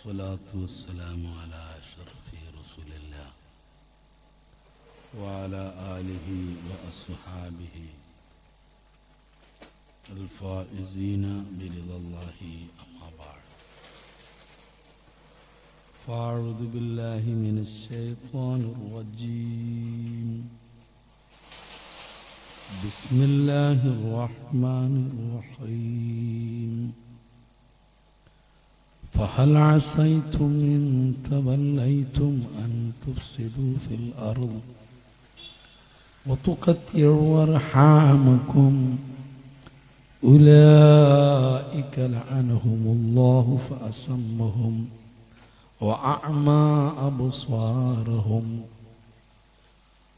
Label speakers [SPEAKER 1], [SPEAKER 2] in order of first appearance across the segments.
[SPEAKER 1] والصلاة والسلام على أشرف رسول الله وعلى آله وأصحابه الفائزين برضا الله أما بعد. فأعوذ بالله من الشيطان الرجيم. بسم الله الرحمن الرحيم. فهل عسيتم إن توليتم أن تفسدوا في الأرض وتقطعوا أرحامكم؟ أولئك لعنهم الله فأسمهم وأعمى أبصارهم.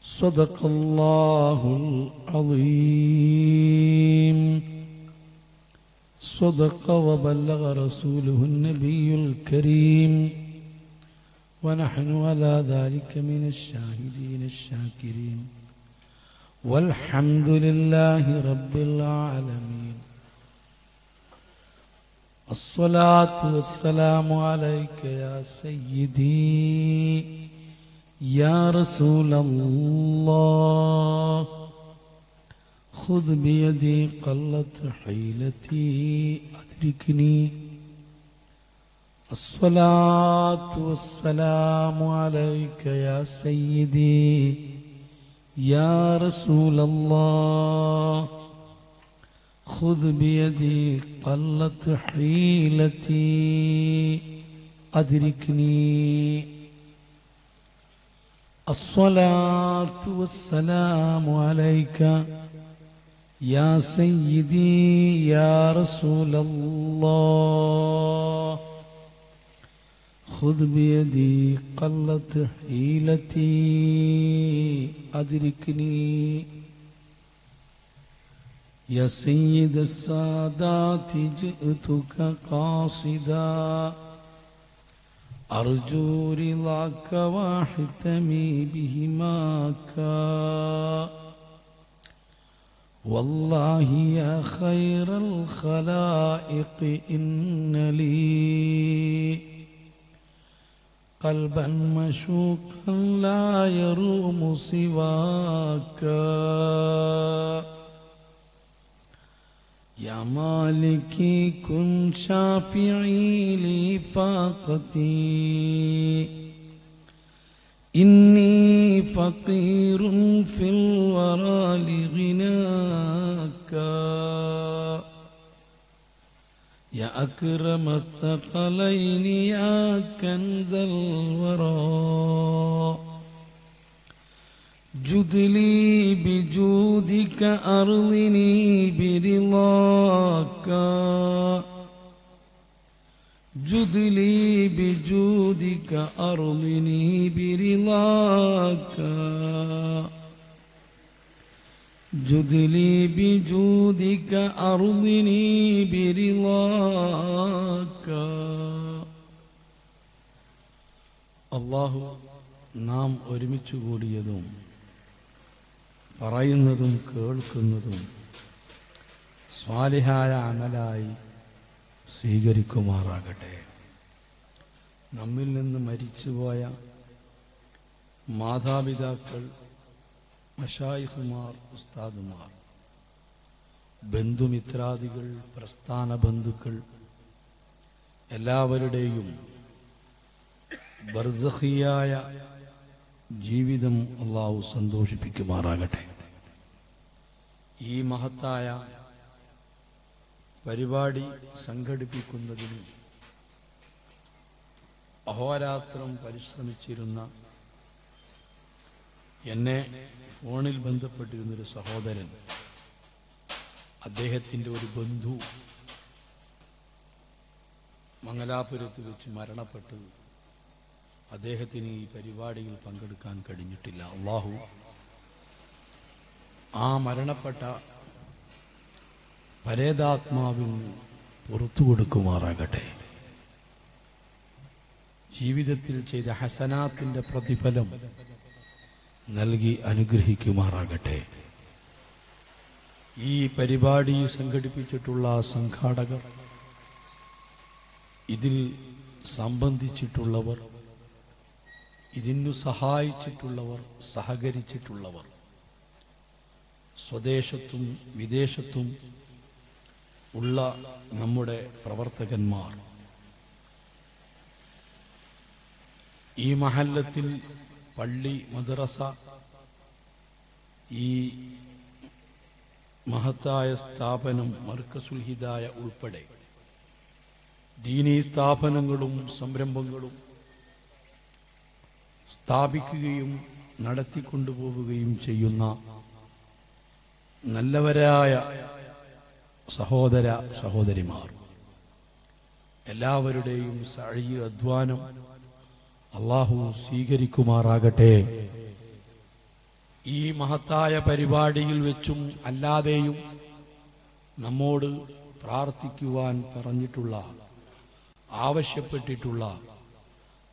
[SPEAKER 1] صدق الله العظيم. صدق وبلغ رسوله النبي الكريم. ونحن على ذلك من الشاهدين الشاكرين. والحمد لله رب العالمين. الصلاة والسلام عليك يا سيدي يا رسول الله. خذ بيدي قلت حيلتي أدركني الصلاة والسلام عليك يا سيدي يا رسول الله خذ بيدي قلت حيلتي أدركني الصلاة والسلام عليك يا سيدي يا رسول الله خذ بيدي قلت حيلتي أدركني. يا سيد السادات جئتك قاصدا أرجو رضاك واحتمي بهماك والله يا خير الخلائق إن لي قلبا مشوقا لا يروم سواك. يا مالكي كن شافعي لي فاقتي إني فقير في الورى لغناك. يا أكرم الثقلين يا كنز الورى. جد لي بجودك أرضني برضاك. جد لي بجودك أرضني برضاك جد لي بجودك أرضني برضاك അള്ളാഹു നാം ഒരുമിച്ച് കൂടിയതും പറയുന്നതും കേൾക്കുന്നതും സ്വാലിഹായ അമലായി സ്വീകരിക്കുമാറാകട്ടെ. നമ്മിൽ നിന്ന് മരിച്ചുപോയ മാതാപിതാക്കൾ മഷായിഹുമാർ ഉസ്താദുമാർ ബന്ധുമിത്രാദികൾ പ്രസ്ഥാന ബന്ധുക്കൾ എല്ലാവരുടെയും ബർസഹിയായ ജീവിതം അള്ളാഹു സന്തോഷിപ്പിക്കുമാറാകട്ടെ. ഈ മഹത്തായ പരിപാടി സംഘടിപ്പിക്കുന്നതിന് അഹോരാത്രം പരിശ്രമിച്ചിരുന്ന എന്നെ ഫോണിൽ ബന്ധപ്പെട്ടിരുന്നൊരു സഹോദരൻ അദ്ദേഹത്തിന്റെ ഒരു ബന്ധു മംഗലാപുരത്ത് വെച്ച് മരണപ്പെട്ടു. അദ്ദേഹത്തിന് ഈ പരിപാടിയിൽ പങ്കെടുക്കാൻ കഴിഞ്ഞിട്ടില്ല. അള്ളാഹു ആ മരണപ്പെട്ട പരേതാത്മാവിന് പുറത്തു കൊടുക്കുമാറാകട്ടെ. ജീവിതത്തിൽ ചെയ്ത ഹസനാത്തിന്റെ പ്രതിഫലം നൽകി അനുഗ്രഹിക്കുമാറാകട്ടെ. ഈ പരിപാടി സംഘടിപ്പിച്ചിട്ടുള്ള സംഘാടകർ ഇതിൽ
[SPEAKER 2] സംബന്ധിച്ചിട്ടുള്ളവർ ഇതിനു സഹായിച്ചിട്ടുള്ളവർ സഹകരിച്ചിട്ടുള്ളവർ സ്വദേശത്തും വിദേശത്തും ഉള്ള നമ്മുടെ പ്രവർത്തകന്മാർ. ഈ മഹല്ലത്തിൽ പള്ളി മദ്രസ ഈ മഹത്തായ സ്ഥാപനം മർക്കസുൽ ഹിദായ ഉൾപ്പെടെ ദീനീ സ്ഥാപനങ്ങളും സംരംഭങ്ങളും സ്ഥാപിക്കുകയും നടത്തിക്കൊണ്ടുപോവുകയും ചെയ്യുന്ന നല്ലവരായ സഹോദര സഹോദരിമാർ എല്ലാവരുടെയും സഴി അധ്വാനം അള്ളാഹു സ്വീകരിക്കുമാറാകട്ടെ. ഈ മഹത്തായ പരിപാടിയിൽ വെച്ചും അല്ലാതെയും നമ്മോട് പ്രാർത്ഥിക്കുവാൻ പറഞ്ഞിട്ടുള്ള ആവശ്യപ്പെട്ടിട്ടുള്ള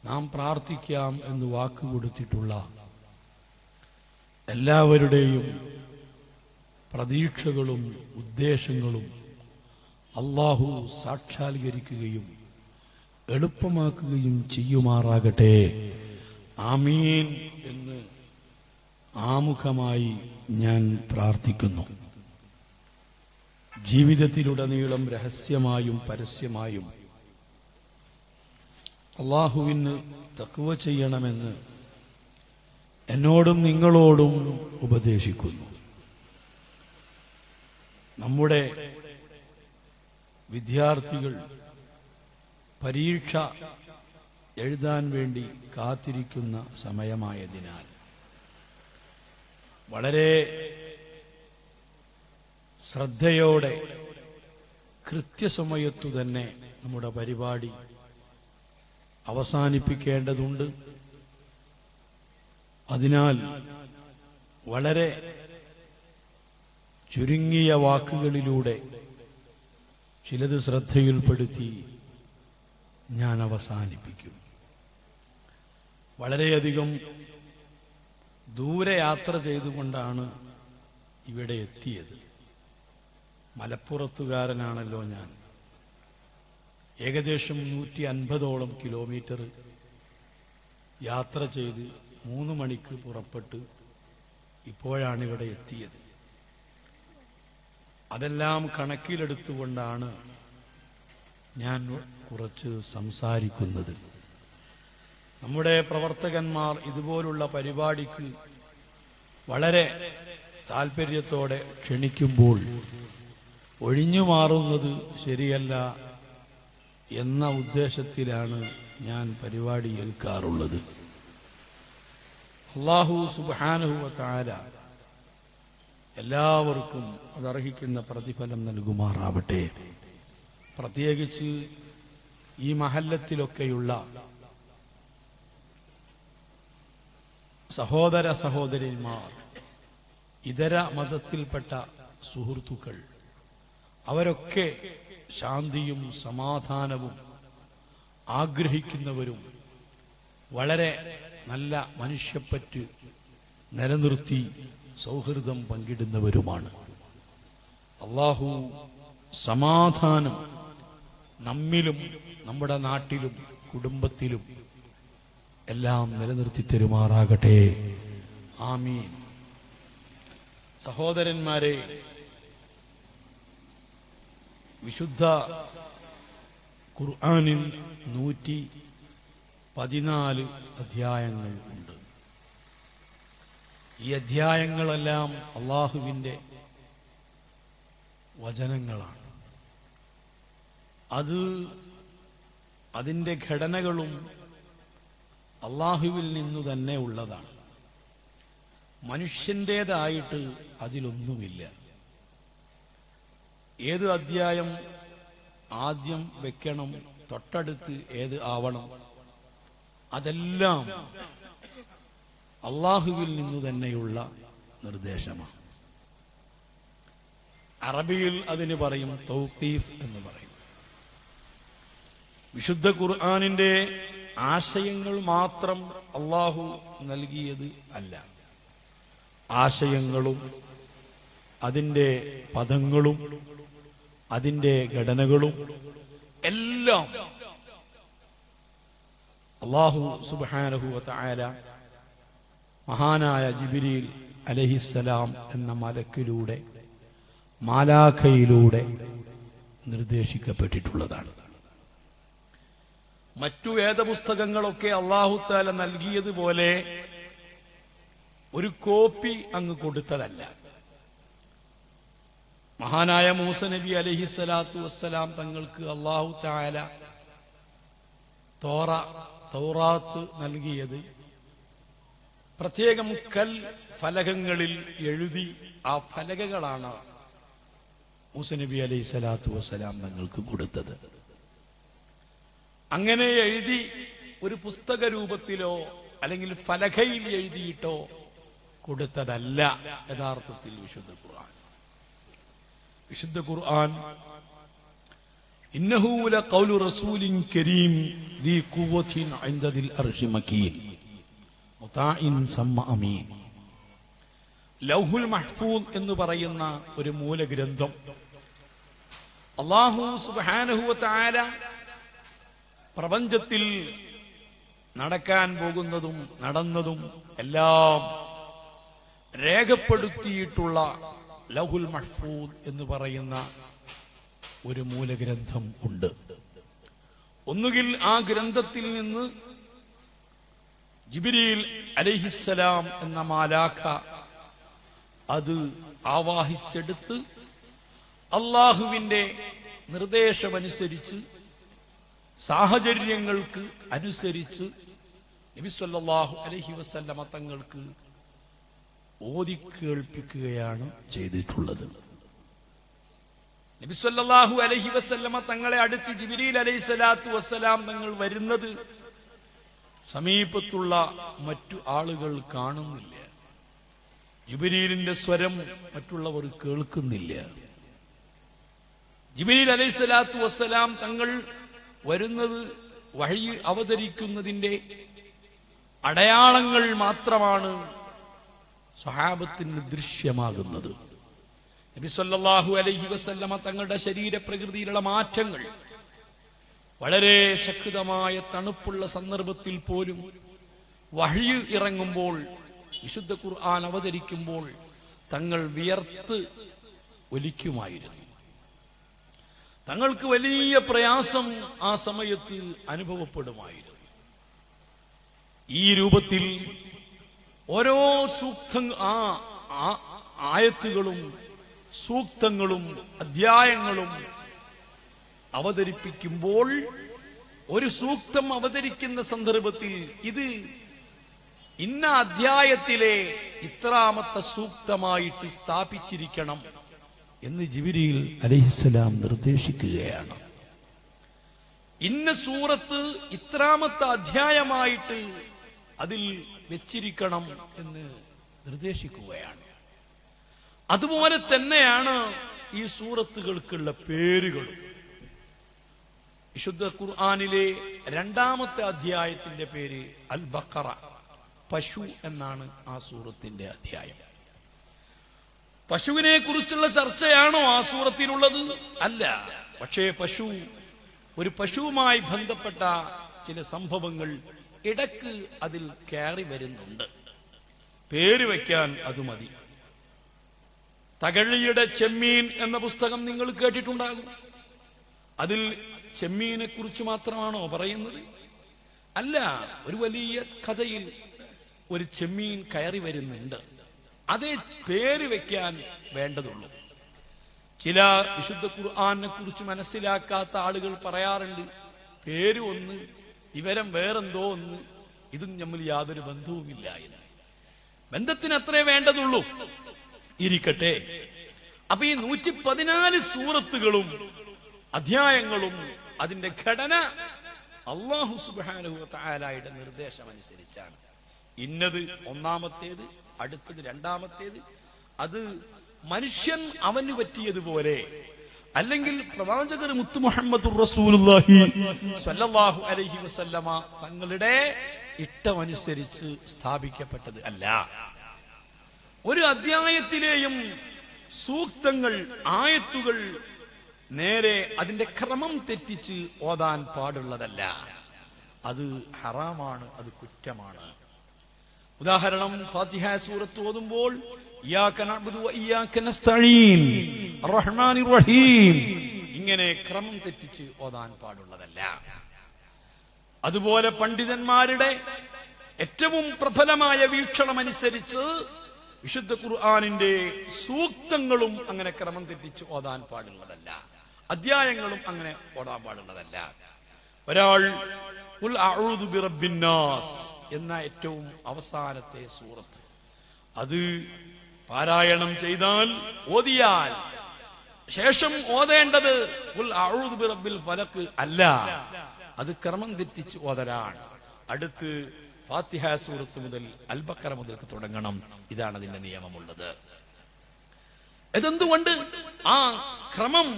[SPEAKER 2] നാം പ്രാർത്ഥിക്കാം എന്ന് വാക്കുകൊടുത്തിട്ടുള്ള എല്ലാവരുടെയും പ്രതീക്ഷകളും ഉദ്ദേശങ്ങളും അള്ളാഹു സാക്ഷാത്കരിക്കുകയും എളുപ്പമാക്കുകയും ചെയ്യുമാറാകട്ടെ. ആമീൻ എന്ന് ആമുഖമായി ഞാൻ പ്രാർത്ഥിക്കുന്നു. ജീവിതത്തിലുടനീളം രഹസ്യമായും പരസ്യമായും അള്ളാഹുവിന് തക്കുവ ചെയ്യണമെന്ന് എന്നോടും നിങ്ങളോടും ഉപദേശിക്കുന്നു. നമ്മുടെ വിദ്യാർത്ഥികൾ പരീക്ഷ എഴുതാൻ വേണ്ടി കാത്തിരിക്കുന്ന സമയമായതിനാൽ വളരെ ശ്രദ്ധയോടെ കൃത്യസമയത്തു തന്നെ നമ്മുടെ പരിപാടി അവസാനിപ്പിക്കേണ്ടതുണ്ട്. അതിനാൽ വളരെ ചുരുങ്ങിയ വാക്കുകളിലൂടെ ചിലത് ശ്രദ്ധയിൽപ്പെടുത്തി ഞാൻ അവസാനിപ്പിക്കും. വളരെയധികം ദൂരയാത്ര ചെയ്തുകൊണ്ടാണ് ഇവിടെ എത്തിയത്. മലപ്പുറത്തുകാരനാണല്ലോ ഞാൻ. ഏകദേശം നൂറ്റി അൻപതോളം കിലോമീറ്റർ യാത്ര ചെയ്ത് മൂന്ന് മണിക്ക് പുറപ്പെട്ട് ഇപ്പോഴാണ് ഇവിടെ എത്തിയത്. അതെല്ലാം കണക്കിലെടുത്തുകൊണ്ടാണ് ഞാൻ കുറച്ച് സംസാരിക്കുന്നത്. നമ്മുടെ പ്രവർത്തകന്മാർ ഇതുപോലുള്ള പരിപാടിക്ക് വളരെ താല്പര്യത്തോടെ ക്ഷണിക്കുമ്പോൾ ഒഴിഞ്ഞു മാറുന്നത് ശരിയല്ല എന്ന ഉദ്ദേശത്തിലാണ് ഞാൻ പരിപാടി ഏൽക്കാറുള്ളത്. അള്ളാഹു സുബാനുഹുവ താര എല്ലാവർക്കും അതർഹിക്കുന്ന പ്രതിഫലം നൽകുമാറാവട്ടെ. പ്രത്യേകിച്ച് ഈ മഹല്ലത്തിലൊക്കെയുള്ള സഹോദര സഹോദരിമാർ ഇതര മതത്തിൽപ്പെട്ട സുഹൃത്തുക്കൾ അവരൊക്കെ ശാന്തിയും സമാധാനവും ആഗ്രഹിക്കുന്നവരും വളരെ നല്ല മനുഷ്യപ്പറ്റ് നിലനിർത്തി സൗഹൃദം പങ്കിടുന്നവരുമാണ്. അള്ളാഹു സമാധാനം നമ്മിലും നമ്മുടെ നാട്ടിലും കുടുംബത്തിലും എല്ലാം നിലനിർത്തി തരുമാറാകട്ടെ. ആമീൻ. സഹോദരന്മാരെ വിശുദ്ധ ഖുർആാനിൽ നൂറ്റി പതിനാല് അധ്യായങ്ങൾ ഈ അധ്യായങ്ങളെല്ലാം അള്ളാഹുവിന്റെ വചനങ്ങളാണ്. അത് അതിന്റെ ഘടനകളും അള്ളാഹുവിൽ നിന്നു തന്നെ ഉള്ളതാണ്. മനുഷ്യന്റേതായിട്ട് അതിലൊന്നുമില്ല. ഏത് അധ്യായം ആദ്യം വെക്കണം തൊട്ടടുത്ത് ഏത് ആവണം അതെല്ലാം അള്ളാഹുവിൽ നിന്നു തന്നെയുള്ള നിർദ്ദേശമാണ്. അറബിയിൽ അതിന് പറയും തൗക്കീഫ് എന്ന് പറയും. വിശുദ്ധ ഖുർആാനിന്റെ ആശയങ്ങൾ മാത്രം അള്ളാഹു നൽകിയത് അല്ല. ആശയങ്ങളും അതിന്റെ പദങ്ങളും അതിന്റെ ഘടനകളും എല്ലാം അള്ളാഹു സുബാനഹു വതആല മഹാനായ ജിബിരിയിൽ അലഹിസ്സലാം എന്ന മലക്കിലൂടെ മാലാഖയിലൂടെ നിർദ്ദേശിക്കപ്പെട്ടിട്ടുള്ളതാണ്. മറ്റു വേദപുസ്തകങ്ങളൊക്കെ അള്ളാഹുത്താല നൽകിയതുപോലെ ഒരു കോപ്പി അങ്ങ് കൊടുത്തതല്ല. മഹാനായ മൂസ നബി അലഹി സ്വലാത്തു വസ്സലാം തങ്ങൾക്ക് അള്ളാഹു താല തോറ തൗറാത്ത് നൽകിയത് പ്രത്യേകം കൽ ഫലകങ്ങളിൽ എഴുതി ആ ഫലകങ്ങളാണ് മൂസ നബി അലൈഹി സ്വലാത്തു വസ്സലാം തങ്ങൾക്ക് കൊടുത്തത്. അങ്ങനെ എഴുതി ഒരു പുസ്തക രൂപത്തിലോ അല്ലെങ്കിൽ ഫലകയിൽ എഴുതിയിട്ടോ കൊടുത്തതല്ല യഥാർത്ഥത്തിൽ വിശുദ്ധ ഖുർആൻ. വിശുദ്ധ ഖുർആൻ ഇന്നഹൂല കൗലു റസൂലിൻ കരീം ദീ കുവതിൻ ഇൻദിൽ അർഷി മക്കീൻ. ലൗഹുൽ മഹ്ഫൂദ് എന്ന് പറയുന്ന ഒരു മൂലഗ്രന്ഥം. അള്ളാഹു സുബ്ഹാനഹു വതആല പ്രപഞ്ചത്തിൽ നടക്കാൻ പോകുന്നതും നടന്നതും എല്ലാം രേഖപ്പെടുത്തിയിട്ടുള്ള ലഹുൽ മഹ്ഫൂദ് എന്ന് പറയുന്ന ഒരു മൂലഗ്രന്ഥം ഉണ്ട്. ഒന്നുകിൽ ആ ഗ്രന്ഥത്തിൽ നിന്ന് ജിബിരിയിൽ അലഹിസ്സലാം എന്ന മാലാഖ അത് ആവാഹിച്ചെടുത്ത് അള്ളാഹുവിന്റെ നിർദ്ദേശമനുസരിച്ച് സാഹചര്യങ്ങൾക്ക് അനുസരിച്ച് നബിസ്വല്ലാഹു അലഹി വസല്ലമ തങ്ങൾക്ക് ഓതി കേൾപ്പിക്കുകയാണ് ചെയ്തിട്ടുള്ളത്. നബിസ്വല്ലാഹു അലഹി വസല്ലമ തങ്ങളെ അടുത്ത് ജിബിരിയിൽ അലൈഹി സ്വലാത്തു വസ്സലാം തങ്ങൾ വരുന്നത് സമീപത്തുള്ള മറ്റു ആളുകൾ കാണുന്നില്ല. ജുബിലീലിന്റെ സ്വരം മറ്റുള്ളവർ കേൾക്കുന്നില്ല. ജുബിലീൽ അലൈഹി സ്വലാത്തു വസ്സലാം തങ്ങൾ വരുന്നത് വഴി അവതരിക്കുന്നതിന്റെ അടയാളങ്ങൾ മാത്രമാണ് സ്വഹാബത്തിന് ദൃശ്യമാകുന്നത്. നബി സല്ലല്ലാഹു അലൈഹി വസല്ലമ തങ്ങളുടെ ശരീരപ്രകൃതിയിലുള്ള മാറ്റങ്ങൾ വളരെ ശക്തമായ തണുപ്പുള്ള സന്ദർഭത്തിൽ പോലും വഴി ഇറങ്ങുമ്പോൾ വിശുദ്ധ ഖുർആൻ അവതരിക്കുമ്പോൾ തങ്ങൾ വിയർത്ത് ഒലിക്കുമായിരുന്നു. തങ്ങൾക്ക് വലിയ പ്രയാസം ആ സമയത്തിൽ അനുഭവപ്പെടുമായിരുന്നു. ഈ രൂപത്തിൽ ഓരോ സൂക്ത ആ ആയത്തുകളും സൂക്തങ്ങളും അധ്യായങ്ങളും അവതരിപ്പിക്കുമ്പോൾ ഒരു സൂക്തം അവതരിക്കുന്ന സന്ദർഭത്തിൽ ഇത് ഇന്ന അധ്യായത്തിലെ ഇത്രാമത്തെ സൂക്തമായിട്ട് സ്ഥാപിച്ചിരിക്കണം എന്ന് ജിബിരിയിൽ അലഹിസ്സലാം നിർദ്ദേശിക്കുകയാണ്. ഇന്ന സൂറത്ത് ഇത്രാമത്തെ അധ്യായമായിട്ട് അതിൽ വെച്ചിരിക്കണം എന്ന് നിർദ്ദേശിക്കുകയാണ്. അതുപോലെ തന്നെയാണ് ഈ സൂറത്തുകൾക്കുള്ള പേരുകളും. വിശുദ്ധ ഖുർആാനിലെ രണ്ടാമത്തെ അധ്യായത്തിന്റെ പേര് അൽ ബക്കറ പശു എന്നാണ് ആ സൂറത്തിന്റെ അധ്യായം. പശുവിനെ കുറിച്ചുള്ള ചർച്ചയാണോ ആ സൂറത്തിലുള്ളത്? അല്ല. പക്ഷേ പശു ഒരു പശുവുമായി ബന്ധപ്പെട്ട ചില സംഭവങ്ങൾ ഇടയ്ക്ക് അതിൽ കയറി വരുന്നുണ്ട്. പേര് വയ്ക്കാൻ അത് മതി. തകഴിയുടെ ചെമ്മീൻ എന്ന പുസ്തകം നിങ്ങൾ കേട്ടിട്ടുണ്ടാകും. അതിൽ ചെമ്മീനെ കുറിച്ച് മാത്രമാണോ പറയുന്നത്? അല്ല ഒരു വലിയ കഥയിൽ ഒരു ചെമ്മീൻ കയറി വരുന്നുണ്ട്. അതേ പേര് വെക്കാൻ വേണ്ടതുള്ളൂ. ചില വിശുദ്ധ ഖുർആാനെ കുറിച്ച് മനസ്സിലാക്കാത്ത ആളുകൾ പറയാറുണ്ട് പേര് ഒന്ന് വിവരം വേറെന്തോ ഒന്ന് ഇതും നമ്മൾ യാതൊരു ബന്ധവുമില്ല എന്ന്. ബന്ധത്തിന് അത്രേ വേണ്ടതുള്ളൂ. ഇരിക്കട്ടെ. അപ്പൊ ഈ നൂറ്റി പതിനാല് സൂറത്തുകളും അധ്യായങ്ങളും അതിന്റെ ഘടന അള്ളാഹു സുബാനുഹു താലായുടെ നിർദ്ദേശം അനുസരിച്ചാണ് ഇന്നത് ഒന്നാമത്തേത് അടുത്തത് രണ്ടാമത്തേത്. അത് മനുഷ്യൻ അവന് പറ്റിയതുപോലെ അല്ലെങ്കിൽ പ്രവാചകർ മുത്തു മുഹമ്മദ് സ്വല്ലല്ലാഹു അലൈഹി വസല്ലമ തങ്ങളുടെ ഇഷ്ടമനുസരിച്ച് സ്ഥാപിക്കപ്പെട്ടത് അല്ല. ഒരു അധ്യായത്തിലെയും സൂക്തങ്ങൾ ആയത്തുകൾ നേരെ അതിന്റെ ക്രമം തെറ്റിച്ച് ഓതാൻ പാടുള്ളതല്ല. അത് ഹറാമാണ് അത് കുറ്റമാണ്. ഉദാഹരണം ഫാത്തിഹ സൂറത്ത് ഓതുമ്പോൾ ഇങ്ങനെ ക്രമം തെറ്റിച്ച് ഓതാൻ പാടുള്ളതല്ല. അതുപോലെ പണ്ഡിതന്മാരുടെ ഏറ്റവും പ്രബലമായ വീക്ഷണം അനുസരിച്ച് വിശുദ്ധ ഖുർആാനിന്റെ സൂക്തങ്ങളും അങ്ങനെ ക്രമം തെറ്റിച്ച് ഓതാൻ പാടുള്ളതല്ല. അധ്യായങ്ങളും അങ്ങനെ ഓടാൻ പാടുള്ളതല്ല. ഒരാൾ എന്ന ഏറ്റവും അവസാനത്തെ സൂറത്ത്. അത് പാരായണം ചെയ്താൽ ഓതിയാൽ ശേഷം ഓതേണ്ടത് റബ്ബിൽ ഫലക്ക് അല്ല. അത് ക്രമം തെറ്റിച്ച് ഓതലാണ്. അടുത്ത് ഫാത്തിഹ സൂറത്ത് മുതൽ അൽബക്കറ മുതൽ തുടങ്ങണം. ഇതാണ് അതിന്റെ നിയമമുള്ളത്. ഇതെന്തുകൊണ്ട് ആ ക്രമം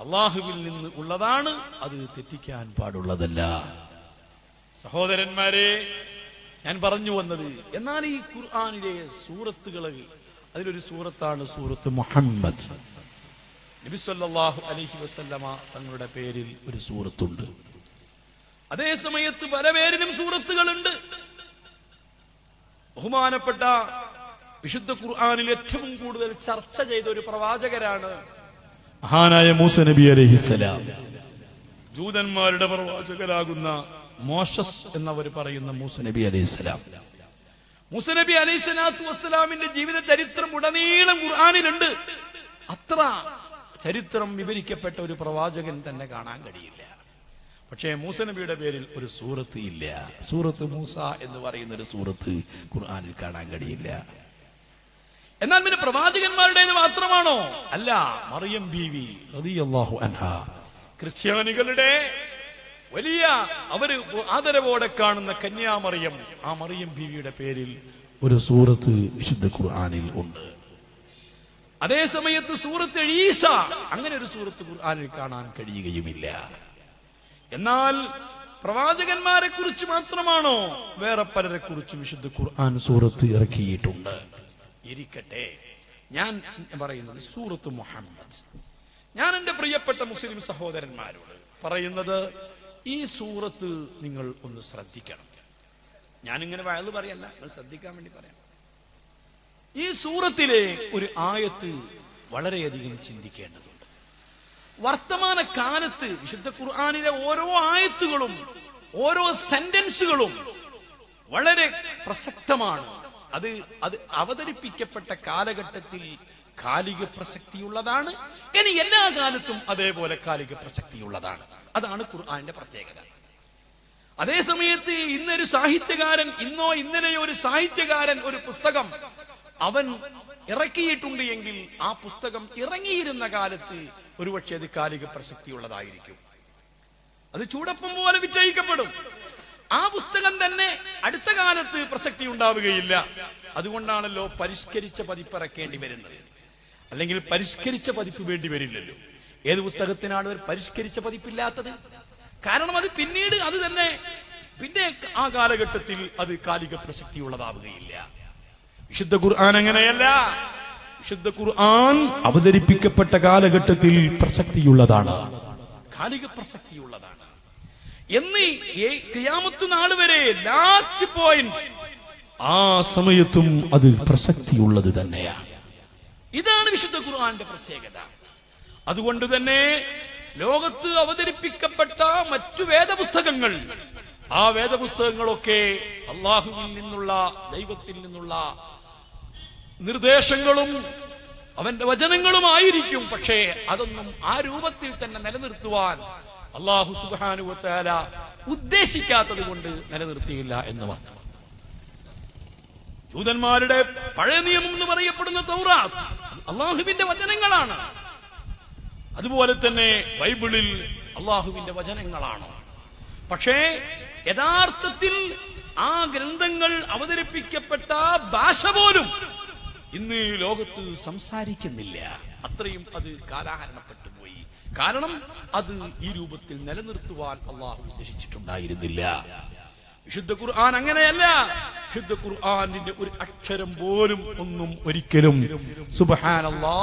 [SPEAKER 2] അള്ളാഹുവിൽ നിന്ന് ഉള്ളതാണ് അത് തെറ്റിക്കാൻ പാടുള്ളതല്ല. സഹോദരന്മാരെ ഞാൻ പറഞ്ഞു വന്നത് എന്നാൽ ഈ ഖുർആാനിലെ സൂറത്തുകൾ അതിലൊരു സൂറത്താണ് സൂറത്ത് മുഹമ്മദ്. നബി അലൈഹി വസല്ലമ തങ്ങളുടെ പേരിൽ ഒരു സൂറത്തുണ്ട്. അതേ സമയത്ത് പല പേരിലും സൂറത്തുകളുണ്ട്. ബഹുമാനപ്പെട്ട വിശുദ്ധ ഖുർആാനിൽ ഏറ്റവും കൂടുതൽ ചർച്ച ചെയ്ത ഒരു പ്രവാചകരാണ് മഹാനായ മൂസ നബി അലഹിസലാം ജൂതന്മാരുടെ പ്രവാചകരാകുന്ന മോശസ് എന്നവർ പറയുന്ന മൂസ നബി അലൈഹിസ്സലാം മൂസ നബി അലൈഹിസ്ലാത്തു വസ്സലാമിന്റെ ജീവിത ചരിത്രം ഉടനീളം ഖുർആാനിലുണ്ട്. അത്ര ചരിത്രം വിവരിക്കപ്പെട്ട ഒരു പ്രവാചകൻ തന്നെ കാണാൻ കഴിയില്ല. പക്ഷേ മൂസ നബിയുടെ പേരിൽ ഒരു സൂറത്ത് ഇല്ല. സൂറത്ത് മൂസ എന്ന് പറയുന്ന ഒരു സൂറത്ത് ഖുർആാനിൽ കാണാൻ കഴിയില്ല. എന്നാൽ പിന്നെ പ്രവാചകന്മാരുടേത് മാത്രമാണോ? അല്ല മറിയം ബീവി റളിയല്ലാഹു അൻഹ. ക്രിസ്ത്യാനികളുടെ വലിയ അവർ ആദരവോടെ കാണുന്ന കന്യാമറിയം ആ മറിയം ബീവിയുടെ പേരിൽ ഒരു സൂറത്ത് വിശുദ്ധ ഖുർആാനിൽ ഉണ്ട്. അതേ സമയത്ത് സൂറത്ത് ഈസ അങ്ങനെ ഒരു സൂറത്ത് ഖുർആാനിൽ കാണാൻ കഴിയുകയുമില്ല. എന്നാൽ പ്രവാചകന്മാരെ കുറിച്ച് മാത്രമാണോ? വേറെ പലരെ കുറിച്ച് വിശുദ്ധ ഖുർആൻ സൂറത്ത് ഇറക്കിയിട്ടുണ്ട്. ഇരിക്കട്ടെ. ഞാൻ പറയുന്നത് സൂറത്ത് മുഹമ്മദ്. ഞാൻ എന്റെ പ്രിയപ്പെട്ട മുസ്ലിം സഹോദരന്മാരോട് പറയുന്നത് ഈ സൂറത്ത് നിങ്ങൾ ഒന്ന് ശ്രദ്ധിക്കണം. ഞാനിങ്ങനെ വയത് പറയല്ല നിങ്ങൾ ശ്രദ്ധിക്കാൻ വേണ്ടി പറയാം. ഈ സൂറത്തിലെ ഒരു ആയത്ത് വളരെയധികം ചിന്തിക്കേണ്ടതുണ്ട്. വർത്തമാന കാലത്ത് വിശുദ്ധ ഖുർആാനിലെ ഓരോ ആയത്തുകളും ഓരോ സെന്റൻസുകളും വളരെ പ്രസക്തമാണ്. അത് അത് അവതരിപ്പിക്കപ്പെട്ട കാലഘട്ടത്തിൽ കാലിക പ്രസക്തിയുള്ളതാണ്. ഇനി എല്ലാ കാലത്തും അതേപോലെ കാലിക പ്രസക്തിയുള്ളതാണ്. അതാണ് ഖുർആാന്റെ പ്രത്യേകത. അതേ സമയത്ത് ഇന്നൊരു സാഹിത്യകാരൻ ഇന്നോ ഇന്നലെയോ ഒരു സാഹിത്യകാരൻ ഒരു പുസ്തകം അവൻ ഇറക്കിയിട്ടുണ്ട് എങ്കിൽ ആ പുസ്തകം ഇറങ്ങിയിരുന്ന കാലത്ത് ഒരുപക്ഷെ അത് കാലിക പ്രസക്തിയുള്ളതായിരിക്കും. അത് ചൂടപ്പം പോലെ വിറ്റയിക്കപ്പെടും ആ പുസ്തകം തന്നെ അടുത്ത കാലത്ത് പ്രസക്തി ഉണ്ടാവുകയില്ല. അതുകൊണ്ടാണല്ലോ പരിഷ്കരിച്ച പതിപ്പ് ഇറക്കേണ്ടി വരുന്നത്. അല്ലെങ്കിൽ പരിഷ്കരിച്ച പതിപ്പ് വേണ്ടി വരില്ലല്ലോ. ഏത് പുസ്തകത്തിനാണ് ഒരു പരിഷ്കരിച്ച പതിപ്പില്ലാത്തത്? കാരണം അത് പിന്നീട് അത് തന്നെ പിന്നെ ആ കാലഘട്ടത്തിൽ അത് കാലിക പ്രസക്തി ഉള്ളതാവുകയില്ല വിശുദ്ധ ഖുർആൻ അങ്ങനെയല്ല. വിശുദ്ധ ഖുർആൻ അവതരിപ്പിക്കപ്പെട്ട കാലഘട്ടത്തിൽ പ്രസക്തിയുള്ളതാണ്. കാലിക പ്രസക്തിയുള്ളതാണ്. എന്ന് ക്രിയാമത്ത് നാൾ വരെ ലാസ്റ്റ് പോയിന്റ് ആ സമയത്തും അത് പ്രസക്തിയുള്ളത് തന്നെയാണ്. ഇതാണ് വിശുദ്ധ ഖുർആന്റെ പ്രത്യേകത. അതുകൊണ്ട് തന്നെ ലോകത്ത് അവതരിപ്പിക്കപ്പെട്ട മറ്റു വേദപുസ്തകങ്ങൾ ആ വേദപുസ്തകങ്ങളൊക്കെ അള്ളാഹുവിൽ നിന്നുള്ള ദൈവത്തിൽ നിന്നുള്ള നിർദ്ദേശങ്ങളും അവന്റെ വചനങ്ങളുമായിരിക്കും. പക്ഷേ അതൊന്നും ആ രൂപത്തിൽ തന്നെ നിലനിർത്തുവാൻ അള്ളാഹു സുബാനുവത്താല ഉദ്ദേശിക്കാത്തത് കൊണ്ട് നിലനിർത്തിയില്ല എന്ന് മാത്രം. ജൂതന്മാരുടെ പഴയ നിയമം എന്ന് പറയപ്പെടുന്ന തൗറാത്ത് അള്ളാഹുവിന്റെ വചനങ്ങളാണ്. അതുപോലെ തന്നെ ബൈബിളിൽ അള്ളാഹുവിന്റെ വചനങ്ങളാണ്. പക്ഷേ യഥാർത്ഥത്തിൽ ആ ഗ്രന്ഥങ്ങൾ അവതരിപ്പിക്കപ്പെട്ട ഭാഷ പോലും ഇന്ന് ലോകത്ത് സംസാരിക്കുന്നില്ല. അത്രയും അത് കാലാഹരണപ്പെട്ടു. കാരണം അത് ഈ രൂപത്തിൽ നിലനിർത്തുവാൻ അള്ളാഹു ഉദ്ദേശിച്ചിട്ടുണ്ടായിരുന്നില്ല. വിശുദ്ധ ഖുർആൻ അങ്ങനെയല്ല. വിശുദ്ധ ഖുർആാനിന്റെ ഒരു അക്ഷരം പോലും ഒന്നും ഒരിക്കലും സുബഹാനല്ലാ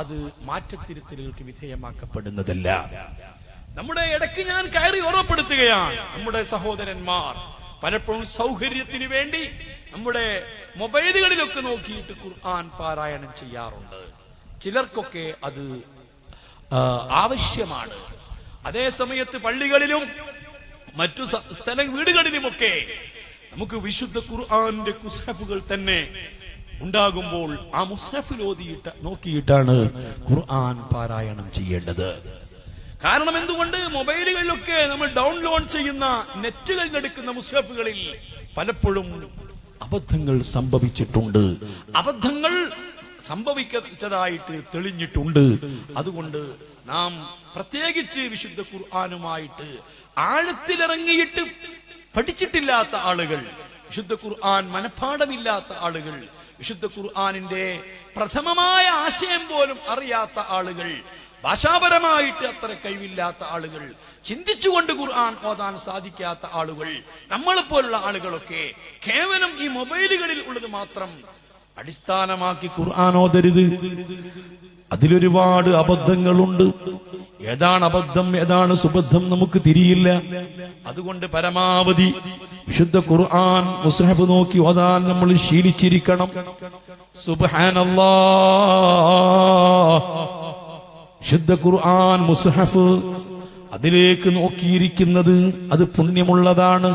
[SPEAKER 2] അത് മാറ്റത്തിരുത്തലുകൾക്ക് വിധേയമാക്കപ്പെടുന്നതല്ല. നമ്മുടെ ഇടയ്ക്ക് ഞാൻ കയറി ഓർമ്മപ്പെടുത്തുകയാണ്. നമ്മുടെ സഹോദരന്മാർ പലപ്പോഴും സൗകര്യത്തിന് വേണ്ടി നമ്മുടെ മൊബൈലുകളിലൊക്കെ നോക്കിയിട്ട് ഖുർആൻ പാരായണം ചെയ്യാറുണ്ട്. ചിലർക്കൊക്കെ അത് ആവശ്യമാണ്. അതേ സമയത്ത് പള്ളികളിലും മറ്റു സ്ഥല വീടുകളിലുമൊക്കെ നമുക്ക് വിശുദ്ധ ഖുർആാന്റെ കുസ്ഹഫുകൾ തന്നെ ഉണ്ടാകുമ്പോൾ ആ മുസ്ഹഫിൽ ഓതിയിട്ട് നോക്കിയിട്ടാണ് ഖുർആൻ പാരായണം ചെയ്യേണ്ടത്. കാരണം എന്തുകൊണ്ട് മൊബൈലുകളിലൊക്കെ നമ്മൾ ഡൗൺലോഡ് ചെയ്യുന്ന നെറ്റുകൾ എടുക്കുന്ന മുസ്ഹഫുകളിൽ പലപ്പോഴും അബദ്ധങ്ങൾ സംഭവിച്ചിട്ടുണ്ട്. അബദ്ധങ്ങൾ സംഭവിച്ചതായിട്ട് തെളിഞ്ഞിട്ടുണ്ട്. അതുകൊണ്ട് നാം പ്രത്യേകിച്ച് വിശുദ്ധ ഖുർആാനുമായിട്ട് ആഴത്തിലിറങ്ങിയിട്ട് പഠിച്ചിട്ടില്ലാത്ത ആളുകൾ വിശുദ്ധ ഖുർആൻ മനഃപ്പാടമില്ലാത്ത ആളുകൾ വിശുദ്ധ ഖുർആാനിന്റെ പ്രഥമമായ ആശയം പോലും അറിയാത്ത ആളുകൾ ഭാഷാപരമായിട്ട് അത്ര കഴിവില്ലാത്ത ആളുകൾ ചിന്തിച്ചുകൊണ്ട് ഖുർആൻ ഓതാൻ സാധിക്കാത്ത ആളുകൾ നമ്മളെപ്പോലുള്ള ആളുകളൊക്കെ കേവലം ഈ മൊബൈലുകളിൽ ഉള്ളത് മാത്രം അടിസ്ഥാനമാക്കി ഖുർആൻ ഓതരുത് അതിലൊരുപാട് അബദ്ധങ്ങളുണ്ട്. ഏതാണ് അബദ്ധം ഏതാണ് സുബദ്ധം നമുക്ക് തിരിയില്ല. അതുകൊണ്ട് പരമാവധി വിശുദ്ധ ഖുർആൻ മുസ്ഹബ് നോക്കി ഓതാൻ നമ്മൾ ശീലിച്ചിരിക്കണം. സുബാനല്ലാ വിശുദ്ധ ഖുർആൻ മുസ്ഹഫ് അതിലേക്ക് നോക്കിയിരിക്കുന്നത് അത് പുണ്യമുള്ളതാണ്.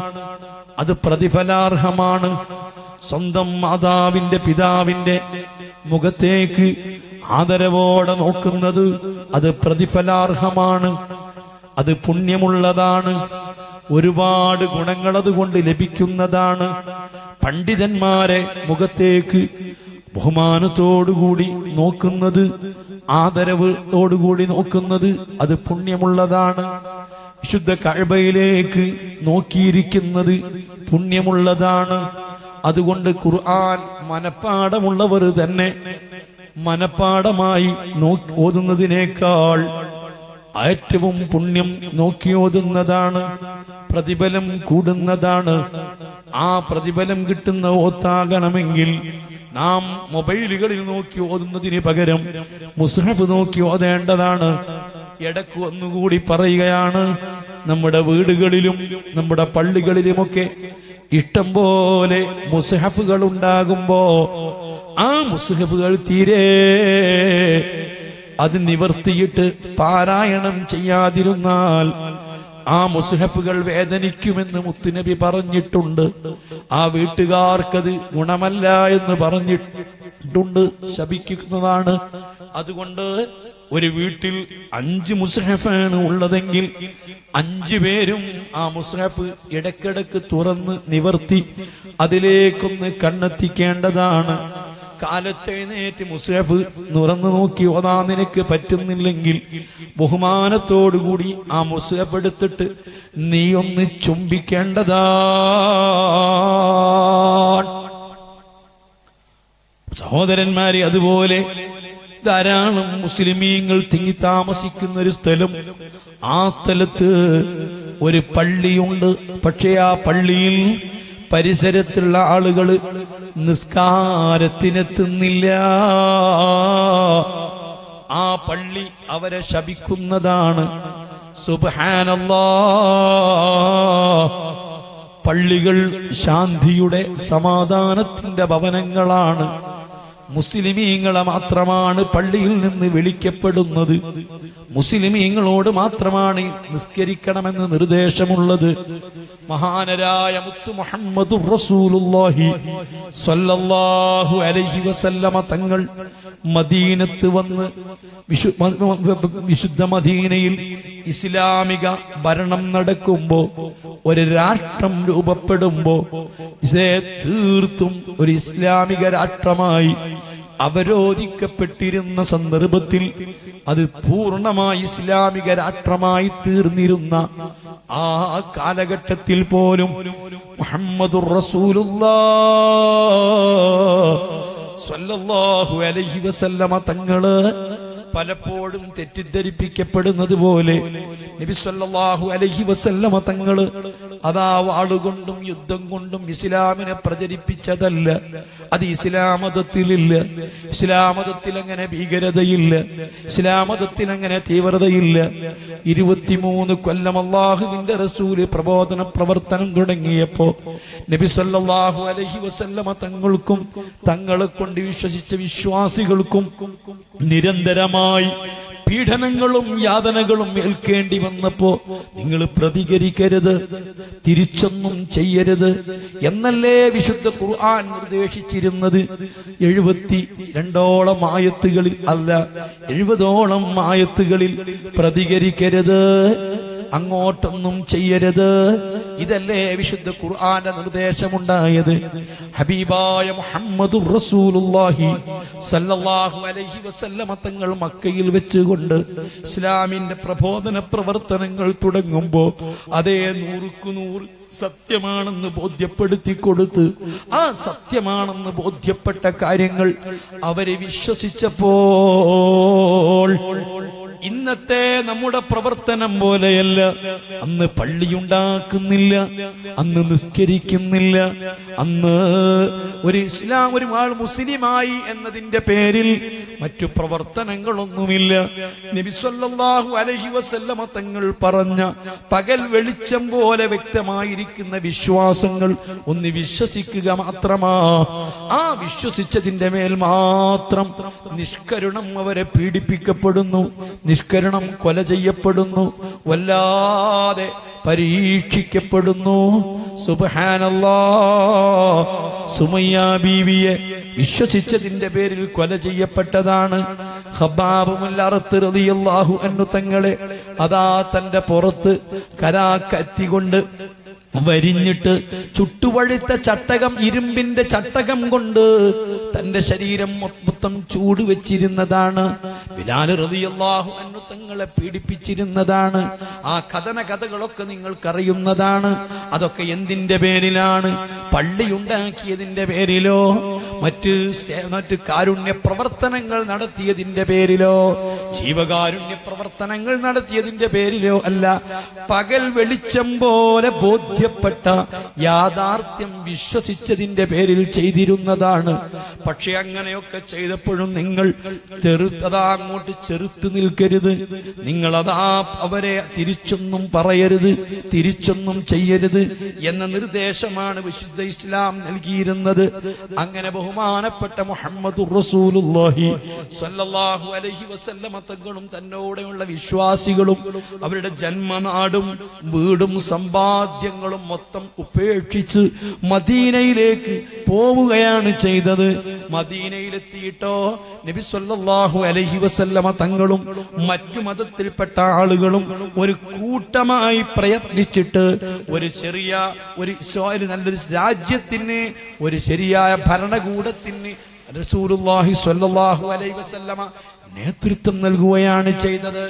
[SPEAKER 2] അത് പ്രതിഫലാർഹമാണ്. സ്വന്തം മാതാവിന്റെ പിതാവിന്റെ മുഖത്തേക്ക് ആദരവോടെ നോക്കുന്നത് അത് പ്രതിഫലാർഹമാണ്. അത് പുണ്യമുള്ളതാണ്. ഒരുപാട് ഗുണങ്ങൾ അതുകൊണ്ട് ലഭിക്കുന്നതാണ്. പണ്ഡിതന്മാരെ മുഖത്തേക്ക് ബഹുമാനത്തോടുകൂടി നോക്കുന്നത് ആദരവോടുകൂടി നോക്കുന്നത് അത് പുണ്യമുള്ളതാണ്. വിശുദ്ധ കഴബയിലേക്ക് നോക്കിയിരിക്കുന്നത് പുണ്യമുള്ളതാണ്. അതുകൊണ്ട് ഖുർആൻ മനപ്പാടമുള്ളവർ തന്നെ മനപ്പാടമായി നോക്കി ഓതുന്നതിനേക്കാൾ ഏറ്റവും പുണ്യം നോക്കി ഓതുന്നതാണ് പ്രതിഫലം കൂടുന്നതാണ്. ആ പ്രതിഫലം കിട്ടുന്ന ഓത്താകണമെങ്കിൽ നാം മൊബൈലുകളിൽ നോക്കി ഓതുന്നതിന് പകരം മുസ്ഹഫ് നോക്കി ഓതേണ്ടതാണ്. ഇടയ്ക്ക് ഒന്നുകൂടി പറയുകയാണ് നമ്മുടെ വീടുകളിലും നമ്മുടെ പള്ളികളിലുമൊക്കെ ഇഷ്ടം പോലെ മുസ്ഹഫുകൾ ഉണ്ടാകുമ്പോ ആ മുസ്ഹഫുകൾ തീരെ അത് നിവർത്തിയിട്ട് പാരായണം ചെയ്യാതിരുന്നാൽ ആ മുസ്ഹഫുകൾ വേദനിക്കുമെന്ന് മുത്തുനബി പറഞ്ഞിട്ടുണ്ട്. ആ വീട്ടുകാർക്കത് ഗുണമല്ല എന്ന് പറഞ്ഞിട്ടുണ്ട് ശപിക്കുന്നതാണ്. അതുകൊണ്ട് ഒരു വീട്ടിൽ അഞ്ച് മുസ്ഹഫാണ് ഉള്ളതെങ്കിൽ അഞ്ചു പേരും ആ മുസ്ഹഫ് ഇടക്കിടക്ക് തുറന്ന് നിവർത്തി അതിലേക്കൊന്ന് കണ്ണെത്തിക്കേണ്ടതാണ്. കാലത്തെഴുന്നേറ്റ് മുസ്ഹഫ് തുറന്നു നോക്കി ഓതാ നിനക്ക് പറ്റുന്നില്ലെങ്കിൽ ബഹുമാനത്തോടുകൂടി ആ മുസ്ഹഫ് എടുത്തിട്ട് നീ ഒന്ന് ചുംബിക്കേണ്ടതാ. സഹോദരന്മാരെ അതുപോലെ ധാരാളം മുസ്ലിമീങ്ങൾ തിങ്ങി താമസിക്കുന്ന ഒരു സ്ഥലം. ആ സ്ഥലത്ത് ഒരു പള്ളിയുണ്ട്. പക്ഷേ ആ പള്ളിയിൽ പരിസരത്തുള്ള ആളുകൾ നിസ്കാരത്തിനെത്തുന്നില്ല. ആ പള്ളി അവരെ ശപിക്കുന്നതാണ്. സുബാനല്ലാ പള്ളികൾ ശാന്തിയുടെ സമാധാനത്തിന്റെ ഭവനങ്ങളാണ്. മുസ്ലിമീങ്ങളെ മാത്രമാണ് പള്ളിയിൽ നിന്ന് വിളിക്കപ്പെടുന്നത്. മുസ്ലിമീങ്ങളോട് മാത്രമാണ് നിസ്കരിക്കണമെന്ന് നിർദ്ദേശമുള്ളത്. മഹാനരായ മുത്തു മുഹമ്മദ് റസൂലുള്ളാഹി സ്വല്ലല്ലാഹു അലൈഹി വസല്ലമ തങ്ങൾ മദീനത്ത് വന്ന് വിശുദ്ധ മദീനയിൽ ഇസ്ലാമിക ഭരണം നടക്കുമ്പോ ഒരു രാഷ്ട്രം രൂപപ്പെടുമ്പോ ഇതേ തീർത്തും ഒരു ഇസ്ലാമിക രാഷ്ട്രമായി അവരോധിക്കപ്പെട്ടിരുന്ന സന്ദർഭത്തിൽ അത് പൂർണമായി ഇസ്ലാമിക രാഷ്ട്രമായി തീർന്നിരുന്ന ആ കാലഘട്ടത്തിൽ പോലും മുഹമ്മദുർ റസൂലുള്ള സ്വല്ലല്ലാഹു അലൈഹി വസല്ലമ തങ്ങൾ പലപ്പോഴും തെറ്റിദ്ധരിപ്പിക്കപ്പെടുന്നത് പോലെ നബിസ്വല്ലാഹു അലഹി വസല്ലമ തങ്ങൾ അതാ വാളുകൊണ്ടും യുദ്ധം കൊണ്ടും ഇസ്ലാമിനെ പ്രചരിപ്പിച്ചതല്ല. അത് ഇസ്ലാമതത്തിലില്ല. ഇസ്ലാമതത്തിൽ ഇസ്ലാം മതത്തിൽ അങ്ങനെ ഭീകരതയില്ല. ഇസ്ലാമതത്തിൽ അങ്ങനെ തീവ്രതയില്ല. ഇരുപത്തിമൂന്ന് കൊല്ലം അള്ളാഹുവിന്റെ റസൂൽ പ്രബോധന പ്രവർത്തനം തുടങ്ങിയപ്പോ നബിസ്വല്ലാഹു അലൈഹി വസല്ലമ തങ്ങൾക്കും തങ്ങളെ കൊണ്ട് വിശ്വസിച്ച വിശ്വാസികൾക്കും നിരന്തരമായി പീഡനങ്ങളും യാതനകളും ഏൽക്കേണ്ടി വന്നപ്പോ നിങ്ങൾ പ്രതികരിക്കരുത് തിരിച്ചൊന്നും ചെയ്യരുത് എന്നല്ലേ വിശുദ്ധ ഖുർആൻ നിർദ്ദേശിച്ചിരുന്നത്? എഴുപത്തി രണ്ടോളം ആയത്തുകളിൽ അല്ല എഴുപതോളം ആയത്തുകളിൽ പ്രതികരിക്കരുത്. അങ്ങോട്ടൊന്നും ചെയ്യരുത്. ഇതല്ലേ വിശുദ്ധ ഖുർആന്റെ നിർദ്ദേശമുണ്ടായത്. ഹബീബായ മുഹമ്മദ് റസൂലുള്ളാഹി സല്ലല്ലാഹു അലൈഹി വസല്ലമ തങ്ങൾ മക്കയിൽ വെച്ചുകൊണ്ട് ഇസ്ലാമിന്റെ പ്രബോധന പ്രവർത്തനങ്ങൾ തുടങ്ങുമ്പോ അതേ നൂറുക്കു നൂറ് സത്യമാണെന്ന് ബോധ്യപ്പെടുത്തി കൊടുത്ത് ആ സത്യമാണെന്ന് ബോധ്യപ്പെട്ട കാര്യങ്ങൾ അവരെ വിശ്വസിച്ചപ്പോൾ ഇന്നത്തെ നമ്മുടെ പ്രവർത്തനം പോലെയല്ല. അന്ന് പള്ളിയുണ്ടാക്കുന്നില്ല അന്ന് നിസ്കരിക്കുന്നില്ല അന്ന് ഒരു ഇസ്ലാം ഒരു ആൾ മുസ്ലിമായി എന്നതിന്റെ പേരിൽ മറ്റു പ്രവർത്തനങ്ങളൊന്നുമില്ല. നബിസ്വല്ലാഹു അലഹി വസല്ലമ തങ്ങൾ പറഞ്ഞ പകൽ വെളിച്ചം പോലെ വ്യക്തമായിരിക്കുന്ന വിശ്വാസങ്ങൾ ഒന്ന് വിശ്വസിക്കുക മാത്രമാ. ആ വിശ്വസിച്ചതിന്റെ മേൽ മാത്രം നിഷ്കരുണം അവരെ പീഡിപ്പിക്കപ്പെടുന്നു. നിഷ്കരണം കൊല ചെയ്യപ്പെടുന്നു വല്ലാതെ പരീക്ഷിക്കപ്പെടുന്നു. സുബ്ഹാനല്ലാ സുമയ്യ ബീവിയെ വിശ്വസിച്ചതിന്റെ പേരിൽ കൊല ചെയ്യപ്പെട്ടതാണ്. ഹബാബുമല്ലാഹു അൻഹു തങ്ങളെ അതാ തന്റെ പുറത്ത് കരാക്കത്തി കൊണ്ട് വരിഞ്ഞിട്ട് ചുട്ടുപഴുത്ത ചട്ടകം ഇരുമ്പിന്റെ ചട്ടകം കൊണ്ട് തന്റെ ശരീരം മൊത്തം ചൂട് വെച്ചിരുന്നതാണ്. ബിലാൽ പീഡിപ്പിച്ചിരുന്നതാണ്. ആ കഥന കഥകളൊക്കെ നിങ്ങൾക്കറിയുന്നതാണ്. അതൊക്കെ എന്തിന്റെ പേരിലാണ്? പള്ളി ഉണ്ടാക്കിയതിന്റെ പേരിലോ? മറ്റ് മറ്റ് കാരുണ്യ പ്രവർത്തനങ്ങൾ നടത്തിയതിന്റെ പേരിലോ? ജീവകാരുണ്യ പ്രവർത്തനങ്ങൾ നടത്തിയതിന്റെ പേരിലോ അല്ല. പകൽ വെളിച്ചം പോലെ ബോധ്യപ്പെട്ട യാഥാർത്ഥ്യം വിശ്വസിച്ചതിന്റെ പേരിൽ ചെയ്തിരുന്നതാണ്. പക്ഷെ അങ്ങനെയൊക്കെ ചെയ്തപ്പോഴും നിങ്ങൾ ചെറുത്തതാ അങ്ങോട്ട് ചെറുത്ത് നിൽക്കരുത്. നിങ്ങളതാ അവരെ തിരിച്ചൊന്നും പറയരുത് തിരിച്ചൊന്നും ചെയ്യരുത് എന്ന നിർദ്ദേശമാണ് വിശുദ്ധ ഇസ്ലാം നൽകിയിരുന്നത്. അങ്ങനെ ബഹുമാനപ്പെട്ട മുഹമ്മദ് വസല്ലമ തങ്ങളും തന്നോടെയുള്ള വിശ്വാസികളും അവരുടെ ജന്മനാടും വീടും സമ്പാദ്യങ്ങളും മൊത്തം ഉപേക്ഷിച്ച് മദീനയിലേക്ക് പോവുകയാണ് ചെയ്തത്. മദീനയിലെത്തിയിട്ടോ നബി സല്ലല്ലാഹു അലൈഹി വസല്ലമ തങ്ങളും മറ്റു മതത്തിൽപ്പെട്ട ആളുകളും ഒരു കൂട്ടമായി പ്രയത്നിച്ചിട്ട് ഒരു ചെറിയ ഒരു നല്ലൊരു രാജ്യത്തിന് ഒരു ശരിയായ ഭരണകൂടത്തിന് റസൂലുള്ളാഹി അലൈഹി വസല്ലമ നേതൃത്വം നൽകുകയാണ് ചെയ്തത്.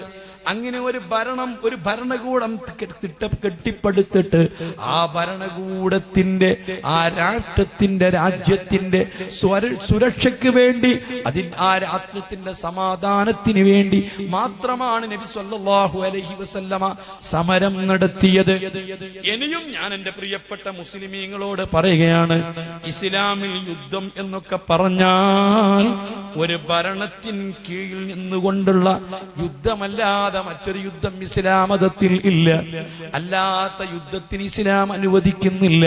[SPEAKER 2] അങ്ങനെ ഒരു ഭരണം ഒരു ഭരണകൂടം കെട്ടിപ്പടുത്തിട്ട് ആ ഭരണകൂടത്തിന്റെ ആ രാഷ്ട്രത്തിന്റെ രാജ്യത്തിന്റെ സുരക്ഷയ്ക്ക് വേണ്ടി അതിൻ ആ രാഷ്ട്രത്തിന്റെ സമാധാനത്തിന് വേണ്ടി മാത്രമാണ് നബി സല്ലല്ലാഹു അലൈഹി വസല്ലമ സമരം നടത്തിയത്. ഇനിയും ഞാൻ എന്റെ പ്രിയപ്പെട്ട മുസ്ലിമീങ്ങളോട് പറയുകയാണ് ഇസ്ലാമിൽ യുദ്ധം എന്നൊക്കെ പറഞ്ഞാൽ ഒരു ഭരണത്തിൻ കീഴിൽ നിന്നുകൊണ്ടുള്ള യുദ്ധമല്ലാതെ മറ്റൊരു യുദ്ധം ഇസ്ലാമതത്തിൽ ഇല്ല. അല്ലാത്ത യുദ്ധത്തിന് ഇസ്ലാം അനുവദിക്കുന്നില്ല.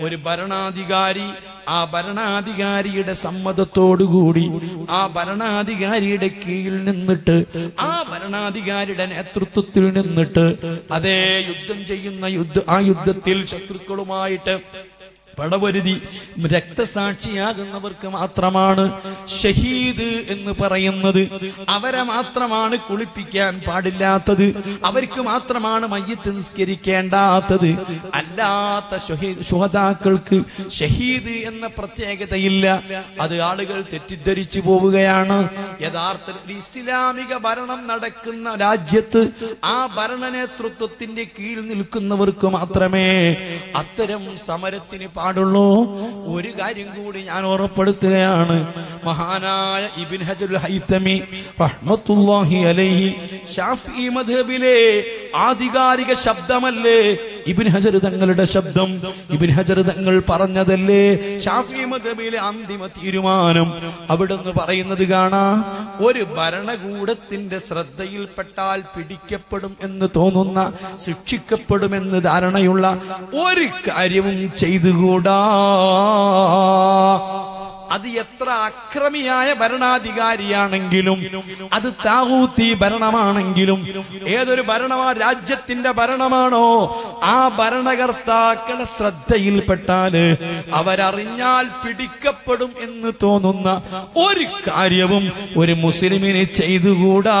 [SPEAKER 2] ഒരു ഭരണാധികാരി ആ ഭരണാധികാരിയുടെ സമ്മതത്തോടുകൂടി ആ ഭരണാധികാരിയുടെ കീഴിൽ നിന്നിട്ട് ആ ഭരണാധികാരിയുടെ നേതൃത്വത്തിൽ നിന്നിട്ട് അതേ യുദ്ധം ചെയ്യുന്ന യുദ്ധ ആ യുദ്ധത്തിൽ ശത്രുക്കളുമായിട്ട് പടവരുതി രക്തസാക്ഷിയാകുന്നവർക്ക് മാത്രമാണ് ഷഹീദ് എന്ന് പറയുന്നത്. അവരെ മാത്രമാണ് കുളിപ്പിക്കാൻ പാടില്ലാത്തത്. അവർക്ക് മാത്രമാണ് മയ്യത്ത് നിസ്കരിക്കേണ്ടാത്തത്. അല്ലാത്ത ശുഹതാക്കൾക്ക് ഷഹീദ് എന്ന പ്രത്യേകതയില്ല. അത് ആളുകൾ തെറ്റിദ്ധരിച്ചു പോവുകയാണ്. യഥാർത്ഥ ഇസ്ലാമിക ഭരണം നടക്കുന്ന രാജ്യത്ത് ആ ഭരണ നേതൃത്വത്തിന്റെ കീഴിൽ നിൽക്കുന്നവർക്ക് മാത്രമേ അത്തരം സമരത്തിന് പാടുള്ളൂ. ഒരു കാര്യം കൂടി ഞാൻ ഓർമ്മപ്പെടുത്തുകയാണ് മഹാനായ ഇബിൻ ഹജുൽ അലൈഹി ആധികാരിക ശബ്ദമല്ലേ? ഇബിൻ ഹജർ തങ്ങളുടെ ശബ്ദം. ഇബിൻ ഹജർ തങ്ങൾ പറഞ്ഞതല്ലേ? ഷാഫി മദബിലെ അന്തിമ തീരുമാനം. അവിടെ നിന്ന് പറയുന്നത് കാണാ ഒരു ഭരണകൂടത്തിന്റെ ശ്രദ്ധയിൽപ്പെട്ടാൽ പിടിക്കപ്പെടും എന്ന് തോന്നുന്ന ശിക്ഷിക്കപ്പെടുമെന്ന് ധാരണയുള്ള ഒരു കാര്യവും ചെയ്തുകൂടാ. അത് എത്ര അക്രമിയായ ഭരണാധികാരിയാണെങ്കിലും അത് താവൂത്തി ഭരണമാണെങ്കിലും ഏതൊരു ഭരണമാ രാജ്യത്തിന്റെ ഭരണമാണോ ആ ഭരണകർത്താക്കളെ ശ്രദ്ധയിൽപ്പെട്ടാൽ അവരറിഞ്ഞാൽ പിടിക്കപ്പെടും എന്ന് തോന്നുന്ന ഒരു കാര്യവും ഒരു മുസ്ലിമിന് ചെയ്തുകൂടാ?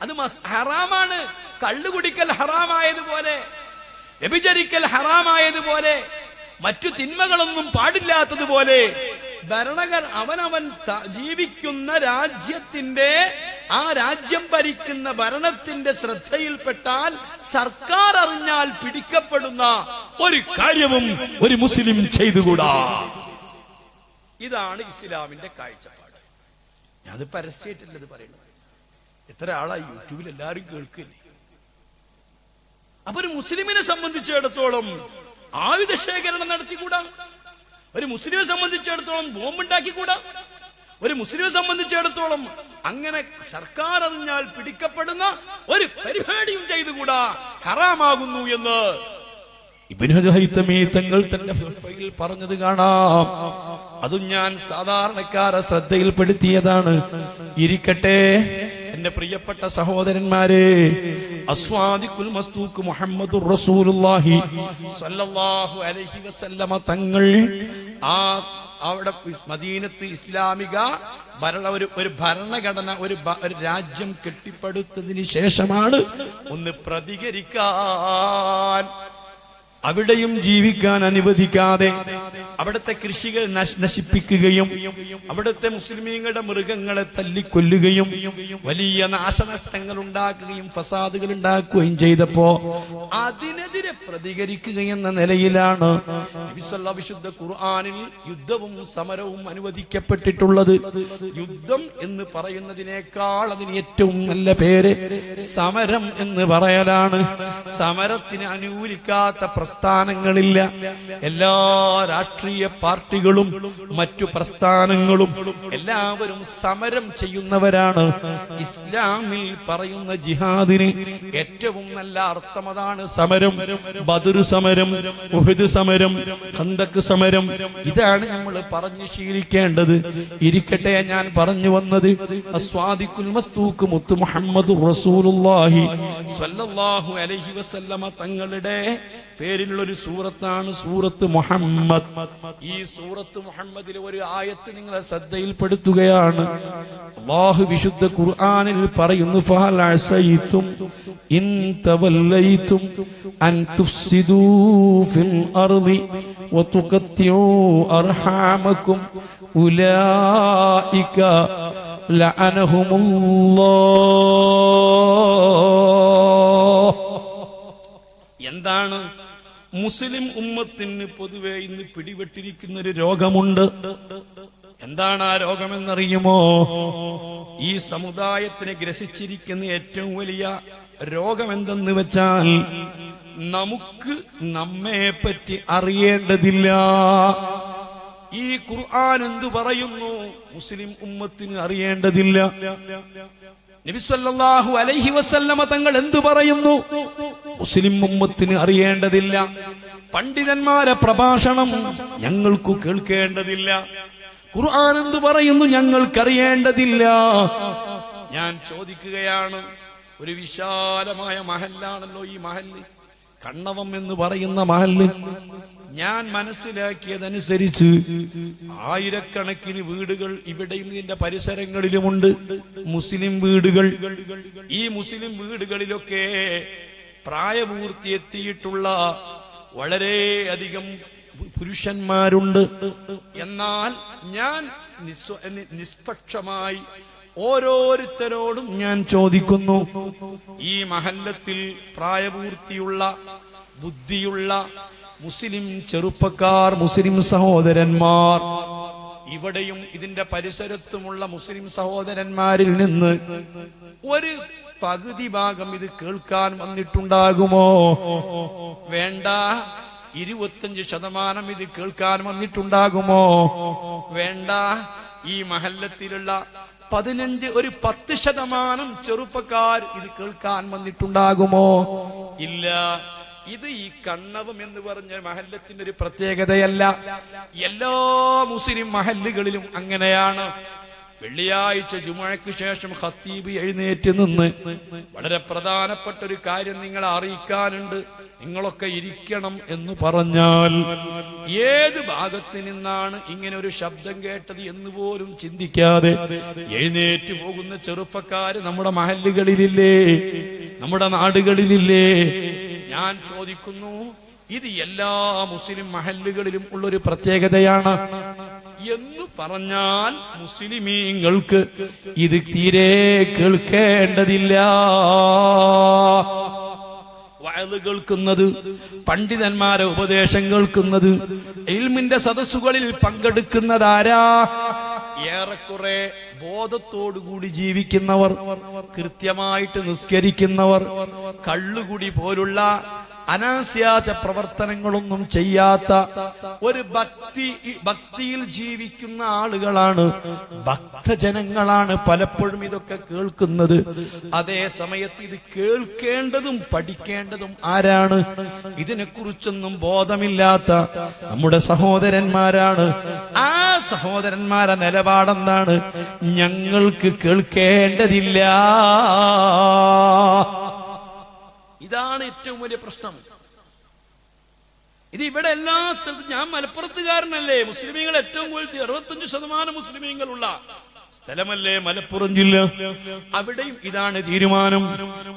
[SPEAKER 2] അത് ഹറാമാണ്. കള്ളുകുടിക്കൽ ഹറാമായതുപോലെ വ്യഭിചരിക്കൽ ഹറാമായതുപോലെ മറ്റു തിന്മകളൊന്നും പാടില്ലാത്തതുപോലെ ഭരണകർ അവനവൻ ജീവിക്കുന്ന രാജ്യത്തിന്റെ ആ രാജ്യം ഭരിക്കുന്ന ഭരണത്തിന്റെ ശ്രദ്ധയിൽപ്പെട്ടാൽ സർക്കാർ അറിഞ്ഞാൽ പിടിക്കപ്പെടുന്ന ഒരു കാര്യവും ഒരു മുസ്ലിം ചെയ്തുകൂടാ. ഇതാണ് ഇസ്ലാമിന്റെ കാഴ്ചപ്പാട്. അത് പരസ്യമായിട്ടല്ലത് പറയുന്നത്. എത്ര ആളാ യൂട്യൂബിൽ എല്ലാവരും കേൾക്കില്ലേ അപ്പൊ ഒരു മുസ്ലിമിനെ സംബന്ധിച്ചിടത്തോളം ആയുധ ശേഖരണം നടത്തിക്കൂടാ? ഒരു മുസ്ലിമെ സംബന്ധിച്ചിടത്തോളം ബോംബുണ്ടാക്കിക്കൂടാ? ഒരു മുസ്ലിമെ സംബന്ധിച്ചിടത്തോളം അങ്ങനെ സർക്കാർ അറിഞ്ഞാൽ പിടിക്കപ്പെടുന്ന ഒരു പരിപാടിയും ചെയ്തുകൂടാ? ഹറാമാകുന്നു എന്ന്. തങ്ങൾ തന്റെ പറഞ്ഞത് കാണാം. അതും ഞാൻ സാധാരണക്കാരെ ശ്രദ്ധയിൽപ്പെടുത്തിയതാണ്. ഇരിക്കട്ടെ. എന്റെ പ്രിയപ്പെട്ട സഹോദരന്മാരെ അസ്വാദിക്കുൽ മസ്തൂക്ക് മുഹമ്മദുർ റസൂലുള്ളാഹി സ്വല്ലല്ലാഹു അലൈഹി വസല്ലമ തങ്ങൾ ആ അവിടെ മദീനത്ത് ഇസ്ലാമിക ഭരണ ഒരു ഒരു ഭരണഘടന ഒരു ഒരു രാജ്യം കെട്ടിപ്പടുത്തതിന് ശേഷമാണ് ഒന്ന് പ്രതികരിക്കാൻ അവിടെയും ജീവിക്കാൻ അനുവദിക്കാതെ അവിടുത്തെ കൃഷികൾ നശിപ്പിക്കുകയും അവിടുത്തെ മുസ്ലിമീങ്ങളുടെ മൃഗങ്ങളെ തല്ലിക്കൊല്ലുകയും വലിയ നാശനഷ്ടങ്ങൾ ഉണ്ടാക്കുകയും ഫസാദുകൾ ഉണ്ടാക്കുകയും ചെയ്തപ്പോ അതിനെതിരെ പ്രതികരിക്കുക എന്ന നിലയിലാണ് വിശുദ്ധ ഖുർആാനിൽ യുദ്ധവും സമരവും അനുവദിക്കപ്പെട്ടിട്ടുള്ളത്. യുദ്ധം എന്ന് പറയുന്നതിനേക്കാൾ അതിന് ഏറ്റവും നല്ല പേര് സമരം എന്ന് പറയലാണ്. സമരത്തിന് അനുകൂലിക്കാത്ത പ്രസ്ഥാനങ്ങളില്ല. എല്ലാ രാഷ്ട്രീയ പാർട്ടികളും മറ്റു പ്രസ്ഥാനങ്ങളും എല്ലാവരും സമരം ചെയ്യുന്നവരാണ്. ഇസ്ലാമിൽ പറയുന്ന ജിഹാദിന് ഏറ്റവും നല്ല അർത്ഥം അതാണ് സമരം. ബദർ സമരം ഉഹദ് സമരം ഖന്തക്ക് സമരം. ഇതാണ് നമ്മൾ പറഞ്ഞു ശീലിക്കേണ്ടത്. ഇരിക്കട്ടെ ഞാൻ പറഞ്ഞു വന്നത്. അസ്വാദിക്കുൽ മസ്തൂക്ക് മുത്തു മുഹമ്മദ് റസൂലുള്ളാഹി സ്വല്ലല്ലാഹു അലൈഹി വസല്ലമ തങ്ങളുടെ പേരിലുള്ള ഒരു സൂറത്താണ് സൂറത്ത് മുഹമ്മദ്. ഈ സൂറത്ത് മുഹമ്മദിലെ ഒരു ആയത്ത് നിങ്ങളെ ശ്രദ്ധയിൽപ്പെടുത്തുകയാണ്. അള്ളാഹു വിശുദ്ധ ഖുർആാനിൽ പറയുന്നു ഇൻ തവല്ലൈതും അൻ ഫിൽ ലഅനഹുമുല്ലാഹ്. എന്താണ് മുസ്ലിം ഉമ്മത്തിന് പൊതുവെ ഇന്ന് പിടിപെട്ടിരിക്കുന്ന ഒരു രോഗമുണ്ട്. എന്താണ് ആ രോഗമെന്നറിയുമോ? ഈ സമുദായത്തിന് ഗ്രസിച്ചിരിക്കുന്ന ഏറ്റവും വലിയ രോഗം എന്തെന്ന് വെച്ചാൽ നമുക്ക് നമ്മെ പറ്റി അറിയേണ്ടതില്ല. ഈ ഖുർആൻ എന്തു പറയുന്നു? മുസ്ലിം ഉമ്മത്തിന് അറിയേണ്ടതില്ല. നബിസ്വല്ലാഹു അലൈഹി വസല്ലമ തങ്ങൾ എന്തു പറയുന്നു? മുസ്ലിം ഉമ്മത്തിന് അറിയേണ്ടതില്ല. പണ്ഡിതന്മാരെ പ്രഭാഷണം ഞങ്ങൾക്കു കേൾക്കേണ്ടതില്ല. ഖുർആൻ എന്തു പറയുന്നു ഞങ്ങൾക്കറിയേണ്ടതില്ല. ഞാൻ ചോദിക്കുകയാണ് ഒരു വിശാലമായ മഹല്ലാണല്ലോ ഈ മഹല്ല്. കണ്ണവം എന്ന് പറയുന്ന മഹല്ല്. ഞാൻ മനസ്സിലാക്കിയതനുസരിച്ച് ആയിരക്കണക്കിന് വീടുകൾ ഇവിടെയും ഇതിന്റെ പരിസരങ്ങളിലുമുണ്ട്. മുസ്ലിം വീടുകൾ. ഈ മുസ്ലിം വീടുകളിലൊക്കെ പ്രായപൂർത്തി എത്തിയിട്ടുള്ള വളരെ അധികം പുരുഷന്മാരുണ്ട്. എന്നാൽ ഞാൻ നിഷ്പക്ഷമായി ഓരോരുത്തരോടും ഞാൻ ചോദിക്കുന്നു. ഈ മഹല്ലത്തിൽ പ്രായപൂർത്തിയുള്ള ബുദ്ധിയുള്ള മുസ്ലിം ചെറുപ്പക്കാർ മുസ്ലിം സഹോദരന്മാർ. ഇവിടെയും ഇതിന്റെ പരിസരത്തുമുള്ള മുസ്ലിം സഹോദരന്മാരിൽ നിന്ന് ഒരു പകുതി ഭാഗം ഇത് കേൾക്കാൻ വന്നിട്ടുണ്ടാകുമോ? വേണ്ട. ഇരുപത്തഞ്ച് ശതമാനം ഇത് കേൾക്കാൻ വന്നിട്ടുണ്ടാകുമോ? വേണ്ട. ഈ മഹല്ലത്തിലുള്ള പതിനഞ്ച് ഒരു പത്ത് ശതമാനം ചെറുപ്പക്കാർ ഇത് കേൾക്കാൻ വന്നിട്ടുണ്ടാകുമോ? ഇല്ല. ഇത് ഈ കണ്ണവം എന്ന് പറഞ്ഞ മഹല്ലത്തിന്റെ ഒരു പ്രത്യേകതയല്ല. എല്ലാ മുസ്ലിം മഹല്ലുകളിലും അങ്ങനെയാണ്. വെള്ളിയാഴ്ച ജുമഴയ്ക്ക് ശേഷം ഹത്തീബ് എഴുന്നേറ്റ് നിന്ന് വളരെ പ്രധാനപ്പെട്ട ഒരു കാര്യം നിങ്ങളെ അറിയിക്കാനുണ്ട്. നിങ്ങളൊക്കെ ഇരിക്കണം എന്ന് പറഞ്ഞാൽ ഏത് ഭാഗത്ത് നിന്നാണ് ഇങ്ങനെ ഒരു ശബ്ദം കേട്ടത് എന്ന് പോലും ചിന്തിക്കാതെ എഴുന്നേറ്റ് പോകുന്ന ചെറുപ്പക്കാര് നമ്മുടെ മഹല്ലുകളിലില്ലേ? നമ്മുടെ നാടുകളിലില്ലേ? ഞാൻ ചോദിക്കുന്നു ഇത് എല്ലാ മുസ്ലിം മഹല്ലുകളിലും ഉള്ളൊരു പ്രത്യേകതയാണ്. എന്ന് പറഞ്ഞാൽ മുസ്ലിമീങ്ങൾക്ക് ഇത് തീരെ കേൾക്കേണ്ടതില്ല. വയത് കേൾക്കുന്നത് പണ്ഡിതന്മാരെ ഉപദേശം കേൾക്കുന്നത് ഇൽമിന്റെ സദസ്സുകളിൽ പങ്കെടുക്കുന്നതാരാ? ഏറെക്കുറെ ബോധത്തോടുകൂടി ജീവിക്കുന്നവർ കൃത്യമായിട്ട് നിസ്കരിക്കുന്നവർ കള്ളുകുടി പോലുള്ള അനാസ്യാച പ്രവർത്തനങ്ങളൊന്നും ചെയ്യാത്ത ഒരു ഭക്തി ഭക്തിയിൽ ജീവിക്കുന്ന ആളുകളാണ്. ഭക്തജനങ്ങളാണ് പലപ്പോഴും ഇതൊക്കെ കേൾക്കുന്നത്. അതേ സമയത്ത് ഇത് കേൾക്കേണ്ടതും പഠിക്കേണ്ടതും ആരാണ്? ഇതിനെക്കുറിച്ചൊന്നും ബോധമില്ലാത്ത നമ്മുടെ സഹോദരന്മാരാണ്. ആ സഹോദരന്മാരെ നിലപാടെന്താണ്? ഞങ്ങൾക്ക് കേൾക്കേണ്ടതില്ല. ഇതാണ് ഏറ്റവും വലിയ പ്രശ്നം. ഇത് ഇവിടെ എല്ലാ സ്ഥലത്തും ഞാൻ മലപ്പുറത്തുകാരനല്ലേ മുസ്ലിമീങ്ങൾ ഏറ്റവും കൂടുതൽ അറുപത്തഞ്ച് ശതമാനം മുസ്ലിമീങ്ങളുള്ള സ്ഥലമല്ലേ മലപ്പുറം ജില്ല? അവിടെയും ഇതാണ് തീരുമാനം.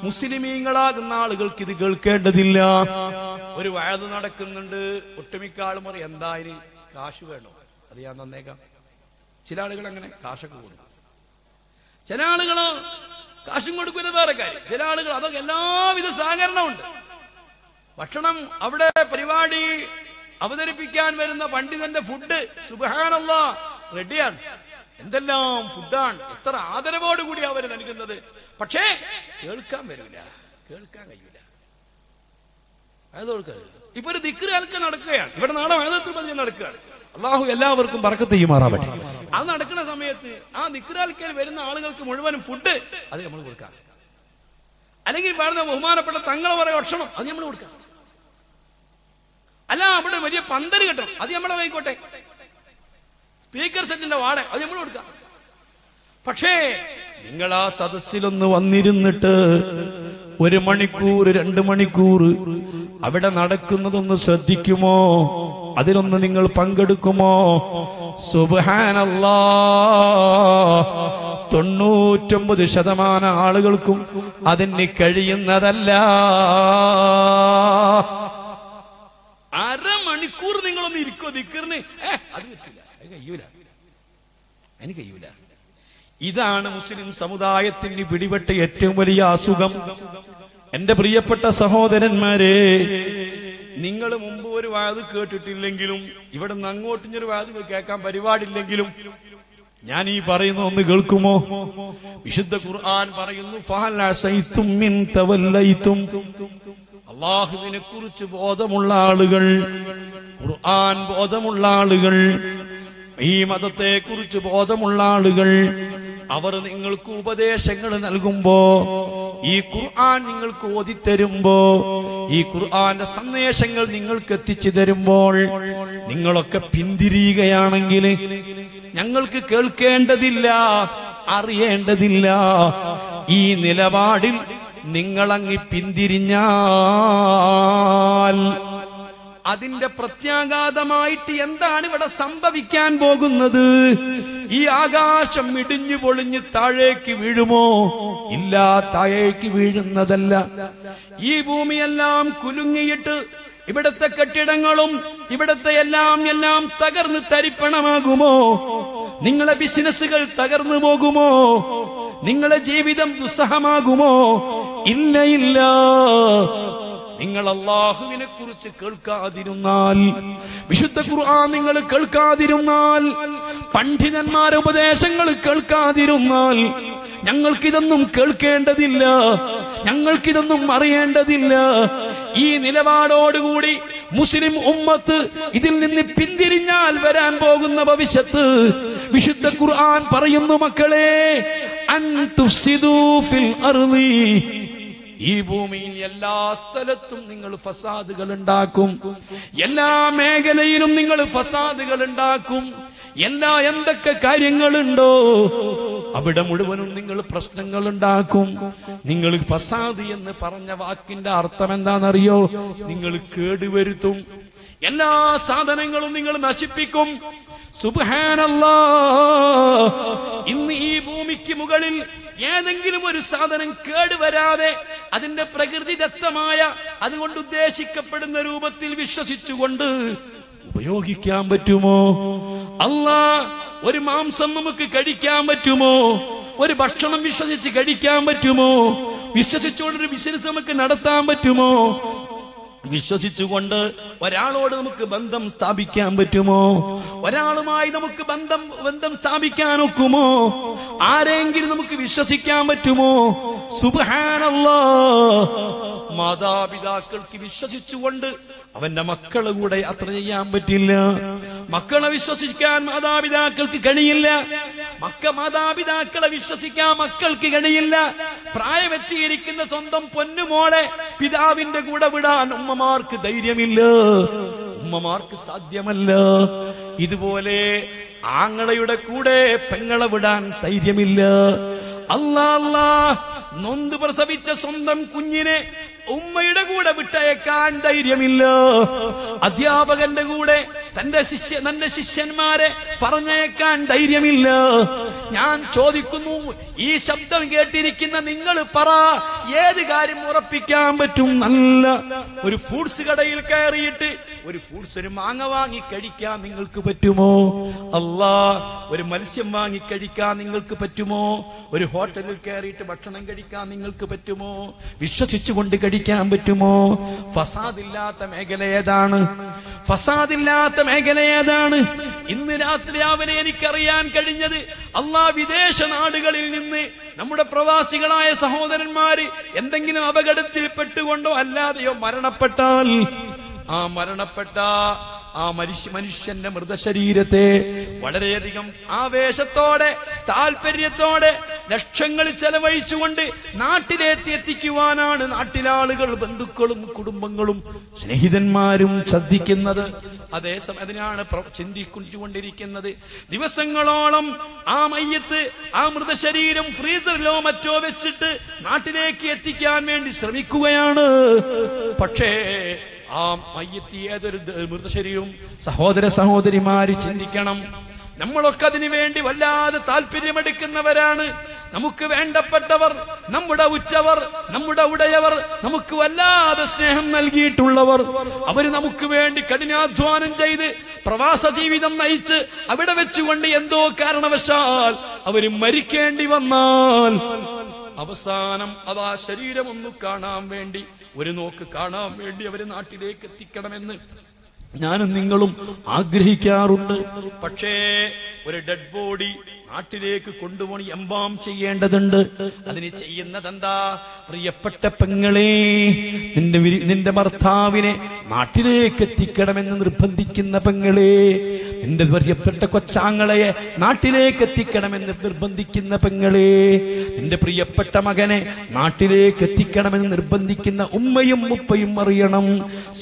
[SPEAKER 2] മുസ്ലിമീങ്ങളാകുന്ന ആളുകൾക്ക് ഇത് കേൾക്കേണ്ടതില്ല. ഒരു വയത് നടക്കുന്നുണ്ട് ഒട്ടുമിക്ക ആളും പറയും എന്തായാലും കാശ് വേണോ? അത് ഞാൻ തന്നേക്കാം. ചില ആളുകൾ അങ്ങനെ കാശൊക്കെ കൊടുക്കും. ചില ആളുകൾ കാശും കൊടുക്കുന്നത് വേറെ കാര്യം. ചില ആളുകൾ അതൊക്കെ എല്ലാവിധ സഹകരണമുണ്ട്. ഭക്ഷണം അവിടെ പരിപാടി അവതരിപ്പിക്കാൻ വരുന്ന പണ്ഡിതന്റെ ഫുഡ് സുബഹാനല്ല റെഡിയാണ്. എന്തെല്ലാം ഫുഡാണ്. എത്ര ആദരവോട് കൂടി അവർ നൽകുന്നത്. പക്ഷേ കേൾക്കാൻ വരില്ല. കേൾക്കാൻ കഴിയില്ല. അതൊക്കെ ഇപ്പൊ ഒരു ദിക്റ് അൽക്ക് നടക്കുകയാണ്. ഇവിടെ നാളെ വേദത്തിൽ പതിവ് നടക്കുകയാണ്. അള്ളാഹു എല്ലാവർക്കും പറക്കത്ത് ചെയ്യുമാറാവട്ടെ. അത് നടക്കുന്ന സമയത്ത് ആ നിക്രാൽക്കൽ വരുന്ന ആളുകൾക്ക് മുഴുവനും ഫുഡ് അത് നമ്മൾ കൊടുക്കാം. അല്ലെങ്കിൽ വേണ്ട ബഹുമാനപ്പെട്ട തങ്ങൾ പറയ ഭക്ഷണം അത് നമ്മൾ കൊടുക്കാം. അല്ല അവിടെ വലിയ പന്തൽ കിട്ടും. അത് നമ്മളെ വൈക്കോട്ടെ സ്പീക്കർ സെറ്റിന്റെ വാട അത് നമ്മൾ കൊടുക്കാം. പക്ഷേ നിങ്ങൾ ആ സദസ്സിലൊന്ന് വന്നിരുന്നിട്ട് ഒരു മണിക്കൂർ രണ്ട് മണിക്കൂർ. അവിടെ നടക്കുന്നതൊന്ന് ശ്രദ്ധിക്കുമോ? അതിലൊന്ന് നിങ്ങൾ പങ്കെടുക്കുമോ? സുബാനല്ലാ തൊണ്ണൂറ്റൊമ്പത് ശതമാനം ആളുകൾക്കും അതിന് കഴിയുന്നതല്ല. അരമണിക്കൂർ നിങ്ങളൊന്ന് ഇരിക്കോ ദിക്കറിന്. അത് പറ്റില്ല അത് കഴിയൂല ഇതാണ് മുസ്ലിം സമുദായത്തിന് പിടിപെട്ട ഏറ്റവും വലിയ അസുഖം. എന്റെ പ്രിയപ്പെട്ട സഹോദരന്മാരെ നിങ്ങൾ മുമ്പ് ഒരു വാത് കേട്ടിട്ടില്ലെങ്കിലും ഇവിടെ നിന്ന് അങ്ങോട്ടും ഒരു വാത് കേൾക്കാൻ പരിപാടില്ലെങ്കിലും ഞാൻ ഈ പറയുന്ന ഒന്ന് കേൾക്കുമോ? വിശുദ്ധ ഖുർആൻ പറയുന്നു അള്ളാഹുവിനെ കുറിച്ച് ബോധമുള്ള ആളുകൾ ഖുർആൻ ബോധമുള്ള ആളുകൾ ഈ മതത്തെ കുറിച്ച് ബോധമുള്ള ആളുകൾ അവർ നിങ്ങൾക്ക് ഉപദേശങ്ങൾ നൽകുമ്പോ ഈ ഖുർആൻ നിങ്ങൾക്ക് ഓതിത്തരുമ്പോ ഈ ഖുർആന്റെ സന്ദേശങ്ങൾ നിങ്ങൾക്ക് എത്തിച്ചു തരുമ്പോൾ നിങ്ങളൊക്കെ പിന്തിരിയുകയാണെങ്കിൽ ഞങ്ങൾക്ക് കേൾക്കേണ്ടതില്ല അറിയേണ്ടതില്ല. ഈ നിലപാടിൽ നിങ്ങളങ്ങി പിന്തിരിഞ്ഞാൽ അതിന്റെ പ്രത്യാഘാതമായിട്ട് എന്താണ് ഇവിടെ സംഭവിക്കാൻ പോകുന്നത്? ഈ ആകാശം ഇടിഞ്ഞു പൊളിഞ്ഞ് താഴേക്ക് വീഴുമോ? ഇല്ല താഴേക്ക് വീഴുന്നതല്ല. ഈ ഭൂമിയെല്ലാം കുലുങ്ങിയിട്ട് ഇവിടത്തെ കെട്ടിടങ്ങളും ഇവിടത്തെ എല്ലാം എല്ലാം തകർന്ന് തരിപ്പണമാകുമോ? നിങ്ങളെ ബിസിനസ്സുകൾ തകർന്നു പോകുമോ? നിങ്ങളെ ജീവിതം ദുസ്സഹമാകുമോ? ഇല്ല ഇല്ല. നിങ്ങൾ അള്ളാഹുവിനെ കുറിച്ച് കേൾക്കാതിരുന്നാൽ വിശുദ്ധ ഖുർആൻ നിങ്ങൾ കേൾക്കാതിരുന്നാൽ പണ്ഡിതന്മാരെ ഉപദേശങ്ങൾ കേൾക്കാതിരുന്നാൽ ഞങ്ങൾക്കിതൊന്നും കേൾക്കേണ്ടതില്ല ഞങ്ങൾക്കിതൊന്നും അറിയേണ്ടതില്ല. ഈ നിലപാടോടുകൂടി മുസ്ലിം ഉമ്മത്ത് ഇതിൽ നിന്ന് പിന്തിരിഞ്ഞാൽ വരാൻ പോകുന്ന ഭവിഷ്യത്ത് വിശുദ്ധ ഖുർആൻ പറയുന്നു മക്കളെ ഫിൽ ഈ ഭൂമിയിൽ എല്ലാ സ്ഥലത്തും നിങ്ങൾ ഫസാദുകൾ ഉണ്ടാക്കും എല്ലാ മേഖലയിലും നിങ്ങൾ ഫസാദുകൾ ഉണ്ടാക്കും എല്ലാ എന്തൊക്കെ കാര്യങ്ങളുണ്ടോ അവിടെ മുഴുവനും നിങ്ങൾ പ്രശ്നങ്ങൾ ഉണ്ടാക്കും നിങ്ങൾ ഫസാദ് എന്ന് പറഞ്ഞ വാക്കിന്റെ അർത്ഥം എന്താണെന്നറിയോ? നിങ്ങൾ കേടുവരുത്തും. എല്ലാ സാധനങ്ങളും നിങ്ങൾ നശിപ്പിക്കും. ഇന്ന് ഈ ഭൂമിക്ക് മുകളിൽ ഏതെങ്കിലും ഒരു സാധനം കേടുവരാതെ അതിന്റെ പ്രകൃതി ദത്തമായ അതുകൊണ്ട് ഉദ്ദേശിക്കപ്പെടുന്ന രൂപത്തിൽ വിശ്വസിച്ചുകൊണ്ട് ഉപയോഗിക്കാൻ പറ്റുമോ? അല്ല ഒരു മാംസം നമുക്ക് കഴിക്കാൻ പറ്റുമോ? ഒരു ഭക്ഷണം വിശ്വസിച്ച് കഴിക്കാൻ പറ്റുമോ? വിശ്വസിച്ചുകൊണ്ട് ഒരു ബിസിനസ് നമുക്ക് നടത്താൻ പറ്റുമോ? വിശ്വസിച്ചുകൊണ്ട് ഒരാളോട് നമുക്ക് ബന്ധം സ്ഥാപിക്കാൻ പറ്റുമോ? ഒരാളുമായി നമുക്ക് ബന്ധം ബന്ധം സ്ഥാപിക്കാൻ ഒക്കുമോ ആരെങ്കിലും നമുക്ക് വിശ്വസിക്കാൻ പറ്റുമോ? സുബാനല്ലോ മാതാപിതാക്കൾക്ക് വിശ്വസിച്ചുകൊണ്ട് അവന്റെ മക്കളെ കൂടെ യാത്ര ചെയ്യാൻ പറ്റില്ല. മക്കളെ വിശ്വസിക്കാൻ മാതാപിതാക്കൾക്ക് കഴിയില്ല മക്ക മാതാപിതാക്കളെ വിശ്വസിക്കാൻ മക്കൾക്ക് കഴിയില്ല പ്രായമെത്തിയിരിക്കുന്ന സ്വന്തം പൊന്നുമോളെ പിതാവിന്റെ കൂടെ വിടാൻ ഉമ്മമാർക്ക് ധൈര്യമില്ല. ഉമ്മമാർക്ക് സാധ്യമല്ല. ഇതുപോലെ ആങ്ങളയുടെ കൂടെ പെങ്ങളെ വിടാൻ ധൈര്യമില്ല. അല്ലാ അല്ലാ നൊന്ത് പ്രസവിച്ച സ്വന്തം കുഞ്ഞിനെ ഉമ്മയുടെ കൂടെ വിട്ടയക്കാൻ ധൈര്യമില്ല. അധ്യാപകന്റെ കൂടെ തന്റെ ശിഷ്യ തന്റെ ശിഷ്യന്മാരെ പറഞ്ഞയക്കാൻ ധൈര്യമില്ല. ഞാൻ ചോദിക്കുന്നു ഈ ശബ്ദം കേട്ടിരിക്കുന്ന നിങ്ങൾ പറ ഏത് കാര്യം ഉറപ്പിക്കാൻ പറ്റും? നല്ല ഒരു ഫ്രൂട്ട്സ് കടയിൽ കയറിയിട്ട് ഒരു ഫ്രൂട്ട്സ് ഒരു മാങ്ങ വാങ്ങി കഴിക്കാൻ നിങ്ങൾക്ക് പറ്റുമോ? അല്ലാ ഒരു മത്സ്യം വാങ്ങി കഴിക്കാൻ നിങ്ങൾക്ക് പറ്റുമോ? ഒരു ഹോട്ടലിൽ കയറിയിട്ട് ഭക്ഷണം കഴിക്കാൻ നിങ്ങൾക്ക് പറ്റുമോ? വിശ്വസിച്ചുകൊണ്ട് കഴിക്കാൻ പറ്റുമോ? ഫസാദില്ലാത്ത മേഖല ഏതാണ്? ഫസാദില്ലാത്ത മേഖല ഏതാണ്? ഇന്ന് രാത്രി അവനെ എനിക്കറിയാൻ കഴിഞ്ഞത് അള്ളാ വിദേശ നാടുകളിൽ നിന്ന് നമ്മുടെ പ്രവാസികളായ സഹോദരന്മാര് എന്തെങ്കിലും അപകടത്തിൽ പെട്ടുകൊണ്ടോ അല്ലാതെയോ മരണപ്പെട്ടാൽ ആ മരണപ്പെട്ട ആ മനുഷ്യ മനുഷ്യന്റെ മൃതശരീരത്തെ വളരെയധികം ആവേശത്തോടെ താല്പര്യത്തോടെ ലക്ഷങ്ങൾ ചെലവഴിച്ചുകൊണ്ട് നാട്ടിലേത്തി എത്തിക്കുവാനാണ് നാട്ടിലാളുകൾ ബന്ധുക്കളും കുടുംബങ്ങളും സ്നേഹിതന്മാരും ശ്രദ്ധിക്കുന്നത്. അതേസമയം അതിനാണ് ചിന്തിക്കൊണ്ടിരിക്കുന്നത് ദിവസങ്ങളോളം ആ മയ്യത്ത് ആ മൃതശരീരം ഫ്രീസറിലോ മറ്റോ വെച്ചിട്ട് നാട്ടിലേക്ക് എത്തിക്കാൻ വേണ്ടി ശ്രമിക്കുകയാണ്. പക്ഷേ ആ മയ്യത്തി ഏതൊരു മൃതശരീരവും സഹോദര സഹോദരിമാര് ചിന്തിക്കണം. നമ്മളൊക്കെ അതിനു വേണ്ടി വല്ലാതെ താല്പര്യമെടുക്കുന്നവരാണ്. നമുക്ക് വേണ്ടപ്പെട്ടവർ നമ്മുടെ ഉറ്റവർ നമ്മുടെ ഉടയവർ നമുക്ക് വല്ലാതെ സ്നേഹം നൽകിയിട്ടുള്ളവർ. അവർ നമുക്ക് വേണ്ടി കഠിനാധ്വാനം ചെയ്ത് പ്രവാസ ജീവിതം നയിച്ച് അവിടെ വെച്ചുകൊണ്ട് എന്തോ കാരണവശാൽ അവർ മരിക്കേണ്ടി വന്നാൽ അവസാനം അതാ ഒന്ന് കാണാൻ വേണ്ടി ഒരു നോക്ക് കാണാൻ വേണ്ടി അവർ നാട്ടിലേക്ക് എത്തിക്കണമെന്ന് ഞാനും നിങ്ങളും ആഗ്രഹിക്കാറുണ്ട്. പക്ഷേ ഒരു ഡെഡ് ബോഡി നാട്ടിലേക്ക് കൊണ്ടുപോയി എംബാം ചെയ്യേണ്ടതുണ്ട്. അതിന് ചെയ്യുന്നത് എന്താ പ്രിയപ്പെട്ട പെങ്ങളെ നിന്റെ നിന്റെ ഭർത്താവിനെ നാട്ടിലേക്ക് എത്തിക്കണമെന്ന് നിർബന്ധിക്കുന്ന പെങ്ങളെ നിന്റെ പ്രിയപ്പെട്ട കൊച്ചാങ്ങളെ നാട്ടിലേക്ക് എത്തിക്കണമെന്ന് നിർബന്ധിക്കുന്ന പെങ്ങളെ നിന്റെ പ്രിയപ്പെട്ട മകനെ നാട്ടിലേക്ക് എത്തിക്കണമെന്ന് നിർബന്ധിക്കുന്ന ഉമ്മയും ഉപ്പയും അറിയണം.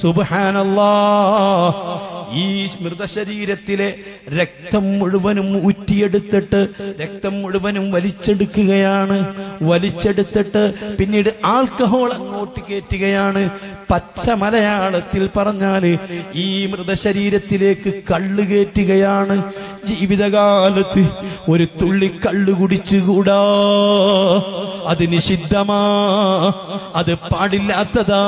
[SPEAKER 2] സുബഹാനല്ലാ ഈ മൃതശരീരത്തിലെ രക്തം മുഴുവനും ഊറ്റിയെടുത്തിട്ട് രക്തം മുഴുവനും വലിച്ചെടുക്കുകയാണ്. വലിച്ചെടുത്തിട്ട് പിന്നീട് ആൽക്കഹോൾ അങ്ങോട്ട് കയറ്റുകയാണ്. പച്ച മലയാളത്തിൽ പറഞ്ഞാൽ ഈ മൃതശരീരത്തിലേക്ക് കള്ള് കയറ്റുകയാണ് ജീവിതകാലത്ത് ഒരു തുള്ളി കള്ളു കുടിച്ചുകൂടാ. അത് നിഷിദ്ധമാ. അത് പാടില്ലാത്തതാ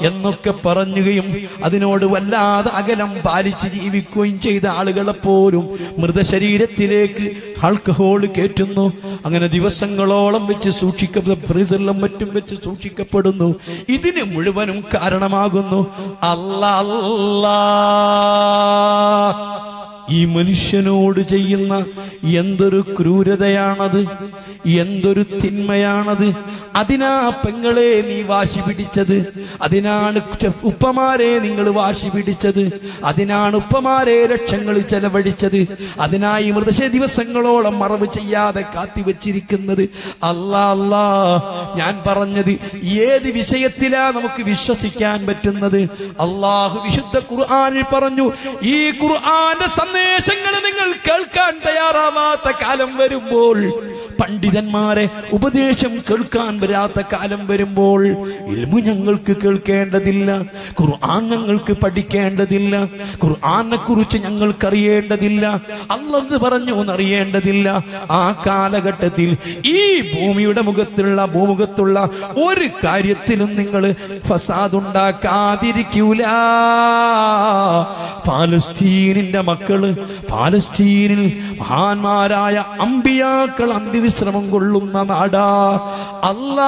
[SPEAKER 2] എന്നൊക്കെ പറഞ്ഞുകയും അതിനോട് വല്ലാതെ അകലം പാലിച്ച് ജീവിക്കുകയും ചെയ്ത ആളുകളെ പോലും മൃതശരീരത്തിലേക്ക് ആൽക്കഹോൾ കയറ്റുന്നു അങ്ങനെ ദിവസങ്ങളോളം വെച്ച് സൂക്ഷിക്ക ഫ്രീസറിലും മറ്റും വെച്ച് സൂക്ഷിക്കപ്പെടുന്നു. ഇതിന് മുഴുവനും കാരണമാകുന്നു. അല്ല അല്ലാ. ഈ മനുഷ്യനോട് ചെയ്യുന്ന എന്തൊരു ക്രൂരതയാണത്? എന്തൊരു തിന്മയാണത്? അതിനാ പെങ്ങളെ നീ വാശി പിടിച്ചത്. അതിനാണ് ഉപ്പമാരെ നിങ്ങൾ വാശി പിടിച്ചത്. അതിനാണ് ഉപ്പമാരെ ലക്ഷങ്ങൾ ചെലവഴിച്ചത്. അതിനായി മൃതശ ദിവസങ്ങളോളം മറവ് ചെയ്യാതെ കാത്തിവച്ചിരിക്കുന്നത്. അല്ലാ അല്ലാ ഞാൻ പറഞ്ഞത് ഏത് വിഷയത്തിലാ നമുക്ക് വിശ്വസിക്കാൻ പറ്റുന്നത്? അള്ളാഹു വിശുദ്ധ ഖുർആനിൽ പറഞ്ഞു ഈ ഖുർആന്റെ സന്ദേശങ്ങൾ നിങ്ങൾ കേൾക്കാൻ തയ്യാറാവാത്ത കാലം വരുമ്പോൾ പണ്ഡിതന്മാരെ ഉപദേശം കേൾക്കാൻ വരാത്ത കാലം വരുമ്പോൾ ഇൽമു ഞങ്ങൾക്ക് കേൾക്കേണ്ടതില്ല ഖുർആൻ ഞങ്ങൾക്ക് പഠിക്കേണ്ടതില്ല ഖുർആനെ കുറിച്ച് ഞങ്ങൾക്ക് അറിയേണ്ടതില്ല അല്ലെന്ന് പറഞ്ഞു എന്നറിയേണ്ടതില്ല. ആ കാലഘട്ടത്തിൽ ഈ ഭൂമിയുടെ മുഖത്തുള്ള ഭൂമുഖത്തുള്ള ഒരു കാര്യത്തിലും നിങ്ങൾ ഫസാദ് ഉണ്ടാക്കാതിരിക്കൂല. പാലസ്തീനിന്റെ മക്കൾ പാലസ്തീനിൽ മഹാന്മാരായ അമ്പിയാക്കൾ അന്ത്യവിശ്രമം കൊള്ളുന്ന നാടാ. അല്ല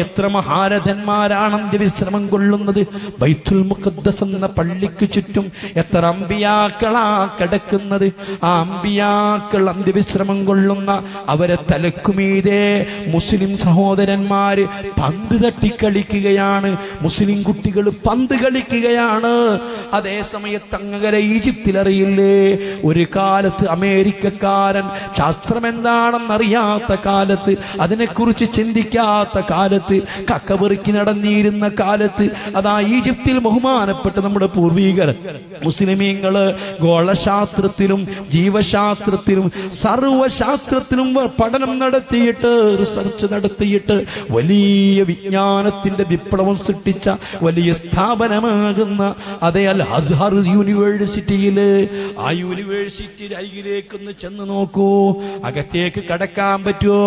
[SPEAKER 2] എത്ര മഹാരഥന്മാരാണ് അന്ത്യവിശ്രമം കൊള്ളുന്നത്? ബൈത്തുൽ മുഖദ്ദസ് എന്ന പള്ളിക്ക് ചുറ്റും എത്ര അമ്പിയാക്കളാ കിടക്കുന്നത്? ആ അമ്പിയാക്കൾ അന്ത്യവിശ്രമം കൊള്ളുന്ന അവരെ തലക്കുമീതേ മുസ്ലിം സഹോദരന്മാര് പന്ത് തട്ടിക്കളിക്കുകയാണ്. മുസ്ലിം കുട്ടികൾ പന്ത് കളിക്കുകയാണ്. അതേ സമയത്ത് അങ്ങകര ഈജിപ്തിൽ അറിയില്ലേ ഒരു കാലത്ത് അമേരിക്കക്കാരൻ ശാസ്ത്രം എന്താണെന്നറിയാത്ത കാലത്ത് അതിനെക്കുറിച്ച് ചിന്തിക്കാത്ത കാലത്ത് കക്കപെറുക്കി നടന്നിരുന്ന കാലത്ത് അതാ ഈജിപ്തിൽ ബഹുമാനപ്പെട്ട നമ്മുടെ പൂർവീകർ മുസ്ലിമീങ്ങൾ ഗോളശാസ്ത്രത്തിലും ജീവശാസ്ത്രത്തിലും സർവശാസ്ത്രത്തിലും പഠനം നടത്തിയിട്ട് റിസർച്ച് നടത്തിയിട്ട് വലിയ വിജ്ഞാനത്തിന്റെ വിപ്ലവം സൃഷ്ടിച്ച വലിയ സ്ഥാപനമാകുന്ന അതേ അൽ അസ്ഹർ യൂണിവേഴ്സിറ്റിയിൽ ആ യൂണിവേഴ്സിറ്റി അരികിലേക്ക് ഒന്ന് ചെന്ന് നോക്കൂ. അകത്തേക്ക് കടക്കാൻ പറ്റുമോ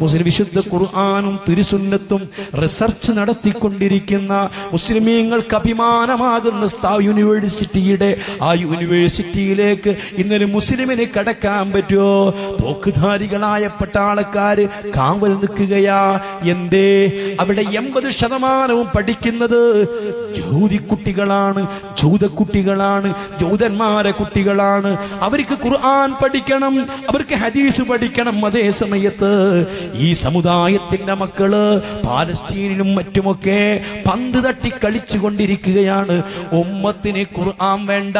[SPEAKER 2] മുസ്ലിം വിശുദ്ധ ഖുർആാനും തിരുസുന്നത്തും റിസർച്ച് നടത്തിക്കൊണ്ടിരിക്കുന്ന മുസ്ലിമീങ്ങൾക്ക് അഭിമാനമാകുന്ന യൂണിവേഴ്സിറ്റിയുടെ ആ യൂണിവേഴ്സിറ്റിയിലേക്ക് ഇന്നലെ മുസ്ലിമിന് കടക്കാൻ പറ്റുമോ തോക്കുധാരികളായ പട്ടാളക്കാര് കാവൽ നിൽക്കുകയാ. എന്തേ? അവിടെ എൺപത് ശതമാനവും പഠിക്കുന്നത് ജൂതി കുട്ടികളാണ് ജൂതക്കുട്ടികളാണ് ജൂതന്മാരെ കുട്ടികളാണ്. അവർക്ക് ഖുർആൻ പഠിക്കണം അവർക്ക് ഹദീസ് പഠിക്കണം അതേ സമയത്ത് ഈ സമുദായത്തിന്റെ മക്കൾ പാലസ്തീനിലും മറ്റുമൊക്കെ പന്ത് തട്ടി കളിച്ചു കൊണ്ടിരിക്കുകയാണ് ഉമ്മത്തിന് ഖുർആൻ വേണ്ട.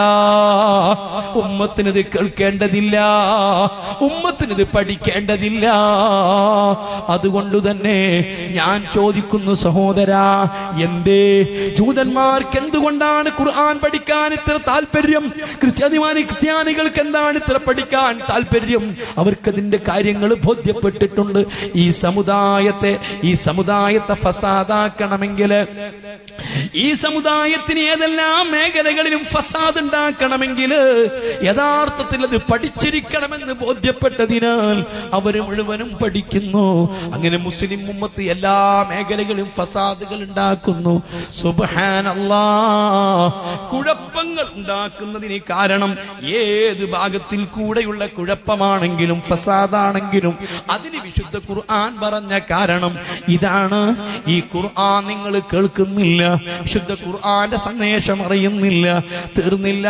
[SPEAKER 2] ഉമ്മത്തിന് ഇത് കേൾക്കേണ്ടതില്ല. ഉമ്മത്തിന് ഇത് പഠിക്കേണ്ടതില്ല. അതുകൊണ്ട് തന്നെ ഞാൻ ചോദിക്കുന്നു സഹോദര എന്തേ? ജൂതന്മാർക്ക് എന്തുകൊണ്ടാണ് ഖുർആൻ പഠിക്കാൻ ഇത്ര താല്പര്യം? ക്രിസ്ത്യാനിമാനി ക്രിസ്ത്യാനികൾക്ക് എന്താണ് ഇത്ര പഠിക്കാൻ താല്പര്യം? അവർക്കതിന്റെ കാര്യങ്ങൾ ബോധ്യപ്പെട്ടിട്ടുണ്ട്. ഈ സമുദായത്തെ ഈ സമുദായത്തെ ഫസാദാക്കണമെങ്കിൽ ഈ സമുദായത്തിന് ഏതെല്ലാം മേഖലകളിലും ഫസാദ് ഉണ്ടാക്കണമെങ്കിൽ യഥാർത്ഥത്തിൽ അത് പഠിച്ചിരിക്കണമെന്ന് ബോധ്യപ്പെട്ടതിനാൽ അവർ മുഴുവനും പഠിക്കുന്നു. അങ്ങനെ മുസ്ലിം ഉമ്മത്ത് എല്ലാ മേഖലകളിലും ഫസാദുകൾ ഉണ്ടാക്കുന്നു. സുബാൻ അല്ലാ കുഴപ്പങ്ങൾ ഉണ്ടാക്കുന്നതിന് കാരണം ഏത് ഭാഗത്തിൽ കൂടെയുള്ള കുഴപ്പമാണെങ്കിലും ഫസാദാണെങ്കിലും അതിന് വിശുദ്ധ ഖുർആൻ പറഞ്ഞ കാരണം ഇതാണ്. ഈ ഖുർആൻ നിങ്ങൾ കേൾക്കുന്നില്ല വിശുദ്ധ ഖുർആന്റെ സന്ദേശം അറിയുന്നില്ല. തീർന്നില്ല.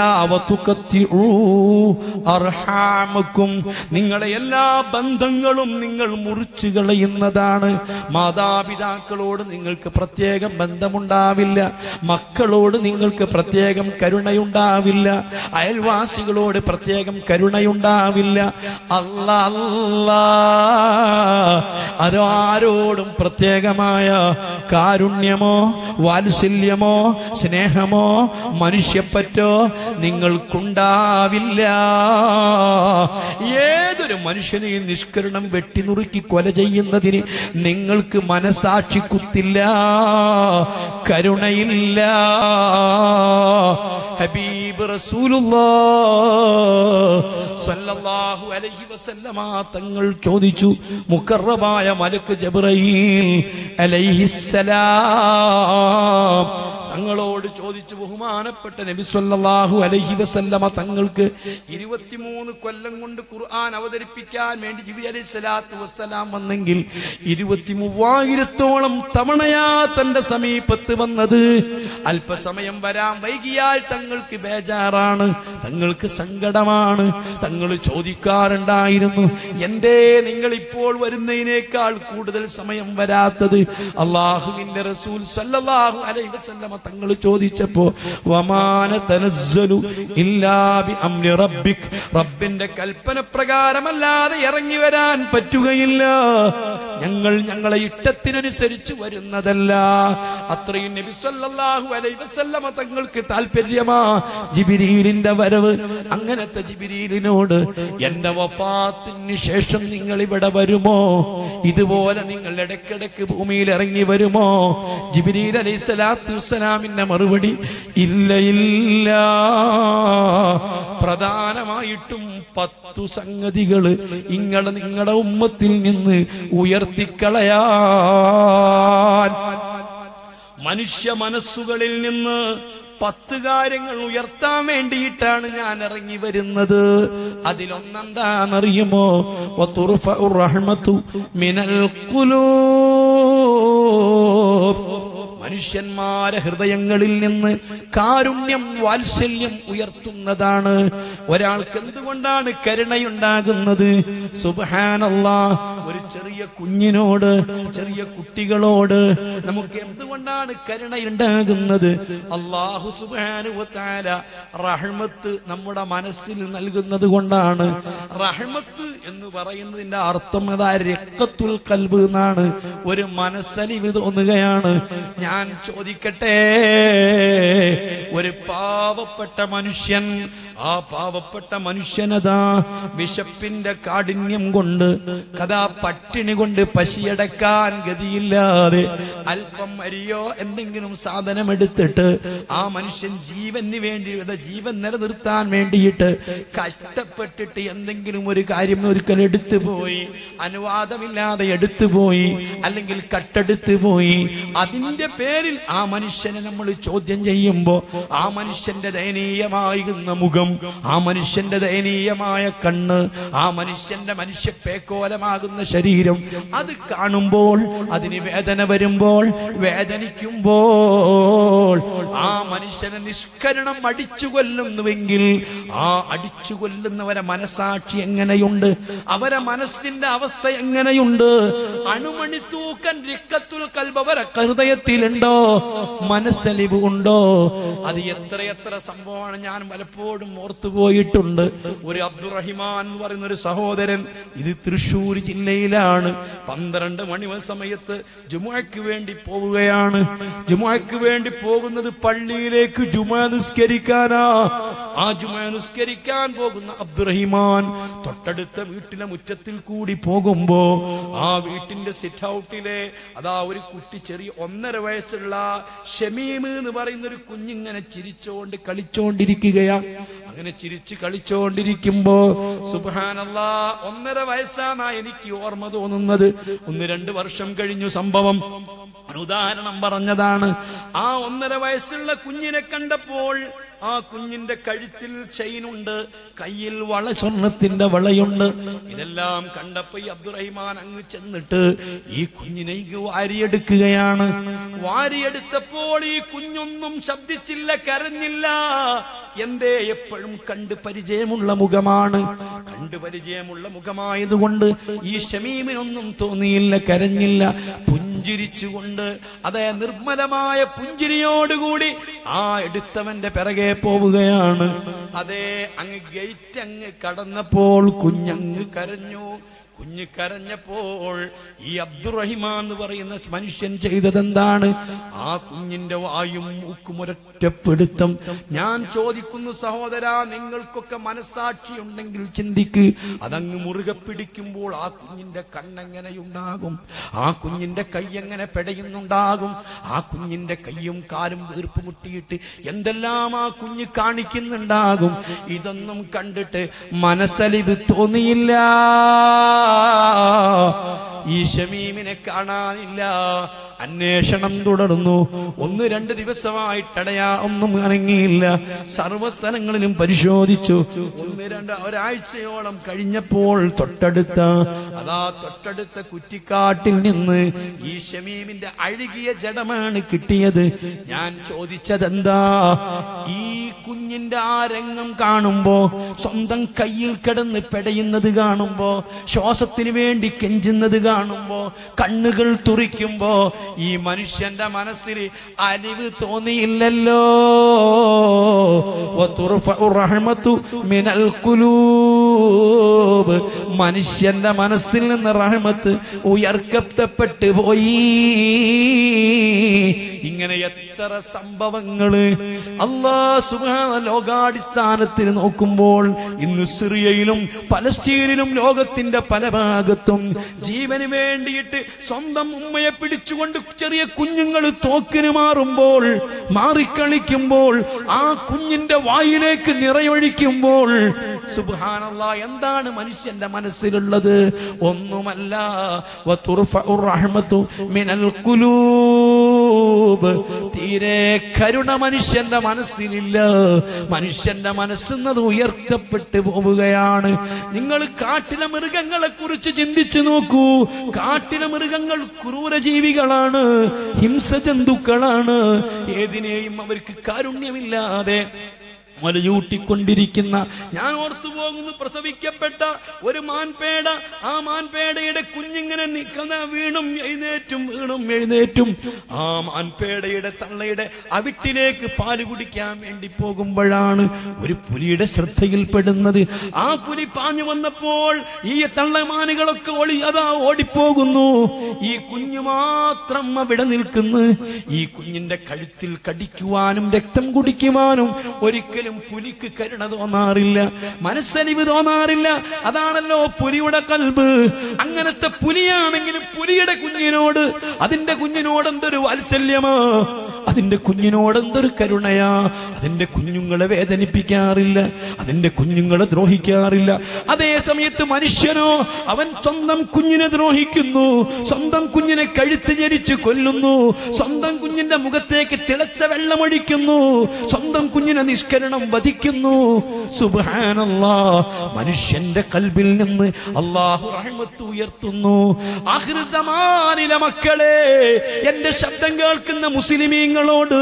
[SPEAKER 2] അർഹാമക്കും. നിങ്ങളെ എല്ലാ ബന്ധങ്ങളും നിങ്ങൾ മുറിച്ചു കളയുന്നതാണ്. മാതാപിതാക്കളോട് നിങ്ങൾക്ക് പ്രത്യേകം ബന്ധമുണ്ടാവില്ല. മക്കളോട് നിങ്ങൾക്ക് പ്രത്യേകം കരുണയുണ്ടാവില്ല. അയൽവാസികളോട് പ്രത്യേകം കരുണയുണ്ടാവില്ല. അല്ല അല്ലാ. ആരോടും പ്രത്യേകമായ കാരുണ്യമോ വാത്സല്യമോ സ്നേഹമോ മനുഷ്യപ്പറ്റോ നിങ്ങൾക്കുണ്ടാവില്ല. ഏതൊരു മനുഷ്യനെയും നിഷ്കരണം വെട്ടിനുറുക്കി കൊല ചെയ്യുന്നതിന് നിങ്ങൾക്ക് മനസാക്ഷി കുത്തില്ല. കരുണയില്ല. ഹബീബ് സല്ലല്ലാഹു അലൈഹി വസല്ലമ തങ്ങൾ ചോദിച്ചു മുക്കറബായ മലക്ക് ജബ്രയിൽ അലൈഹിസ്സലാം. തങ്ങളോട് ചോദിച്ചു ബഹുമാനപ്പെട്ട നബി സല്ലല്ലാഹു അലൈഹി വസല്ലമ തങ്ങൾക്ക് ഇരുപത്തിമൂന്ന് കൊല്ലം കൊണ്ട് ഖുർആൻ അവതരിപ്പിക്കാൻ വേണ്ടി ജിബി അലൈഹി സ്വലാത്തു വസ്സലാം വന്നെങ്കിൽ ഇരുപത്തി മൂവായിരത്തോളം തവണയാ തന്റെ സമീപത്ത് വന്നത്. അല്പസമയം വരാം വൈകിയാൽ തങ്ങൾക്ക് ബേജാറാണ് തങ്ങൾക്ക് സങ്കടമാണ്. തങ്ങൾ ചോദിക്കാറുണ്ടായിരുന്നു എന്തേ നിങ്ങൾ ഇപ്പോൾ വരുന്നതിനേക്കാൾ കൂടുതൽ സമയം വരാത്തത്? അള്ളാഹുവിന്റെ റസൂൽ സല്ലല്ലാഹു അലൈഹി തങ്ങൾ ചോദിച്ചപ്പോ റബ്ബിന്റെ കൽപ്പന പ്രകാരമല്ലാതെ ഇറങ്ങി വരാൻ പറ്റുകയില്ല. ഞങ്ങൾ ഞങ്ങളെ ഇഷ്ടത്തിനനുസരിച്ച് വരുന്നതല്ല. അത്രയും നബി സല്ലല്ലാഹു അലൈഹി തങ്ങൾക്ക് താല്പര്യമാ ജിബിരീലിന്റെ വരവ്. അങ്ങനത്തെ ജിബിരീലിനോട് എന്റെ വഫാത്തിന് ശേഷം നിങ്ങൾ ഇവിടെ വരുമോ? ഇതുപോലെ നിങ്ങൾ ഇടയ്ക്കിടയ്ക്ക് ഭൂമിയിൽ ഇറങ്ങി വരുമോ? ജിബിരീൽ അലൈഹി സ്വലാത്തു വസ്സലാമിന്റെ മറുപടി ഇല്ല ഇല്ല. പ്രധാനമായിട്ടും പത്തു സംഗതികൾ നിങ്ങൾ നിങ്ങളുടെ ഉമ്മത്തിൽ നിന്ന് ഉയർത്തിക്കളയാൻ. മനുഷ്യ മനസ്സുകളിൽ നിന്ന് പത്ത് കാര്യങ്ങൾ ഉയർത്താൻ വേണ്ടിയിട്ടാണ് ഞാൻ ഇറങ്ങി വരുന്നത്. അതിലൊന്നെന്താണെന്നറിയുമോ? മിനൽ മനുഷ്യന്മാരെ ഹൃദയങ്ങളിൽ നിന്ന് കാരുണ്യം വാത്സല്യം ഉയർത്തുന്നതാണ്. ഒരാൾക്ക് എന്തുകൊണ്ടാണ് കരുണയുണ്ടാകുന്നത്? സുബഹാനല്ല ഒരു ചെറിയ കുഞ്ഞിനോട് ചെറിയ കുട്ടികളോട് നമുക്ക് എന്തുകൊണ്ടാണ് കരുണയുണ്ടാകുന്നത്? അള്ളാഹു സുബാനുവത്താല റഹ്മത്ത് നമ്മുടെ മനസ്സിന് നൽകുന്നത് കൊണ്ടാണ്. റഹ്മത്ത് എന്ന് പറയുന്നതിന്റെ അർത്ഥം അതാ രക്തത്തുൽ കൽബ് എന്നാണ്. ഒരു മനസ്സലിവ് തോന്നുകയാണ്. ഞാൻ ചോദിക്കട്ടെ ഒരു പാവപ്പെട്ട മനുഷ്യൻ ആ പാവപ്പെട്ട മനുഷ്യനതാ വിശപ്പിന്റെ കാഠിന്യം കൊണ്ട് കഥാ പട്ടിണി കൊണ്ട് പശിയടക്കാൻ ഗതിയില്ലാതെ അല്പം അരിയോ എന്തെങ്കിലും സാധനം എടുത്തിട്ട് ആ മനുഷ്യൻ ജീവന് വേണ്ടി ജീവൻ നിലനിർത്താൻ വേണ്ടിയിട്ട് കഷ്ടപ്പെട്ടിട്ട് എന്തെങ്കിലും ഒരു കാര്യം ഒരിക്കൽ എടുത്തു പോയി. അനുവാദമില്ലാതെ എടുത്തു പോയി. അല്ലെങ്കിൽ കട്ടെടുത്ത് പോയി. അതിന്റെ പേരിൽ ആ മനുഷ്യനെ നമ്മൾ ചോദ്യം ചെയ്യുമ്പോ ആ മനുഷ്യന്റെ ദയനീയമായിരുന്ന മുഖം ആ മനുഷ്യന്റെ ദയനീയമായ കണ്ണ് ആ മനുഷ്യന്റെ മനുഷ്യ പേക്കോലമാകുന്ന ശരീരം അത് കാണുമ്പോൾ അതിന് വേദന വരുമ്പോൾ വേദനിക്കുമ്പോൾ ആ മനുഷ്യനെ നിഷ്കരണം അടിച്ചു കൊല്ലുന്നുവെങ്കിൽ ആ അടിച്ചു കൊല്ലുന്നവരെ മനസാക്ഷി എങ്ങനെയുണ്ട്? അവരെ മനസ്സിന്റെ അവസ്ഥ എങ്ങനെയുണ്ട്? അണുമണിത്തൂക്കൻ രിക്കത്തുൽ കൽബവരെ ഹൃദയത്തിലുണ്ടോ? മനസ്സലിവ് ഉണ്ടോ? അത് എത്രയെത്ര സംഭവമാണ് ഞാൻ പലപ്പോഴും ഓർത്തു പോയിട്ടുണ്ട്. ഒരു അബ്ദുറഹിമാൻ എന്ന് പറയുന്ന ഒരു സഹോദരൻ ഇത് തൃശ്ശൂർ ജില്ലയിലാണ്. പന്ത്രണ്ട് മണി സമയത്ത് ജുമുഅക്ക് വേണ്ടി പോവുകയാണ്. ജുമുഅക്ക് വേണ്ടി പോകുന്നത് പള്ളിയിലേക്ക് ജുമ നിസ്കരിക്കാനാ. ആ ജുമ നിസ്കരിക്കാൻ പോകുന്ന അബ്ദുറഹിമാൻ തൊട്ടടുത്ത വീട്ടിലെ മുറ്റത്തിൽ കൂടി പോകുമ്പോ ആ വീട്ടിന്റെ സിറ്റ് ഔട്ടിലെ അതാ ഒരു കുട്ടി ചെറിയ ഒന്നര വയസ്സുള്ള ഷമീം എന്ന് പറയുന്ന ഒരു കുഞ്ഞിങ്ങനെ ചിരിച്ചോണ്ട് കളിച്ചോണ്ടിരിക്കുകയാണ് അങ്ങനെ ചിരിച്ച് കളിച്ചോണ്ടിരിക്കുമ്പോ സുബാനല്ല ഒന്നര വയസ്സാണ് എനിക്ക് ഓർമ്മ തോന്നുന്നത്. ഒന്ന് രണ്ട് വർഷം കഴിഞ്ഞു സംഭവം. ഉദാഹരണം പറഞ്ഞതാണ്. ആ ഒന്നര വയസ്സുള്ള കുഞ്ഞിനെ കണ്ടപ്പോൾ ആ കുഞ്ഞിന്റെ കഴുത്തിൽ ചെയിനുണ്ട് കയ്യിൽ വള സ്വർണത്തിന്റെ വളയുണ്ട്. ഇതെല്ലാം കണ്ടപ്പോ അബ്ദുറഹിമാൻ അങ്ങ് ചെന്നിട്ട് ഈ കുഞ്ഞിനെ വാരിയെടുക്കുകയാണ്. വാരിയെടുത്തപ്പോൾ ഈ കുഞ്ഞൊന്നും ശബ്ദിച്ചില്ല കരഞ്ഞില്ല. എന്തേ എപ്പോഴും കണ്ട് പരിചയമുള്ള മുഖമാണ്. കണ്ട് പരിചയമുള്ള മുഖമായതുകൊണ്ട് ഈ ഷമീമിനൊന്നും തോന്നിയില്ല കരഞ്ഞില്ല. പുഞ്ചിരിച്ചുകൊണ്ട് അതേ നിർമ്മലമായ പുഞ്ചിരിയോടുകൂടി ആ എടുത്തവന്റെ പിറകെ പോവുകയാണ്. അതേ അങ്ങ് ഗേറ്റ് അങ്ങ് കടന്നപ്പോൾ കുഞ്ഞങ്ങ് കരഞ്ഞു. കുഞ്ഞ് കരഞ്ഞപ്പോൾ ഈ അബ്ദുറഹിമാൻ എന്ന് പറയുന്ന മനുഷ്യൻ ചെയ്തതെന്താണ്? ആ കുഞ്ഞിന്റെ വായും മൂക്കും ഒരൊറ്റപ്പെടുത്തം. ഞാൻ ചോദിക്കുന്നു സഹോദര നിങ്ങൾക്കൊക്കെ മനസാക്ഷി ഉണ്ടെങ്കിൽ ചിന്തിക്ക്. അതങ്ങ് മുറുകെ പിടിക്കുമ്പോൾ ആ കുഞ്ഞിന്റെ കണ്ണെങ്ങനെയുണ്ടാകും? ആ കുഞ്ഞിന്റെ കൈ എങ്ങനെ പെടയുന്നുണ്ടാകും? ആ കുഞ്ഞിന്റെ കൈയും കാലും വീർപ്പ് മുട്ടിയിട്ട് എന്തെല്ലാം ആ കുഞ്ഞ് കാണിക്കുന്നുണ്ടാകും? ഇതൊന്നും കണ്ടിട്ട് മനസ്സലിവ് തോന്നിയില്ല. ഈ ഷമീമിനെ കാണാനില്ല. അന്വേഷണം തുടർന്നു. ഒന്ന് രണ്ട് ദിവസമായിട്ടടയാ ഒന്നും അനങ്ങിയില്ല. സർവസ്ഥലങ്ങളിലും പരിശോധിച്ചു. ഒന്ന് രണ്ട് ഒരാഴ്ചയോളം കഴിഞ്ഞപ്പോൾ തൊട്ടടുത്ത അതാ തൊട്ടടുത്ത കുറ്റിക്കാട്ടിൽ നിന്ന് ഈ ഷമീമിന്റെ അഴുകിയ ജഡമാണ് കിട്ടിയത്. ഞാൻ ചോദിച്ചതെന്താ? ഈ കുഞ്ഞിന്റെ ആ രംഗം കാണുമ്പോ സ്വന്തം കയ്യിൽ കിടന്ന് പെടയുന്നത് കാണുമ്പോ ശ്വാസത്തിന് വേണ്ടി കെഞ്ചുന്നത് കാണുമ്പോ കണ്ണുകൾ തുറിക്കുമ്പോ ഈ മനുഷ്യന്റെ മനസ്സിൽ അലിവ് തോന്നിയില്ലല്ലോ. മിനൽ മനുഷ്യന്റെ മനസ്സിൽ നിന്ന് റഹ്മത്ത് ഉയർക്കപ്പെട്ടു പോയി. ഇങ്ങനെ എത്ര സംഭവങ്ങൾ അള്ളാ സുബാന ലോകാടിസ്ഥാനത്തിൽ നോക്കുമ്പോൾ ഇന്ന് സിറിയയിലും പലസ്തീനിലും ലോകത്തിന്റെ പല ഭാഗത്തും ജീവന് വേണ്ടിയിട്ട് സ്വന്തം ഉമ്മയെ പിടിച്ചുകൊണ്ട് ചെറിയ കുഞ്ഞുങ്ങൾ തോക്കിന് മാറുമ്പോൾ മാറിക്കളിക്കുമ്പോൾ ആ കുഞ്ഞിന്റെ വായിലേക്ക് നിറയൊഴിക്കുമ്പോൾ സുബാനല്ല എന്താണ് മനുഷ്യന്റെ മനസ്സിലുള്ളത്? ഒന്നുമല്ല മിനൽ ഖുലൂബ്. തീരെ കരുണ മനുഷ്യന്റെ മനസ്സിലില്ല. മനുഷ്യന്റെ മനസ്സെന്നത് ഉയർത്തപ്പെട്ട് പോവുകയാണ്. നിങ്ങൾ കാട്ടിലെ മൃഗങ്ങളെ കുറിച്ച് ചിന്തിച്ചു നോക്കൂ. കാട്ടിലെ മൃഗങ്ങൾ ക്രൂര ഹിംസ ജന്തുക്കളാണ് ഏതിനെയും അവർക്ക് കാരുണ്യമില്ലാതെ മലയൂട്ടിക്കൊണ്ടിരിക്കുന്ന ഞാൻ ഓർത്തു പോകുന്നു പ്രസവിക്കപ്പെട്ട ഒരു മാൻപേട. ആ മാൻപേടയുടെ കുഞ്ഞിങ്ങനെ നിൽക്കുന്ന വീണും എഴുന്നേറ്റും വീണും എഴുന്നേറ്റും. ആ മാൻപേടയുടെ തള്ളയുടെ അവിട്ടിലേക്ക് പാൽ കുടിക്കാൻ വേണ്ടി പോകുമ്പോഴാണ് ഒരു പുലിയുടെ ശ്രദ്ധയിൽപ്പെടുന്നത്. ആ പുലി പാഞ്ഞു വന്നപ്പോൾ ഈ തള്ളമാനുകളൊക്കെ ഒളി അതാ ഓടിപ്പോകുന്നു. ഈ കുഞ്ഞു മാത്രം അവിടെ നിൽക്കുന്നു. ഈ കുഞ്ഞിന്റെ കഴുത്തിൽ കടിക്കുവാനും രക്തം കുടിക്കുവാനും ഒരിക്കലും പുലിക്ക് കരുണ തോന്നാറില്ല. മനസ്സലിവ് തോന്നാറില്ല. അതാണല്ലോ പുലിയുടെ കൽബ്. അങ്ങനത്തെ പുലിയാണെങ്കിലും പുലിയുടെ കുഞ്ഞിനോട് അതിന്റെ കുഞ്ഞിനോട് എന്തൊരു വാത്സല്യമാ? അതിന്റെ കുഞ്ഞിനോട് എന്തൊരു കരുണയാ? അതിന്റെ കുഞ്ഞുങ്ങളെ വേദനിപ്പിക്കാറില്ല. അതിന്റെ കുഞ്ഞുങ്ങളെ ദ്രോഹിക്കാറില്ല. അതേ സമയത്ത് മനുഷ്യനോ അവൻ സ്വന്തം കുഞ്ഞിനെ ദ്രോഹിക്കുന്നു. സ്വന്തം കുഞ്ഞിനെ കഴുത്ത് ഞെരിച്ച് കൊല്ലുന്നു. സ്വന്തം കുഞ്ഞിന്റെ മുഖത്തേക്ക് തിളച്ച വെള്ളമൊഴിക്കുന്നു. സ്വന്തം കുഞ്ഞിനെ നിഷ്കരണം വധിക്കുന്നു. സുബാനല്ലാ മനുഷ്യന്റെ കൽബിൽ നിന്ന് അള്ളാഹു ഉയർത്തുന്നു. ആഹ്റസമാനിലെ മക്കളെ എന്റെ ശബ്ദം കേൾക്കുന്ന മുസ്ലിമീങ്ങളോട്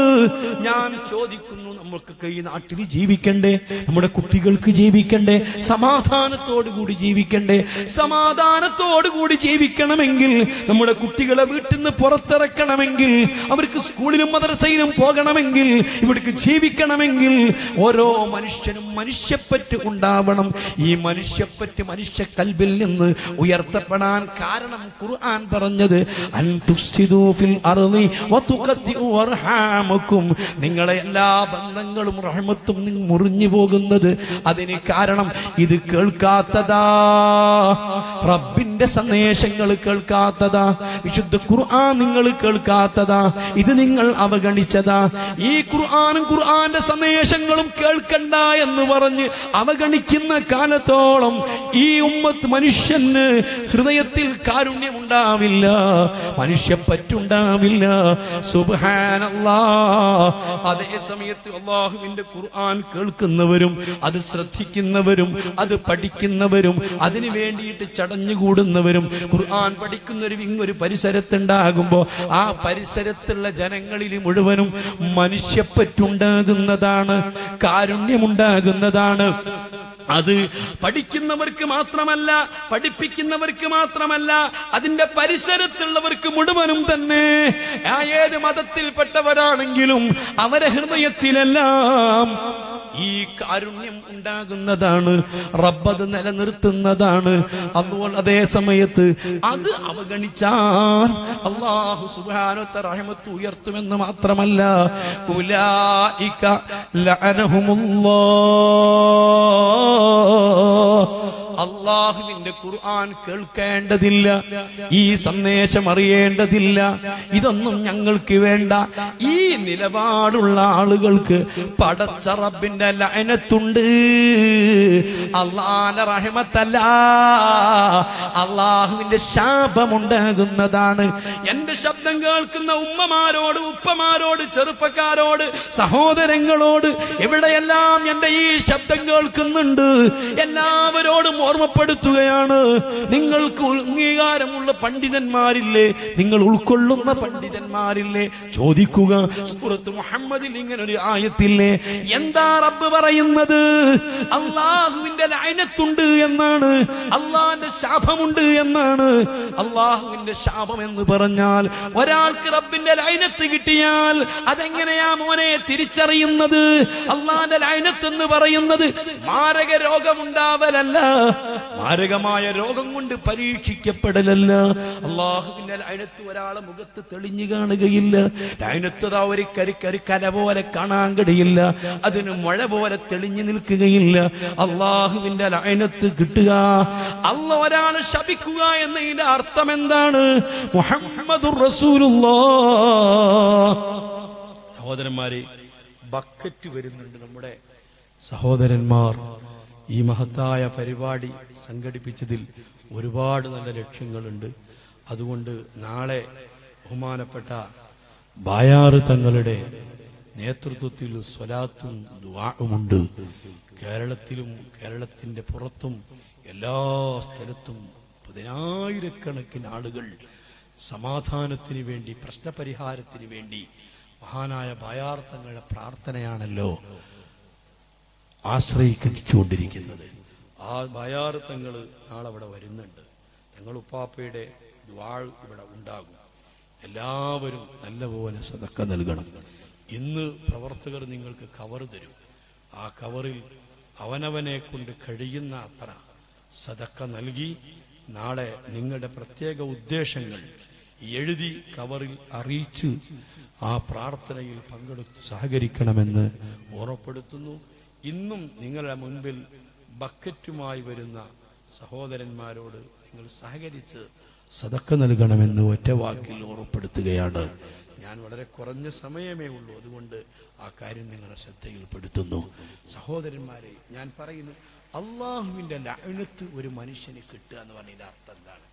[SPEAKER 2] ഞാൻ ചോദിക്കുന്നു നമുക്കൊക്കെ ഈ നാട്ടിൽ ജീവിക്കണ്ടേ? നമ്മുടെ കുട്ടികൾക്ക് ജീവിക്കണ്ടേ? സമാധാനത്തോടു കൂടി ജീവിക്കണ്ടേ? സമാധാനത്തോടു കൂടി ജീവിക്കണമെങ്കിൽ നമ്മുടെ കുട്ടികളെ വീട്ടിൽ നിന്ന് പുറത്തിറക്കണമെങ്കിൽ അവർക്ക് സ്കൂളിലും മദ്രസയിലും പോകണമെങ്കിൽ ഇവിടേക്ക് ജീവിക്കണമെങ്കിൽ ഓരോ മനുഷ്യനും മനുഷ്യപ്പറ്റ് ഉണ്ടാവണം. ഈ മനുഷ്യപ്പറ്റ് മനുഷ്യ കൽബിൽ നിന്ന് ഉയർത്തപ്പെടാൻ കാരണം ഖുർആൻ പറഞ്ഞത് അൻതുസ്തിദൂ ഫിൽ അർളി വതുഖത്തിഉ അർഹാമക്കും. നിങ്ങളെ എല്ലാ ബന്ധങ്ങളും റഹ്മത്തും മുറിഞ്ഞു പോകുന്നത് അതിന് കാരണം ഇത് കേൾക്കാത്തതാ. റബ്ബിന്റെ സന്ദേശങ്ങൾ കേൾക്കാത്തതാ. വിശുദ്ധ ഖുർആൻ നിങ്ങൾ കേൾക്കാത്തതാ. ഇത് നിങ്ങൾ അവഗണിച്ചതാ. ഈ ഖുർആനും ഖുർആന്റെ സന്ദേശങ്ങളും കേൾക്കണ്ട എന്ന് പറഞ്ഞ് അവഗണിക്കുന്ന കാലത്തോളം ഈ ഉമ്മത്ത് മനുഷ്യന് ഹൃദയത്തിൽ കാരുണ്യം ഉണ്ടാവില്ല മനുഷ്യ മനുഷ്യപ്പറ്റുണ്ടാവില്ല. സുബ്ഹാനല്ലാ. അതേ സമയത്ത് അള്ളാഹുവിന്റെ ഖുർആൻ കേൾക്കുന്നവരും അത് ശ്രദ്ധിക്കുന്നവരും അത് പഠിക്കുന്നവരും അതിനു വേണ്ടിയിട്ട് ചടഞ്ഞുകൂടുന്നവരും ഖുർആൻ പഠിക്കുന്നൊരു ഇങ്ങൊരു പരിസരത്തുണ്ടാകുമ്പോ ആ പരിസരത്തുള്ള ജനങ്ങളിൽ മുഴുവനും മനുഷ്യപ്പറ്റുണ്ടാകുന്നതാണ് കാരുണ്യമുണ്ടാകുന്നതാണ്. അത് പഠിക്കുന്നവർക്ക് മാത്രമല്ല പഠിപ്പിക്കുന്നവർക്ക് മാത്രമല്ല അതിന്റെ പരിസരത്തുള്ളവർക്ക് മുഴുവനും തന്നെ. ഏത് മതത്തിൽപ്പെട്ടവരാണെങ്കിലും അവരെ ഹൃദയത്തിലെല്ലാം ഈ കാരുണ്യം ഉണ്ടാകുന്നതാണ് റബ്ബത് നിലനിർത്തുന്നതാണ്. അപ്പോൾ അതേ സമയത്ത് അത് അവഗണിച്ചാൽ അള്ളാഹു സുബാനത്തെ റഹമത്ത് ഉയർത്തുമെന്ന് മാത്രമല്ല ഉലായിക ലഅനഹുമുല്ലാഹ് അള്ളാഹുവിന്റെ ഖുർആൻ കേൾക്കേണ്ടതില്ല ഈ സന്ദേശം അറിയേണ്ടതില്ല. ഇതൊന്നും ഞങ്ങൾക്ക് വേണ്ട. ഈ നിലപാടുള്ള ആളുകൾക്ക് പടച്ച റബ്ബിന്റെ ലയനത്തുണ്ട്. അള്ളാന്റെ റഹിമത്തല്ല. അള്ളാഹുവിന്റെ ശാപമുണ്ടാകുന്നതാണ്. എന്റെ ശബ്ദം കേൾക്കുന്ന ഉമ്മമാരോട് ഉപ്പമാരോട് ചെറുപ്പക്കാരോട് സഹോദരങ്ങളോട് എവിടെയെല്ലാം എന്റെ ഈ ശബ്ദം കേൾക്കുന്നുണ്ട് എല്ലാവരോടും ഓർമ്മപ്പെടുത്തുകയാണ്. നിങ്ങൾക്ക് അംഗീകാരമുള്ള പണ്ഡിതന്മാരില്ലേ? നിങ്ങൾ ഉൾക്കൊള്ളുന്ന പണ്ഡിതന്മാരില്ലേ? ചോദിക്കുക സൂറത്ത് മുഹമ്മദിൽ ഇങ്ങനെ ഒരു ആയത്തില്ലേ? എന്താ റബ്ബ് പറയുന്നത്? അള്ളാഹുവിന്റെ ലയനത്തുണ്ട് എന്നാണ്. അള്ളാഹിന്റെ ശാപമുണ്ട് എന്നാണ്. അള്ളാഹുവിന്റെ ശാപം എന്ന് പറഞ്ഞാൽ ഒരാൾക്ക് റബ്ബിന്റെ ലൈനത്ത് കിട്ടിയാൽ അതെങ്ങനെയാ മോനെ തിരിച്ചറിയുന്നത്? അള്ളാന്റെ ലൈനത്ത് എന്ന് പറയുന്നത് മാരക രോഗമുണ്ടാവലല്ല. മാരകമായ രോഗം കൊണ്ട് പരീക്ഷിക്കപ്പെടലല്ല. അള്ളാഹുവിന്റെ അയനത്ത് ഒരാളെ മുഖത്ത് തെളിഞ്ഞു കാണുകയില്ല. ലൈനത്തതാ ഒരു കരി കരി കല പോലെ കാണാൻ കഴിയില്ല. അതിന് മഴ പോലെ തെളിഞ്ഞു നിൽക്കുകയില്ല. അള്ളാഹുവിന്റെ അയനത്ത് കിട്ടുക. അല്ല ഒരാൾ ശപിക്കുക എന്നതിന്റെ അർത്ഥം എന്താണ്? മുഹമ്മദുർ സഹോദരന്മാരെ ബക്കറ്റ് വരുന്നുണ്ട് നമ്മുടെ സഹോദരന്മാർ. ഈ മഹത്തായ പരിപാടി സംഘടിപ്പിച്ചതിൽ ഒരുപാട് നല്ല ലക്ഷ്യങ്ങളുണ്ട്. അതുകൊണ്ട് നാളെ ബഹുമാനപ്പെട്ട ബായാറ് തങ്ങളുടെ നേതൃത്വത്തിൽ സ്വലാത്തും ദുആഉമുണ്ട് കേരളത്തിലും കേരളത്തിന്റെ പുറത്തും എല്ലാ സ്ഥലത്തും പതിനായിരക്കണക്കിന് ആളുകൾ സമാധാനത്തിന് വേണ്ടി പ്രശ്നപരിഹാരത്തിന് വേണ്ടി മഹാനായ ഭയാർത്ഥങ്ങളുടെ പ്രാർത്ഥനയാണല്ലോ. ആശ്രയിച്ചുകൊണ്ടിരിക്കുന്നത് ആ ഭയാർത്ഥങ്ങൾ നാളെ അവിടെ വരുന്നുണ്ട്. ഞങ്ങൾ ഉപ്പാപ്പയുടെ ദ്വാൾ ഇവിടെ ഉണ്ടാകും. എല്ലാവരും നല്ലപോലെ സതക്ക നൽകണം. ഇന്ന് പ്രവർത്തകർ നിങ്ങൾക്ക് കവർ തരും. ആ കവറിൽ അവനവനെ കൊണ്ട് കഴിയുന്ന അത്ര സതക്ക നൽകി നാളെ നിങ്ങളുടെ പ്രത്യേക ഉദ്ദേശങ്ങൾ എഴുതി കവറിൽ അറിയിച്ച് ആ പ്രാർത്ഥനയിൽ പങ്കെടുത്ത് സഹകരിക്കണമെന്ന് ഓർമ്മപ്പെടുത്തുന്നു. ഇന്നും നിങ്ങളുടെ മുൻപിൽ ബക്കറ്റുമായി വരുന്ന സഹോദരന്മാരോട് നിങ്ങൾ സഹകരിച്ച് സതക്ക നൽകണമെന്ന് ഒറ്റ വാക്കിൽ ഉറപ്പെടുത്തുകയാണ്. ഞാൻ വളരെ കുറഞ്ഞ സമയമേ ഉള്ളൂ. അതുകൊണ്ട് ആ കാര്യം നിങ്ങളുടെ ശ്രദ്ധയിൽപ്പെടുത്തുന്നു. സഹോദരന്മാരെ ഞാൻ പറയുന്നു അള്ളാഹുവിന്റെ ലഅനത്ത് ഒരു മനുഷ്യന് കിട്ടുക എന്ന് പറഞ്ഞതിന്റെ അർത്ഥം എന്താണ്?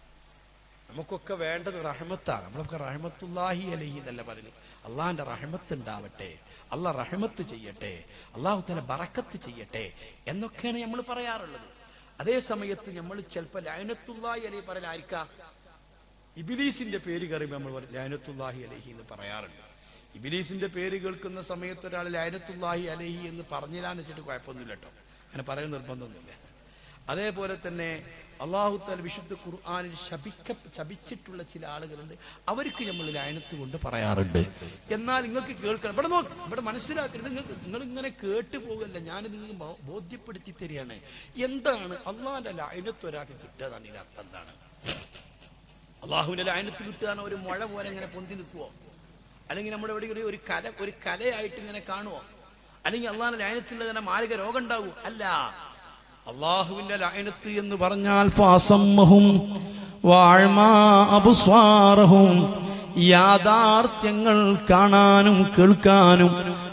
[SPEAKER 2] നമുക്കൊക്കെ വേണ്ടത് റഹമത്താണ്. നമ്മളൊക്കെ റഹമത്തുല്ലാഹി അലഹി എന്നല്ല പറഞ്ഞു അള്ളാഹിന്റെ റഹമത്ത് ഉണ്ടാവട്ടെ. അള്ളാഹ് റഹ്മത്ത് ചെയ്യട്ടെ അള്ളാഹു തല ബറക്കത്ത് ചെയ്യട്ടെ എന്നൊക്കെയാണ് നമ്മൾ പറയാറുള്ളത്. അതേ സമയത്ത് നമ്മൾ ചിലപ്പോൾ ലൈനത്തുല്ലാഹി അലൈ പറയലായിരിക്ക ഇബിലീസിന്റെ പേര് കയറി നമ്മൾ പറയും ലൈനത്തുല്ലാഹി അലഹി എന്ന് പറയാറുണ്ട്. ഇബിലീസിന്റെ പേര് കേൾക്കുന്ന സമയത്ത് ഒരാൾ ലൈനത്തുല്ലാഹി അലഹി എന്ന് പറഞ്ഞില്ലാന്ന് വെച്ചിട്ട് കുഴപ്പമൊന്നുമില്ല കേട്ടോ. അങ്ങനെ പറയാൻ നിർബന്ധമൊന്നുമില്ല. അതേപോലെ തന്നെ അള്ളാഹുത്താൽ വിശുദ്ധ ഖുർആാനിൽ ശപിക്ക ശപിച്ചിട്ടുള്ള ചില ആളുകളുണ്ട്. അവർക്ക് നമ്മൾ ലയനത്ത് കൊണ്ട് പറയാറുണ്ട്. എന്നാൽ നിങ്ങൾക്ക് കേൾക്കണം. ഇവിടെ നോക്ക്. ഇവിടെ മനസ്സിലാക്കരുത്. നിങ്ങൾക്ക് നിങ്ങൾ ഇങ്ങനെ കേട്ടു പോകല്ല. ഞാൻ നിങ്ങൾ ബോധ്യപ്പെടുത്തി തരികയാണ്. എന്താണ്? അള്ളാഹിന്റെ ലയനത്ത് ഒരാൾക്ക് കിട്ടുക ഇതിന്റെ അർത്ഥം എന്താണ്? അള്ളാഹുവിന്റെ ലയനത്ത് കിട്ടുകയാണ് ഒരു മഴ പോലെ ഇങ്ങനെ പൊന്തി നിൽക്കുവോ? അല്ലെങ്കിൽ നമ്മുടെ ഇവിടെ ഒരു കല ഒരു കലയായിട്ട് ഇങ്ങനെ കാണുവോ? അല്ലെങ്കിൽ അള്ളാഹിന്റെ ലൈനത്തിൽ തന്നെ മാരക രോഗം ഉണ്ടാവൂ അല്ല. അള്ളാഹുവിന്റെ ലയനത്ത് എന്ന് പറഞ്ഞാൽ ഫാസമ്മഹും വാഴ്മാ അബുസ്വാറഹും യാഥാർത്ഥ്യങ്ങൾ കാണാനും കേൾക്കാനും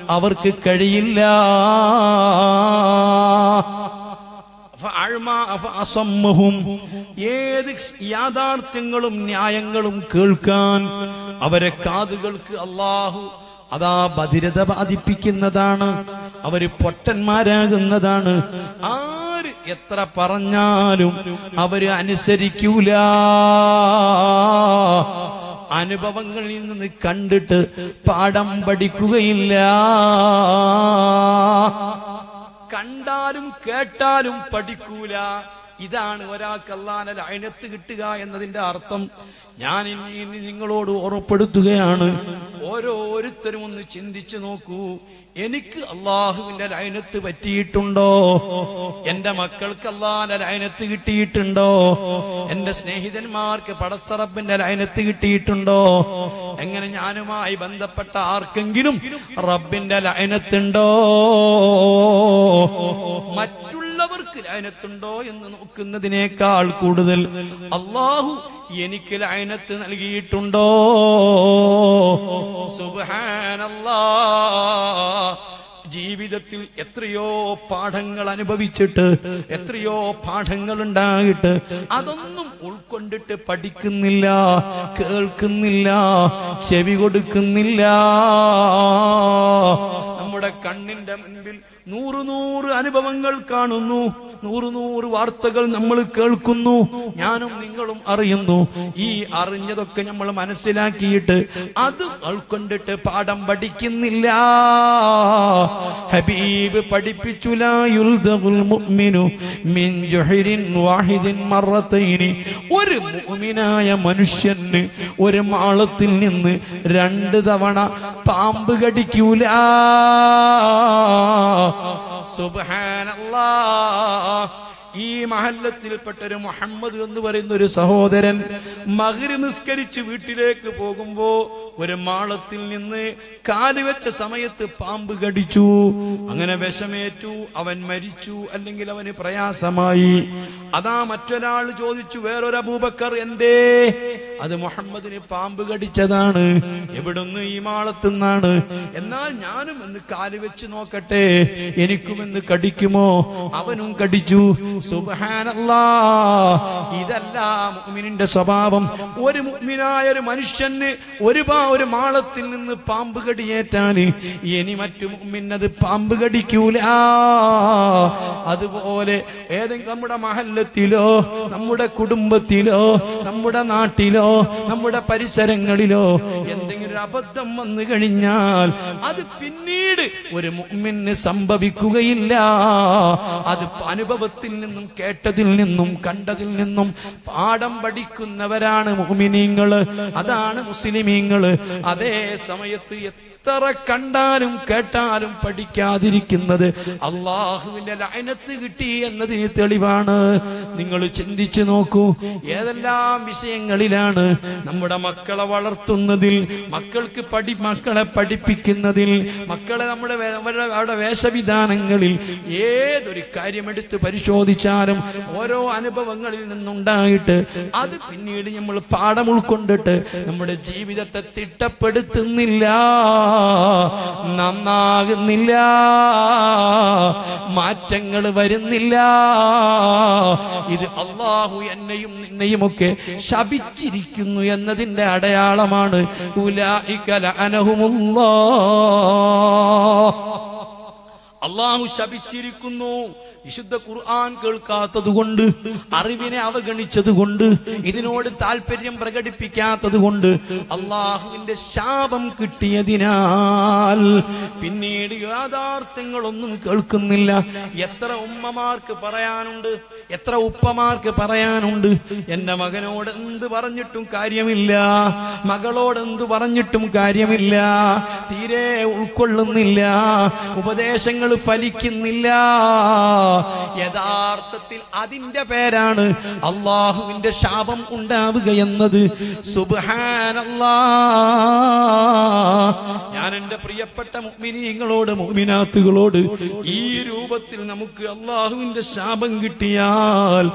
[SPEAKER 2] അവർക്ക് കഴിയില്ല അസമ്മഹും. ഏത് യാഥാർത്ഥ്യങ്ങളും ന്യായങ്ങളും കേൾക്കാൻ അവരെ കാതുകൾക്ക് അള്ളാഹു അതാ ബധിരത ബാധിപ്പിക്കുന്നതാണ്. അവർ പൊട്ടന്മാരാകുന്നതാണ്. ആര് എത്ര പറഞ്ഞാലും അവർ അനുസരിക്കൂല. അനുഭവങ്ങളിൽ നിന്ന് കണ്ടിട്ട് പാഠം പഠിക്കുകയില്ല. കണ്ടാലും കേട്ടാലും പഠിക്കൂല. ഇതാണ് ഒരാൾക്ക് അള്ളാനെ ലയനത്ത് കിട്ടുക എന്നതിന്റെ അർത്ഥം. ഞാൻ ഇനി നിങ്ങളോട് ഓർമ്മപ്പെടുത്തുകയാണ്. ഓരോരുത്തരും ഒന്ന് ചിന്തിച്ചു നോക്കൂ. എനിക്ക് അള്ളാഹുവിന്റെ ലൈനത്ത് പറ്റിയിട്ടുണ്ടോ? എന്റെ മക്കൾക്ക് അള്ളാഹിന്റെ ലൈനത്ത് കിട്ടിയിട്ടുണ്ടോ? എന്റെ സ്നേഹിതന്മാർക്ക് പടത്തറപ്പിന്റെ ലൈനത്ത് കിട്ടിയിട്ടുണ്ടോ? എങ്ങനെ ഞാനുമായി ബന്ധപ്പെട്ട ആർക്കെങ്കിലും റബ്ബിന്റെ ലൈനത്തുണ്ടോ മറ്റുള്ളവർ മറ്റുള്ളവർക്ക് ലയനത്തുണ്ടോ എന്ന് നോക്കുന്നതിനേക്കാൾ കൂടുതൽ അള്ളാഹു എനിക്ക് ലയനത്ത് നൽകിയിട്ടുണ്ടോ? ജീവിതത്തിൽ എത്രയോ പാഠങ്ങൾ അനുഭവിച്ചിട്ട് എത്രയോ പാഠങ്ങൾ ഉണ്ടായിട്ട് അതൊന്നും ഉൾക്കൊണ്ടിട്ട് പഠിക്കുന്നില്ല കേൾക്കുന്നില്ല ചെവി കൊടുക്കുന്നില്ല. നമ്മുടെ കണ്ണിന്റെ മുൻപിൽ നൂറ് നൂറ് അനുഭവങ്ങൾ കാണുന്നു. നൂറ് നൂറ് വാർത്തകൾ നമ്മൾ കേൾക്കുന്നു. ഞാനും നിങ്ങളും അറിയുന്നു. ഈ അറിഞ്ഞതൊക്കെ നമ്മൾ മനസ്സിലാക്കിയിട്ട് അത് ഉൾക്കൊണ്ടിട്ട് പാഠം പഠിക്കുന്നില്ല. ഹബീബ് പഠിപ്പിച്ചുലായുൽ ഒരു മുഅ്മിനായ മനുഷ്യന് ഒരു മാളത്തിൽ നിന്ന് രണ്ട് തവണ പാമ്പ് കടിക്കൂല. ഈ മഹല്ലത്തിൽപ്പെട്ട ഒരു മുഹമ്മദ് എന്ന് പറയുന്ന ഒരു സഹോദരൻ മകര് നിസ്കരിച്ച് വീട്ടിലേക്ക് പോകുമ്പോ ഒരു മാളത്തിൽ നിന്ന് കാൽ വെച്ച സമയത്ത് പാമ്പ് കടിച്ചു. അങ്ങനെ വിഷമേറ്റു അവൻ മരിച്ചു അല്ലെങ്കിൽ അവന് പ്രയാസമായി. അതാ മറ്റൊരാൾ ചോദിച്ചു വേറൊരു അബൂബക്കർ എന്തേ? അത് മുഹമ്മദിന് പാമ്പ് കടിച്ചതാണ്. എവിടുന്ന് ഈ മാളത്തുനിന്നാണ് എന്നാൽ ഞാനും എന്ന് കാൽ വെച്ച് നോക്കട്ടെ. എനിക്കും എന്ന് കടിക്കുമോ? അവനും കടിച്ചു. സുബ്ഹാനല്ലാ. ഇതല്ല മുഅ്മിനിന്റെ സ്വഭാവം. ഒരു മുഅ്മിനായ ഒരു മനുഷ്യന് ഒരു പാ ഒരു മാളത്തിൽ നിന്ന് പാമ്പ് കടിയേറ്റാൽ ഇനി മറ്റു മുമ്മിന്നത് പാമ്പ് കടിക്കൂല. അതുപോലെ ഏതെങ്കിലും നമ്മുടെ മഹല്ലത്തിലോ നമ്മുടെ കുടുംബത്തിലോ നമ്മുടെ നാട്ടിലോ നമ്മുടെ പരിസരങ്ങളിലോ എന്തെങ്കിലും ഒരു അബദ്ധം വന്നു കഴിഞ്ഞാൽ അത് പിന്നീട് ഒരു മുമ്മിന് സംഭവിക്കുകയില്ല. അത് അനുഭവത്തിൽ നിന്നും കേട്ടതിൽ നിന്നും കണ്ടതിൽ നിന്നും പാഠം പഠിക്കുന്നവരാണ് മുഅ്മിനീങ്ങൾ അതാണ് മുസ്ലിമീങ്ങൾ അതേ സമയത്ത് എത്ര കണ്ടാലും കേട്ടാലും പഠിക്കാതിരിക്കുന്നത് അള്ളാഹുവിന്റെ ലയനത്ത് കിട്ടി എന്നതിന് തെളിവാണ്. നിങ്ങൾ ചിന്തിച്ചു നോക്കൂ ഏതെല്ലാം വിഷയങ്ങളിലാണ് നമ്മുടെ മക്കളെ വളർത്തുന്നതിൽ മക്കൾക്ക് പഠി മക്കളെ പഠിപ്പിക്കുന്നതിൽ മക്കളെ നമ്മുടെ അവരുടെ വേഷവിധാനങ്ങളിൽ ഏതൊരു കാര്യമെടുത്ത് പരിശോധിച്ചാലും ഓരോ അനുഭവങ്ങളിൽ നിന്നുണ്ടായിട്ട് അത് പിന്നീട് നമ്മൾ പാഠം ഉൾക്കൊണ്ടിട്ട് നമ്മുടെ ജീവിതത്തെ തിട്ടപ്പെടുത്തുന്നില്ല. നന്നാകുന്നില്ല. മാറ്റങ്ങൾ വരുന്നില്ല. ഇത് അള്ളാഹു എന്നെയും നിന്നെയും ഒക്കെ ശപിച്ചിരിക്കുന്നു എന്നതിന്റെ അടയാളമാണ്. അള്ളാഹു ശപിച്ചിരിക്കുന്നു. വിശുദ്ധ ഖുർആൻ കേൾക്കാത്തത് കൊണ്ട് അറിവിനെ അവഗണിച്ചത് കൊണ്ട് ഇതിനോട് താല്പര്യം പ്രകടിപ്പിക്കാത്തത് കൊണ്ട് അള്ളാഹുവിന്റെ ശാപം കിട്ടിയതിനാൽ പിന്നീട് യാഥാർത്ഥ്യങ്ങളൊന്നും കേൾക്കുന്നില്ല. എത്ര ഉമ്മമാർക്ക് പറയാനുണ്ട് എത്ര ഉപ്പമാർക്ക് പറയാനുണ്ട്. എന്റെ മകനോട് എന്ത് പറഞ്ഞിട്ടും കാര്യമില്ല. മകളോട് എന്ത് പറഞ്ഞിട്ടും കാര്യമില്ല. തീരെ ഉൾക്കൊള്ളുന്നില്ല. ഉപദേശങ്ങൾ ഫലിക്കുന്നില്ല. യഥാർത്ഥത്തിൽ അതിന്റെ പേരാണ് അള്ളാഹുവിന്റെ ശാപം ഉണ്ടാവുക എന്നത്. ഞാൻ എന്റെ പ്രിയപ്പെട്ട മുഗ്മിനീങ്ങളോട് മുഗ്മിനാത്തുകളോട് ഈ രൂപത്തിൽ നമുക്ക് അള്ളാഹുവിന്റെ ശാപം കിട്ടിയാൽ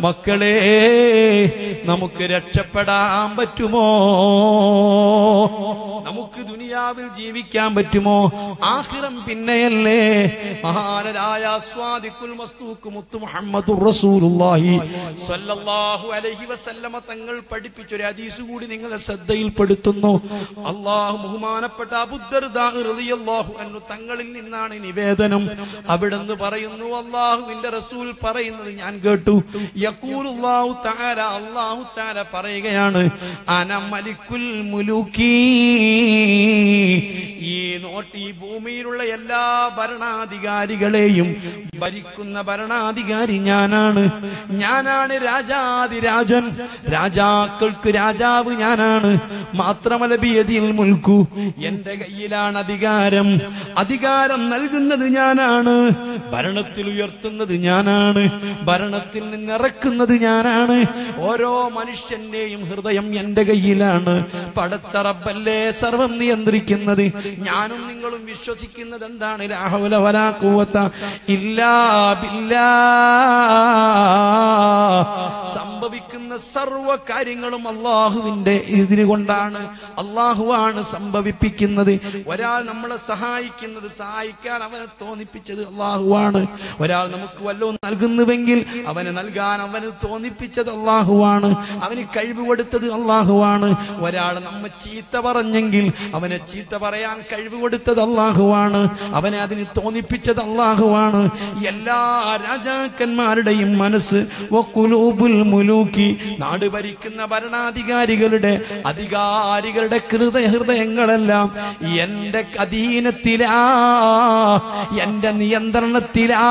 [SPEAKER 2] മക്കളെ നമുക്ക് രക്ഷപ്പെടാൻ പറ്റുമോ? നമുക്ക് ദുനിയാവിൽ ജീവിക്കാൻ പറ്റുമോ? ആഹിറം പിന്നെയല്ലേ? മഹാനരായ സ്വാദിക്കുൽ മസ്തൂക്ക് മുത്തു മുഹമ്മദ് റസൂലുള്ളാഹി. സ്വല്ലല്ലാഹു അലൈഹി വസല്ലമ തങ്ങൾ പഠിപ്പിച്ച ഒരു ഹദീസ് കൂടി നിങ്ങളെ ശ്രദ്ധയിൽപ്പെടുത്തുന്നു. അള്ളാഹു ബഹുമാനപ്പെട്ട അബുദ്ദർദാ റളിയല്ലാഹു അൻഹു തങ്ങളിൽ നിന്നാണ് നിവേദനം. അവിടുന്ന് പറയുന്നു അള്ളാഹുവിന്റെ റസൂൽ പറയുന്നത് ഞാൻ കേട്ടു. യഖൂലുല്ലാഹു തആല അല്ലാഹു തആല പറയുകയാണ് അന മലിക്കുൽ മുലൂക്കി. ഈ നോട്ട് ഭൂമിയിലുള്ള എല്ലാ ഭരണാധികാരികളെയും ഭരിക്കുന്ന ഭരണാധികാരി ഞാനാണ്. ഞാനാണ് രാജാതിരാജൻ രാജാക്കൾക്ക് രാജാവ് ഞാനാണ്. മാത്രമല്ല ബിയതിയിൽ മുൽക്കു. എന്റെ കയ്യിലാണ് അധികാരം. അധികാരം നൽകുന്നത് ഞാനാണ്. ഭരണത്തിൽ ഉയർത്തുന്നത് ഞാനാണ്. ഭരണത്തിൽ നിന്ന് ഇറക്കുന്നത് ഞാനാണ്. ഓരോ മനുഷ്യന്റെയും ഹൃദയം എന്റെ കയ്യിലാണ്. പടച്ചറബല്ലേ സർവം നിയന്ത്രിക്കുന്നത്? ഞാനും നിങ്ങളും വിശ്വസിക്കുന്നത് എന്താണ്? രാഹുല വരാ കൂവത്ത ഇല്ലാ സംഭവിക്കുന്ന സർവ കാര്യങ്ങളും അള്ളാഹുവിന്റെ ഇതിന് കൊണ്ടാണ്. അള്ളാഹുവാണ് സംഭവിപ്പിക്കുന്നത്. ഒരാൾ നമ്മളെ സഹായിക്കുന്നത് സഹായിക്കാൻ അവനെ തോന്നിപ്പിച്ചത് അള്ളാഹുവാണ്. ഒരാൾ നമുക്ക് വല്ലതും നൽകുന്നുവെങ്കിൽ അവന് നൽകാൻ അവന് തോന്നിപ്പിച്ചത് അള്ളാഹുവാണ്. അവന് കഴിവ് കൊടുത്തത് അള്ളാഹുവാണ്. ഒരാൾ നമ്മെ ചീത്ത പറഞ്ഞെങ്കിൽ അവനെ ചീത്ത പറയാൻ കഴിവ് കൊടുത്തത് അള്ളാഹുവാണ്. അവനെ അതിന് തോന്നിപ്പിച്ചത് അള്ളാഹുവാണ്. എല്ലാ രാജാക്കന്മാരുടെയും മനസ്സ് മുലൂക്കി നാട് ഭരിക്കുന്ന ഭരണാധികാരികളുടെ അധികാരികളുടെ ഹൃദയ ഹൃദയങ്ങളെല്ലാം എന്റെ അധീനത്തിലാ എന്റെ നിയന്ത്രണത്തിലാ.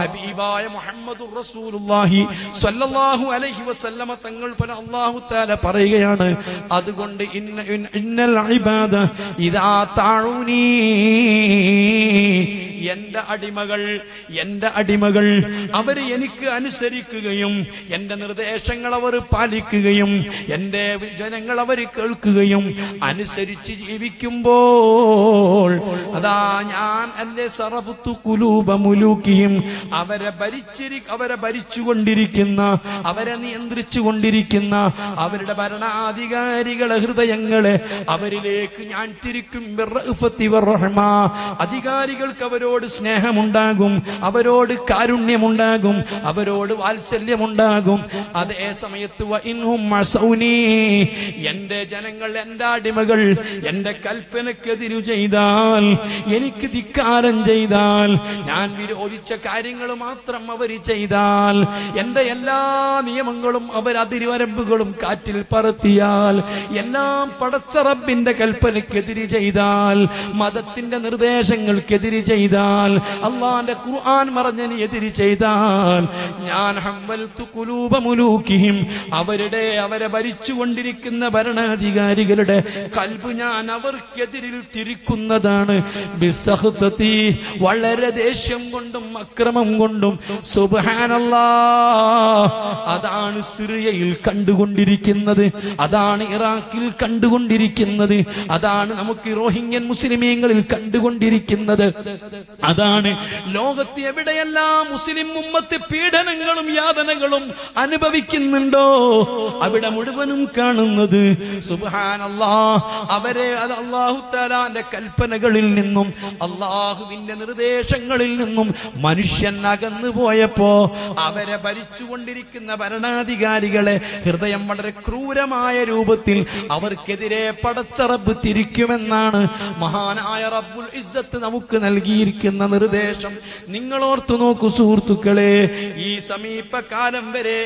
[SPEAKER 2] ഹബീബായ മുഹമ്മദ് റസൂലുള്ളാഹി സ്വല്ലല്ലാഹു അലൈഹി വസല്ലമ തങ്ങൾ പല അല്ലാഹു തആല പറയുകയാണ് അതുകൊണ്ട് ഇന്ന ഇന്ന- ഇന്നൽ ഇബാദ ഇദാ താഊനി എന്റെ അടിമകൾ എന്റെ അടിമകൾ അവർ എനിക്ക് അനുസരിക്കുകയും എന്റെ നിർദ്ദേശങ്ങൾ അവർ പാലിക്കുകയും എന്റെ ജനങ്ങൾ അവർ കേൾക്കുകയും അനുസരിച്ച് ജീവിക്കുമ്പോൾ അതാ ഞാൻ എന്റെ സറഫത്തു കുലൂബ മുലൂക്കിയും അവരെ ഭരിച്ചിരി അവരെ ഭരിച്ചുകൊണ്ടിരിക്കുന്ന അവരെ നിയന്ത്രിച്ചു കൊണ്ടിരിക്കുന്ന അവരുടെ ഭരണാധികാരികളെ ഹൃദയങ്ങളെ അവരിലേക്ക് ഞാൻ തിരിക്കും. അധികാരികൾക്ക് അവരോട് സ്നേഹമുണ്ടാകും അവരോട് കാരുണ്യമുണ്ടാകും അവരോട് വാത്സല്യമുണ്ടാകും അതേ സമയത്ത്. എന്റെ ജനങ്ങൾ എന്റെ അടിമകൾ എന്റെ കൽപ്പനക്കെതിരു ചെയ്താൽ എനിക്ക് ധിക്കാരം ചെയ്താൽ ഞാൻ വിരോധിച്ച കാര്യങ്ങൾ മാത്രം അവർ ചെയ്താൽ എന്റെ എല്ലാ നിയമങ്ങളും അവർ അതിരുവരമ്പുകളും കാറ്റിൽ പറത്തിയാൽ എല്ലാം പടച്ചറബിന്റെ കൽപ്പനക്കെതിരി ചെയ്താൽ മതത്തിന്റെ നിർദ്ദേശങ്ങൾക്കെതിരി ചെയ്താൽ അള്ളാന്റെ ഖുർആൻ മറഞ്ഞതിന് എതിരി ചെയ്താൽ ഞാൻ മുലൂക്കിയും അവരുടെ അവരെ ഭരിച്ചുകൊണ്ടിരിക്കുന്ന ഭരണാധികാരികളുടെ കൽബ് ഞാൻ അവർക്കെതിരിൽ തിരിക്കുന്നതാണ്. വളരെ ദേഷ്യം കൊണ്ടും അക്രമം കൊണ്ടും സുബ്ഹാനല്ലാ അതാണ് സിറിയയിൽ കണ്ടുകൊണ്ടിരിക്കുന്നത് അതാണ് ഇറാഖിൽ കണ്ടുകൊണ്ടിരിക്കുന്നത് അതാണ് നമുക്ക് റോഹിംഗ്യൻ മുസ്ലിമീങ്ങളിൽ കണ്ടുകൊണ്ടിരിക്കുന്നത് അതാണ്. ലോകത്ത് എവിടെയെല്ലാം മുസ്ലിം ഉമ്മത്ത് പീഡനങ്ങളും യാതനകളും അനുഭവിക്കുന്നുണ്ടോ അവിടെ മുഴുവനും കാണുന്നത് അവരെ അത് അള്ളാഹു താലാന്റെ കൽപ്പനകളിൽ നിന്നും അള്ളാഹുവിന്റെ നിർദ്ദേശങ്ങളിൽ നിന്നും മനുഷ്യൻ അകന്നു പോയപ്പോ അവരെ ഭരിച്ചുകൊണ്ടിരിക്കുന്ന ഭരണാധികാരികളെ ഹൃദയം വളരെ ക്രൂരമായ രൂപത്തിൽ അവർക്കെതിരെ പടച്ചറബ് തിരിക്കുമെന്നാണ് മഹാനായ റബ്ബുൽ ഇസ്സത്ത് നമുക്ക് നൽകിയിരിക്കുന്ന നിർദ്ദേശം. നിങ്ങൾ ഓർത്തു നോക്കൂ സുഹൃത്തുക്കളെ ഈ സമീപകാലം വരെ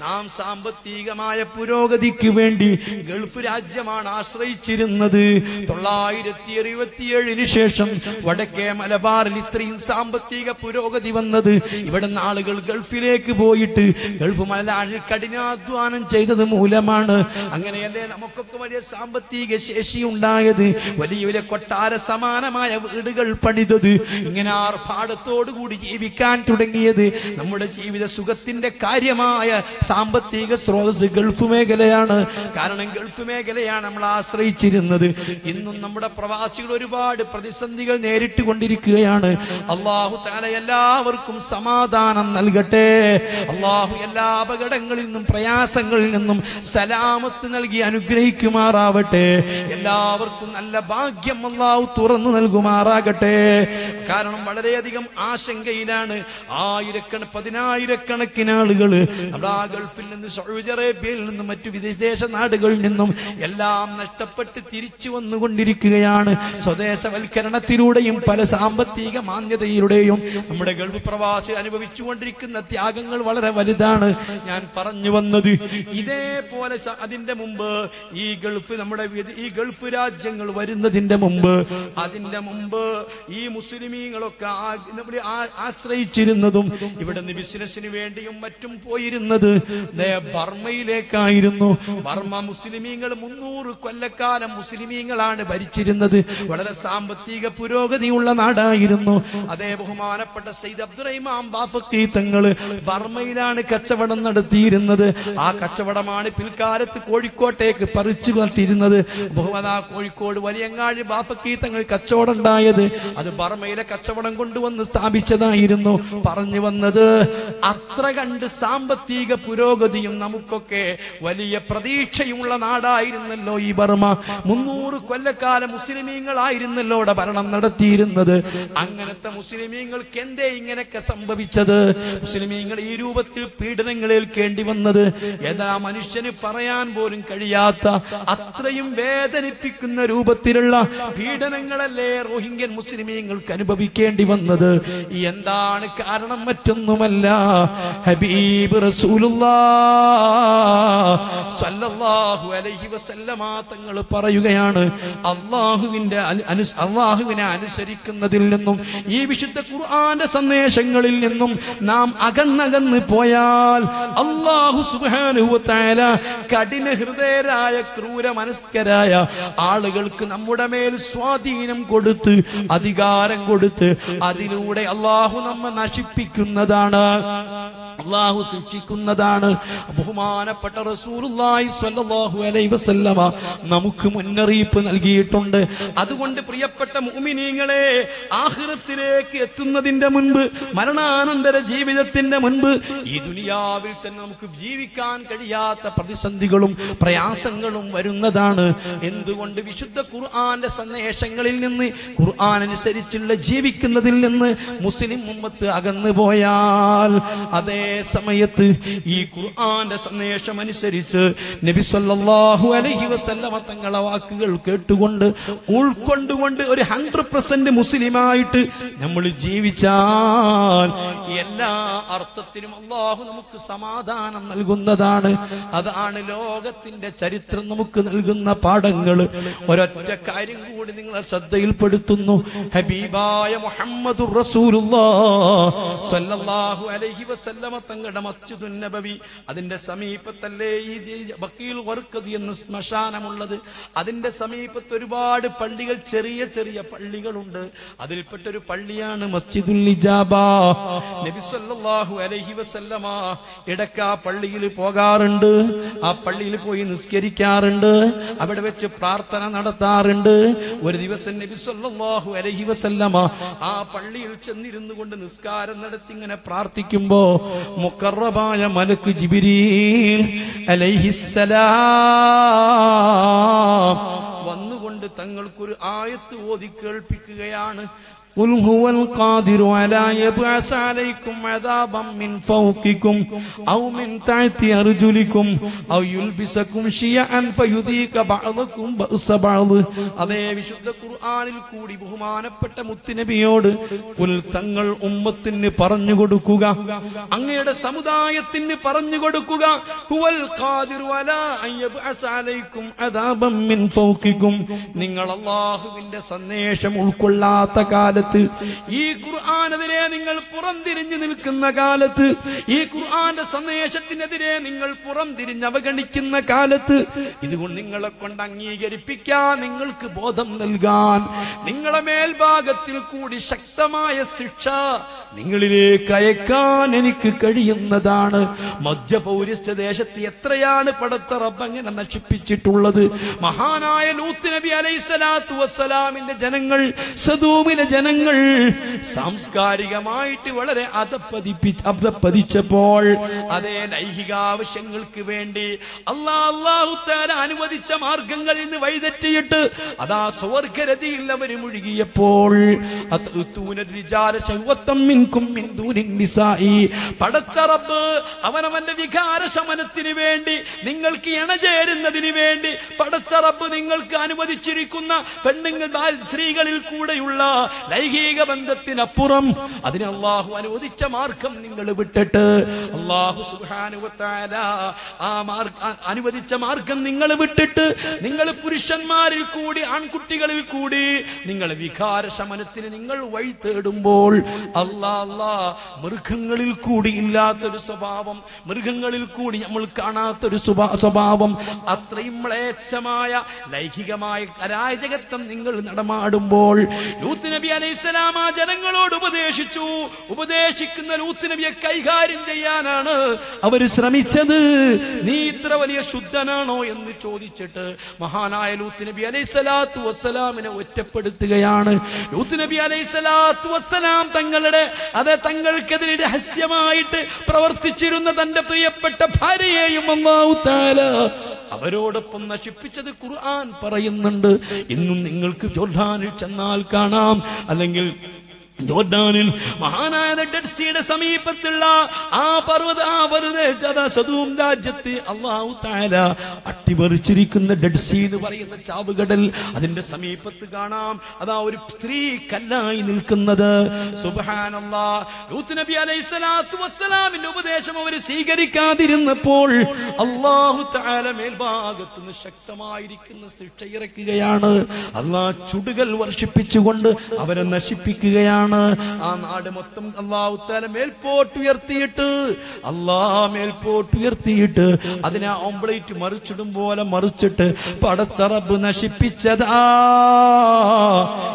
[SPEAKER 2] നാം സാമ്പത്തികമായ പുരോഗതിക്ക് വേണ്ടി ഗൾഫ് രാജ്യമാണ് ആശ്രയിച്ചിരുന്നത്. തൊള്ളായിരത്തി എഴുപത്തിയേഴിന് ശേഷം വടക്കേ മലബാറിൽ ഇത്രയും സാമ്പത്തിക പുരോഗതി വന്നത്. ഇവിടെ ആളുകൾ ഗൾഫിലേക്ക് പോയിട്ട് ഗൾഫ് മലയാളി കഠിനാധ്വാനം ചെയ്തത് മൂലമാണ്. അങ്ങനെയല്ലേ നമുക്കൊക്കെ വലിയ സാമ്പത്തിക ശേഷി ഉണ്ടായത്? വലിയ വലിയ കൊട്ടാര സമാനമായ വീടുകൾ പണിതത്. ഇങ്ങനെ ആർഭാടത്തോടു കൂടി ജീവിക്കാൻ തുടങ്ങിയത് നമ്മുടെ ജീവിത സുഖത്തിന്റെ കാര്യമായ സാമ്പത്തിക സ്രോതസ് ഗൾഫ് മേഖലയാണ്. കാരണം ഗൾഫ് മേഖലയാണ് നമ്മൾ ആശ്രയിച്ചിരുന്നത്. ഇന്നും നമ്മുടെ പ്രവാസികൾ ഒരുപാട് പ്രതിസന്ധികൾ നേരിട്ട് കൊണ്ടിരിക്കുകയാണ്. അള്ളാഹു താല എല്ലാവർക്കും സമാധാനം നൽകട്ടെ. അള്ളാഹു എല്ലാ അപകടങ്ങളിൽ നിന്നും പ്രയാസങ്ങളിൽ നിന്നും സലാമത്ത് നൽകി അനുഗ്രഹിക്കുമാറാവട്ടെ. എല്ലാവർക്കും നല്ല ഭാഗ്യം അള്ളാഹു തുറന്നു നൽകുമാറാകട്ടെ. കാരണം വളരെയധികം ആശങ്കയിലാണ്. ആയിരക്കണ പതിനായിരക്കണക്കിന് ആളുകൾ നമ്മുടെ ആ ഗൾഫിൽ നിന്ന് സൗദി അറേബ്യയിൽ നിന്നും മറ്റു വിദേശ നാടുകളിൽ നിന്നും എല്ലാം നഷ്ടപ്പെട്ട് തിരിച്ചു വന്നുകൊണ്ടിരിക്കുകയാണ്. സ്വദേശവൽക്കരണത്തിലൂടെയും പല സാമ്പത്തിക മാന്യതയിലൂടെയും നമ്മുടെ ഗൾഫ് പ്രവാസി അനുഭവിച്ചുകൊണ്ടിരിക്കുന്ന ത്യാഗങ്ങൾ വളരെ വലുതാണ്. ഞാൻ പറഞ്ഞു വന്നത് ഇതേപോലെ അതിന്റെ മുമ്പ് ഈ ഗൾഫ് നമ്മുടെ ഈ ഗൾഫ് രാജ്യങ്ങൾ വരുന്നതിന്റെ മുമ്പ് അതിന്റെ മുമ്പ് ഈ മുസ്ലിമീങ്ങളൊക്കെ ആ- ഇവിടെ നിന്ന് ആശ്രയിച്ചിരുന്നതും ബിസിനസ്സിന് വേണ്ടിയും മറ്റും പോയിരുന്നത് ബർമ്മയിലേക്കായിരുന്നു ബർമ്മ മുസ്ലിമീങ്ങൾ മുന്നൂറ് കൊല്ലക്കാലം മുസ്ലിമീങ്ങളാണ് ഭരിച്ചിരുന്നത്. വളരെ സാമ്പത്തിക പുരോഗതിയുള്ള നാടായിരുന്നു. അതേ ബഹുമാനപ്പെട്ട സയ്യിദ് അബ്ദുറഹിമാം ബാഫക്കി തങ്ങൾ തങ്ങൾ ബർമയിലാണ് കച്ചവടം നടത്തിയിരുന്നത്. ആ കച്ചവടമാണ് പിൽക്കാലത്ത് കോഴിക്കോട്ടേക്ക് പറിച്ചു പറഞ്ഞിരുന്നത് ബഹുമത കോഴിക്കോട് വലിയങ്ങാഴി ബാഫക്കി തങ്ങൾ കച്ചവടം ഉണ്ടായത്. അത് ബർമയിലെ കച്ചവടം കൊണ്ടുവന്ന് സ്ഥാപിച്ചതായിരുന്നു. പറഞ്ഞു വന്നത് അത്ര കണ്ട് സാമ്പത്തിക പുരോഗതിയും നമുക്കൊക്കെ വലിയ പ്രതീക്ഷയുമുള്ള നാടായിരുന്നല്ലോ ഈ ബർമ. മുന്നൂറ് കൊല്ലക്കാല മുസ്ലിമീങ്ങളായിരുന്നല്ലോ അവിടെ ഭരണം നടത്തിയിരുന്നത്. അങ്ങനത്തെ മുസ്ലിമീങ്ങൾക്ക് എന്തേ ഇങ്ങനെയൊക്കെ സംഭവിച്ചത്? മുസ്ലിമീങ്ങൾ ഈ രൂപത്തിൽ പീഡനങ്ങൾ ഏൽക്കേണ്ടി വന്നത്. ഏതാ മനുഷ്യന് പറയാൻ പോലും കഴിയാത്ത അത്രയും വേദനിപ്പിക്കുന്ന രൂപത്തിലുള്ള പീഡനങ്ങളല്ലേ റോഹിംഗ്യൻ മുസ്ലിമീങ്ങൾക്ക് അനുഭവിക്കേണ്ടി വന്നത്. എന്താണ് കാരണം മറ്റൊന്നുമല്ല. ഹബീബ് തങ്ങൾ പറയുകയാണ് അള്ളാഹുവിന്റെ അള്ളാഹുവിനെ അനുസരിക്കുന്നതിൽ നിന്നും ഈ വിശുദ്ധ ഖുർആന്റെ സന്ദേശങ്ങളിൽ നിന്നും നാം അകന്നകന്ന് പോയാൽ അള്ളാഹു തആല കഠിന ഹൃദയരായ ക്രൂര മനസ്കരായ ആളുകൾക്ക് നമ്മുടെ മേൽ സ്വാധീനം കൊടുത്ത് അധികാരം കൊടുത്ത് അതിലൂടെ അള്ളാഹു നമ്മെ നശിപ്പിക്കുന്നതാണ്. അള്ളാഹു ശിക്ഷിക്കുന്നതാണ് ബഹുമാനപ്പെട്ട റസൂലുള്ളാഹി സ്വല്ലല്ലാഹു അലൈഹി വസല്ലമ നമുക്ക് മുന്നറിയിപ്പ് നൽകിയിട്ടുണ്ട്. അതുകൊണ്ട് പ്രിയപ്പെട്ട മുഅ്മിനീങ്ങളെ ആഖിറത്തിലേക്ക് എത്തുന്നതിന്റെ മുൻപ് മരണാനന്തര ജീവിതത്തിന്റെ മുൻപ് ഈ ദുനിയാവിൽ തന്നെ നമുക്ക് ജീവിക്കാൻ കഴിയാത്ത പ്രതിസന്ധികളും പ്രയാസങ്ങളും വരുന്നതാണ്. എന്തുകൊണ്ട് വിശുദ്ധ ഖുർആന്റെ സന്ദേശങ്ങളിൽ നിന്ന് ഖുർആൻ അനുസരിച്ചുള്ള ജീവിക്കുന്നതിൽ നിന്ന് മുസ്ലിം ഉമ്മത്ത് അകന്നു പോയാൽ അതേ സമയത്ത് ഈ ഖുർആന്റെ സന്ദേശം അനുസരിച്ച് നബി സല്ലല്ലാഹു അലൈഹി വസല്ലമ തങ്ങളുടെ വാക്കുകൾ കേട്ടുകൊണ്ട് ഉൾക്കൊണ്ടുകൊണ്ട് ഒരു ഹൺഡ്രഡ് പെർസെന്റ് മുസ്ലിമായിട്ട് നമ്മൾ ജീവിച്ചാൽ എല്ലാ അർത്ഥത്തിനും അള്ളാഹു നമുക്ക് സമാധാനം നൽകുന്നതാണ്. അതാണ് ലോകത്തിന്റെ ചരിത്രം നമുക്ക് നൽകുന്ന പാഠങ്ങൾ. ഒരൊറ്റ കാര്യം കൂടി നിങ്ങളെ ശ്രദ്ധയിൽപ്പെടുത്തുന്നു. ഹബീബായ അലൈഹി വസല്ലമ നബവി. അതിന്റെ സമീപത്തല്ലേ ഈ വക്കീൽ വർക്കത് എന്ന ശ്മശാനമുള്ളത്. അതിന്റെ സമീപത്ത് ഒരുപാട് പള്ളികൾ ചെറിയ ചെറിയ പള്ളികളുണ്ട്. അതിൽപ്പെട്ട ഒരു പള്ളിയാണ് മസ്ജിദുൽ ഇജാബ. നബി അലൈഹി വസല്ലമ ഇടയ്ക്ക് ആ പള്ളിയിൽ പോകാറുണ്ട്. ആ പള്ളിയിൽ പോയി നിസ്കരിക്കാറുണ്ട്. അവിടെ വെച്ച് പ്രാർത്ഥന നടത്താറുണ്ട്. ഒരു ദിവസം നബി സല്ലല്ലാഹു അലൈഹി വസല്ലമ ആ പള്ളിയിൽ ചെന്നിരുന്നു കൊണ്ട് നിസ്കാരം നടത്തി ഇങ്ങനെ പ്രാർത്ഥിക്കുമ്പോ മുക്കറബായ മലക്ക് വന്നുകൊണ്ട് തങ്ങൾക്കൊരു ആയത്ത് ഓതി കേൾപ്പിക്കുകയാണ്. قل هو القادر على يبعث عليكم عذابا من فوقكم أو من تحت أرجلكم أو يلبسكم شيعا فيذيق بعضكم بأس بعض അതേ വിശുദ്ധ ഖുർആനിൽ കൂടി ബഹുമാനപ്പെട്ട മുത്തുനബിയോട് കുൽ തങ്ങൾ ഉമ്മത്തിന് പറഞ്ഞു കൊടുക്കുക അങ്ങയുടെ സമുദായത്തിന് പറഞ്ഞു കൊടുക്കുക ഹുവൽ ഖാദിറു അലാ അൻ യബ്അസ അലൈക്കും അദാബൻ മിൻ ഫൗഖിക്കും നിങ്ങൾ അല്ലാഹുവിന്റെ സന്ദേശം ഉൾക്കൊള്ളാത്ത കാലത്ത്. ഈ ഖുർആാനെതിരെ നിങ്ങൾ പുറംതിരിഞ്ഞു നിൽക്കുന്ന കാലത്ത് ഈ ഖുർആാന്റെ സന്ദേശത്തിനെതിരെ നിങ്ങൾ പുറംതിരിഞ്ഞ് അവഗണിക്കുന്ന കാലത്ത് ഇതുകൊണ്ട് നിങ്ങളെ കൊണ്ട് അംഗീകരിപ്പിക്കാൻ നിങ്ങൾക്ക് ബോധം നൽകാൻ. നിങ്ങളെ മേൽഭാഗത്തിൽ കൂടി ശക്തമായ ശിക്ഷ നിങ്ങളിലേക്ക് അയക്കാൻ എനിക്ക് കഴിയുന്നതാണ്. മധ്യപൗരസ്ത്യ ദേശത്ത് എത്രയാണ് പടച്ച റബ്ബ് അങ്ങനെ നശിപ്പിച്ചിട്ടുള്ളത്? മഹാനായ ലൂത്ത് നബി അലൈഹിസ്സലാത്തു വസ്സലാമിന്റെ ജനങ്ങൾ സദൂമിലെ ജനങ്ങൾ ജനങ്ങൾ സാംസ്കാരികമായിട്ട് വളരെ അതപ്പതിപ്പി അതപ്പതിച്ചപ്പോൾ അതേ ലൈഹികാവശ്യങ്ങൾക്ക് വേണ്ടി അള്ളാ അള്ളാഹുത്താൻ അനുവദിച്ച മാർഗങ്ങളിൽ നിന്ന് വഴിതെറ്റിയിട്ട് അതാ സ്വർഗരതിയിൽ അവർ മുഴുകിയപ്പോൾ പടച്ചറപ്പ് അവനവന്റെ വികാര ശമനത്തിന് വേണ്ടി നിങ്ങൾക്ക് ഇണചേരുന്നതിന് വേണ്ടി പടച്ചറപ്പ് നിങ്ങൾക്ക് അനുവദിച്ചിരിക്കുന്ന പെണ്ണുങ്ങൾ സ്ത്രീകളിൽ കൂടെയുള്ള ലൈംഗിക ബന്ധത്തിനപ്പുറം അതിനെ അള്ളാഹു അനുവദിച്ച മാർഗം നിങ്ങൾ വിട്ടിട്ട് അള്ളാഹു സുബാനുവത്താല ആ മാർഗ അനുവദിച്ച മാർഗം നിങ്ങൾ വിട്ടിട്ട് നിങ്ങൾ പുരുഷന്മാരിൽ കൂടി ആൺകുട്ടികളിൽ കൂടി നിങ്ങൾ വികാര ശമനത്തിന് നിങ്ങൾ വഴി തേടുമ്പോൾ അല്ലാ മൃഗങ്ങളിൽ കൂടി ഇല്ലാത്തൊരു സ്വഭാവം മൃഗങ്ങളിൽ കൂടി നമ്മൾ കാണാത്തൊരു സ്വഭാ- സ്വഭാവം അത്രയും മ്ലേച്ഛമായ ലൈംഗികമായ അരാജകത്വം നിങ്ങൾ നടമാടുമ്പോൾ ലൂത്ത് നബി അലൈഹി അലൈഹിസ്സലാം ആ ജനങ്ങളോട് ഉപദേശിച്ചു. ഉപദേശിക്കുന്ന ലൂത്ത് നബിയെ കൈകാര്യം ചെയ്യാനാണ് അവർ ശ്രമിച്ചത്. നീ ഇത്ര വലിയ ശുദ്ധനാണോ എന്ന് ചോദിച്ചിട്ട് മഹാനായ ലൂത്ത് നബി അലൈഹി സ്വലാത്തു വസ്സലാമിനെ ഒറ്റപ്പെടുത്തുകയാണ്. ലൂത്ത് നബി അലൈഹി സ്വലാത്തു വസ്സലാം തങ്ങളുടെ അത് തങ്ങൾക്കെതിരെ രഹസ്യമായിട്ട് പ്രവർത്തിച്ചിരുന്ന തന്റെ പ്രിയപ്പെട്ട ഭാര്യയെയും അമ്മാവുത്താല അവരോടൊപ്പം നശിപ്പിച്ചത് ഖുർആൻ പറയുന്നുണ്ട്. ഇന്നും നിങ്ങൾക്ക് ജോർദാനിൽ ചെന്നാൽ കാണാം. അല്ലെങ്കിൽ ജോർഡാനിൽ മഹാനായ ഡെഡ് സീയുടെ സമീപത്തുള്ള ആ പർവത ആ പർവത സദൂം രാജ്യത്ത് അള്ളാഹു താര അട്ടിമറിച്ചിരിക്കുന്ന ഡെഡ് സീ എന്ന് പറയുന്ന ചാവുകടൽ അതിന്റെ സമീപത്ത് കാണാം. അതാ ഒരു സ്ത്രീ കല്ലായി നിൽക്കുന്നത്. നബി അലൈഹി സ്വലാത്തു വസ്സലാമിന്റെ ഉപദേശം അവർ സ്വീകരിക്കാതിരുന്നപ്പോൾ അള്ളാഹു താര മേൽഭാഗത്ത് നിന്ന് ശക്തമായിരിക്കുന്ന ശിക്ഷ ഇറക്കുകയാണ്. അള്ളാഹ് ചുടുകൾ വർഷിപ്പിച്ചുകൊണ്ട് അവരെ നശിപ്പിക്കുകയാണ്. ആ നാട് മൊത്തം അള്ളാഹു താല മേൽപോട്ടുയർത്തിയിട്ട് അള്ളാ മേൽപോട്ടുയർത്തിയിട്ട് അതിനെ ഓംപ്ലേറ്റ് മറിച്ചിടും പോലെ മറിച്ചിട്ട് പടച്ചറബ് നശിപ്പിച്ചതാ.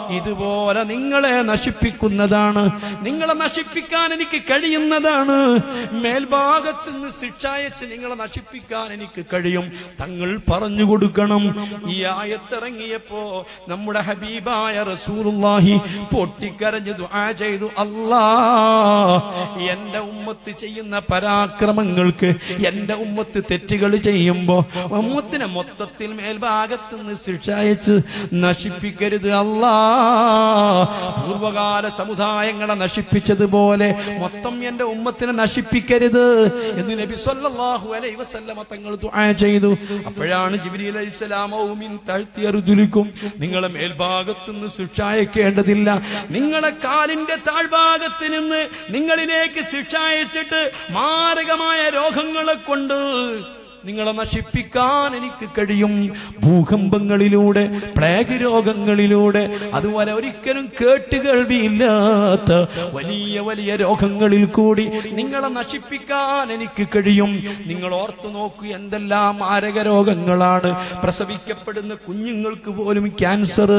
[SPEAKER 2] ഇതുപോലെ നിങ്ങളെ നശിപ്പിക്കുന്നതാണ്. നിങ്ങളെ നശിപ്പിക്കാൻ എനിക്ക് കഴിയുന്നതാണ്. മേൽഭാഗത്ത് നിന്ന് ശിക്ഷ അയച്ച് നിങ്ങളെ നശിപ്പിക്കാൻ എനിക്ക് കഴിയും. തങ്ങൾ പറഞ്ഞു കൊടുക്കണം. ഈ ആയത്തിറങ്ങിയപ്പോ നമ്മുടെ ഹബീബായ റസൂലുള്ളാഹി പൊട്ടിക്കരഞ്ഞു ചെയ്തു. അല്ലാ ഉമ്മത്ത് ചെയ്യുന്ന പരാക്രമങ്ങൾക്ക് എന്റെ ഉമ്മത്ത് തെറ്റുകൾ ചെയ്യുമ്പോ ഉമ്മത്തിനെ മൊത്തത്തിൽ മേൽഭാഗത്ത് നിന്ന് ശിക്ഷ അയച്ച് നശിപ്പിക്കരുത്. അല്ലാ പൂർവകാല സമുദായങ്ങളെ നശിപ്പിച്ചതുപോലെ മൊത്തം എന്റെ ഉമ്മത്തിനെ നശിപ്പിക്കരുത് എന്ന് നബി സല്ലല്ലാഹു അലൈഹി വസല്ലമ തങ്ങൾ ദുആ ചെയ്തു. അപ്പോഴാണ് ജിബ്രീൽ അലൈഹിസ്സലാം ഔമിൻ താഴ്ത്തിയറുതുലിക്കും നിങ്ങളെ മേൽഭാഗത്ത് നിന്ന് ശിക്ഷ അയക്കേണ്ടതില്ല. നിങ്ങളെ കാലിന്റെ താഴ്ഭാഗത്ത് നിന്ന് നിങ്ങളിലേക്ക് ശിക്ഷ അയച്ചിട്ട് മാരകമായ രോഗങ്ങളെ കൊണ്ട് നിങ്ങളെ നശിപ്പിക്കാൻ എനിക്ക് കഴിയും. ഭൂകമ്പങ്ങളിലൂടെ പ്ലേഗ് രോഗങ്ങളിലൂടെ അതുപോലെ ഒരിക്കലും കേട്ടുകേൾവിയില്ലാത്ത വലിയ വലിയ രോഗങ്ങളിൽ കൂടി നിങ്ങളെ നശിപ്പിക്കാൻ എനിക്ക് കഴിയും. നിങ്ങൾ ഓർത്തു നോക്കൂ എന്തെല്ലാം മാരക രോഗങ്ങളാണ്. പ്രസവിക്കപ്പെടുന്ന കുഞ്ഞുങ്ങൾക്ക് പോലും ക്യാൻസർ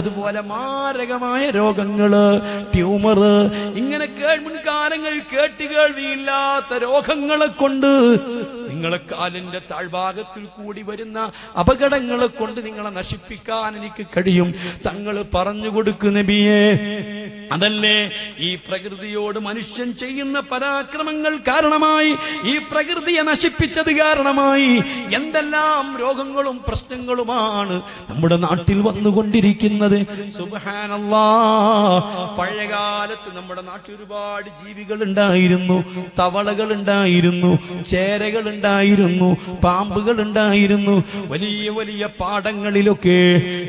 [SPEAKER 2] അതുപോലെ മാരകമായ രോഗങ്ങൾ ട്യൂമർ ഇങ്ങനെ മുൻകാലങ്ങൾ കേട്ടുകേൾവിയില്ലാത്ത രോഗങ്ങളെ കൊണ്ട് നിങ്ങളെ കാലിന്റെ താഴ്ഭാഗത്തിൽ കൂടി വരുന്ന അപകടങ്ങളെ കൊണ്ട് നിങ്ങളെ നശിപ്പിക്കാൻ എനിക്ക് കഴിയും. തങ്ങൾ പറഞ്ഞു കൊടുക്കുന്ന നബിയേ. അതല്ലേ? ഈ പ്രകൃതിയോട് മനുഷ്യൻ ചെയ്യുന്ന പരാക്രമങ്ങൾ കാരണമായി ഈ പ്രകൃതിയെ നശിപ്പിച്ചത് കാരണമായി. എന്തെല്ലാം രോഗങ്ങളും പ്രശ്നങ്ങളുമാണ് നമ്മുടെ നാട്ടിൽ വന്നുകൊണ്ടിരിക്കുന്നത്. സുബ്ഹാനല്ലാ. പഴയകാലത്ത് നമ്മുടെ നാട്ടിൽ ഒരുപാട് ജീവികൾ ഉണ്ടായിരുന്നു തവളകൾ ഉണ്ടായിരുന്നു ചേരകൾ ഉണ്ടായിരുന്നു പാമ്പുകൾ ഉണ്ടായിരുന്നു. വലിയ വലിയ പാടങ്ങളിലൊക്കെ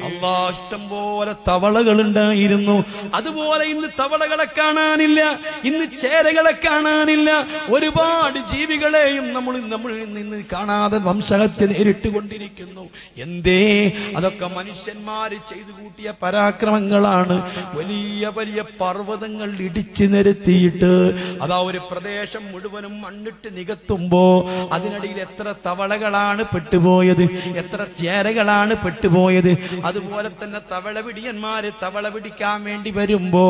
[SPEAKER 2] അള്ളാ ഇഷ്ടം പോലെ തവളകൾ ഉണ്ടായിരുന്നു. അതുപോലെ ഇന്ന് തവളകളെ കാണാനില്ല ഇന്ന് ചേരകളെ കാണാനില്ല. ഒരുപാട് ജീവികളെയും നമ്മൾ നമ്മൾ ഇന്ന് കാണാതെ വംശഹത്യ നേരിട്ട് കൊണ്ടിരിക്കുന്നു എന്തേ? അതൊക്കെ മനുഷ്യന്മാര് ചെയ്തു കൂട്ടിയ പരാക്രമങ്ങളാണ്. വലിയ വലിയ പർവതങ്ങൾ ഇടിച്ചു നിരത്തിയിട്ട് അതാ ഒരു പ്രദേശം മുഴുവനും മണ്ണിട്ട് നികത്തുമ്പോ അതിനിടയിൽ എത്ര തവളകളാണ് പെട്ടുപോയത്. എത്ര ചേരകളാണ് പെട്ടുപോയത്. അതുപോലെ തന്നെ തവള പിടിയന്മാര് തവള പിടിക്കാൻ വേണ്ടി വരുമ്പോ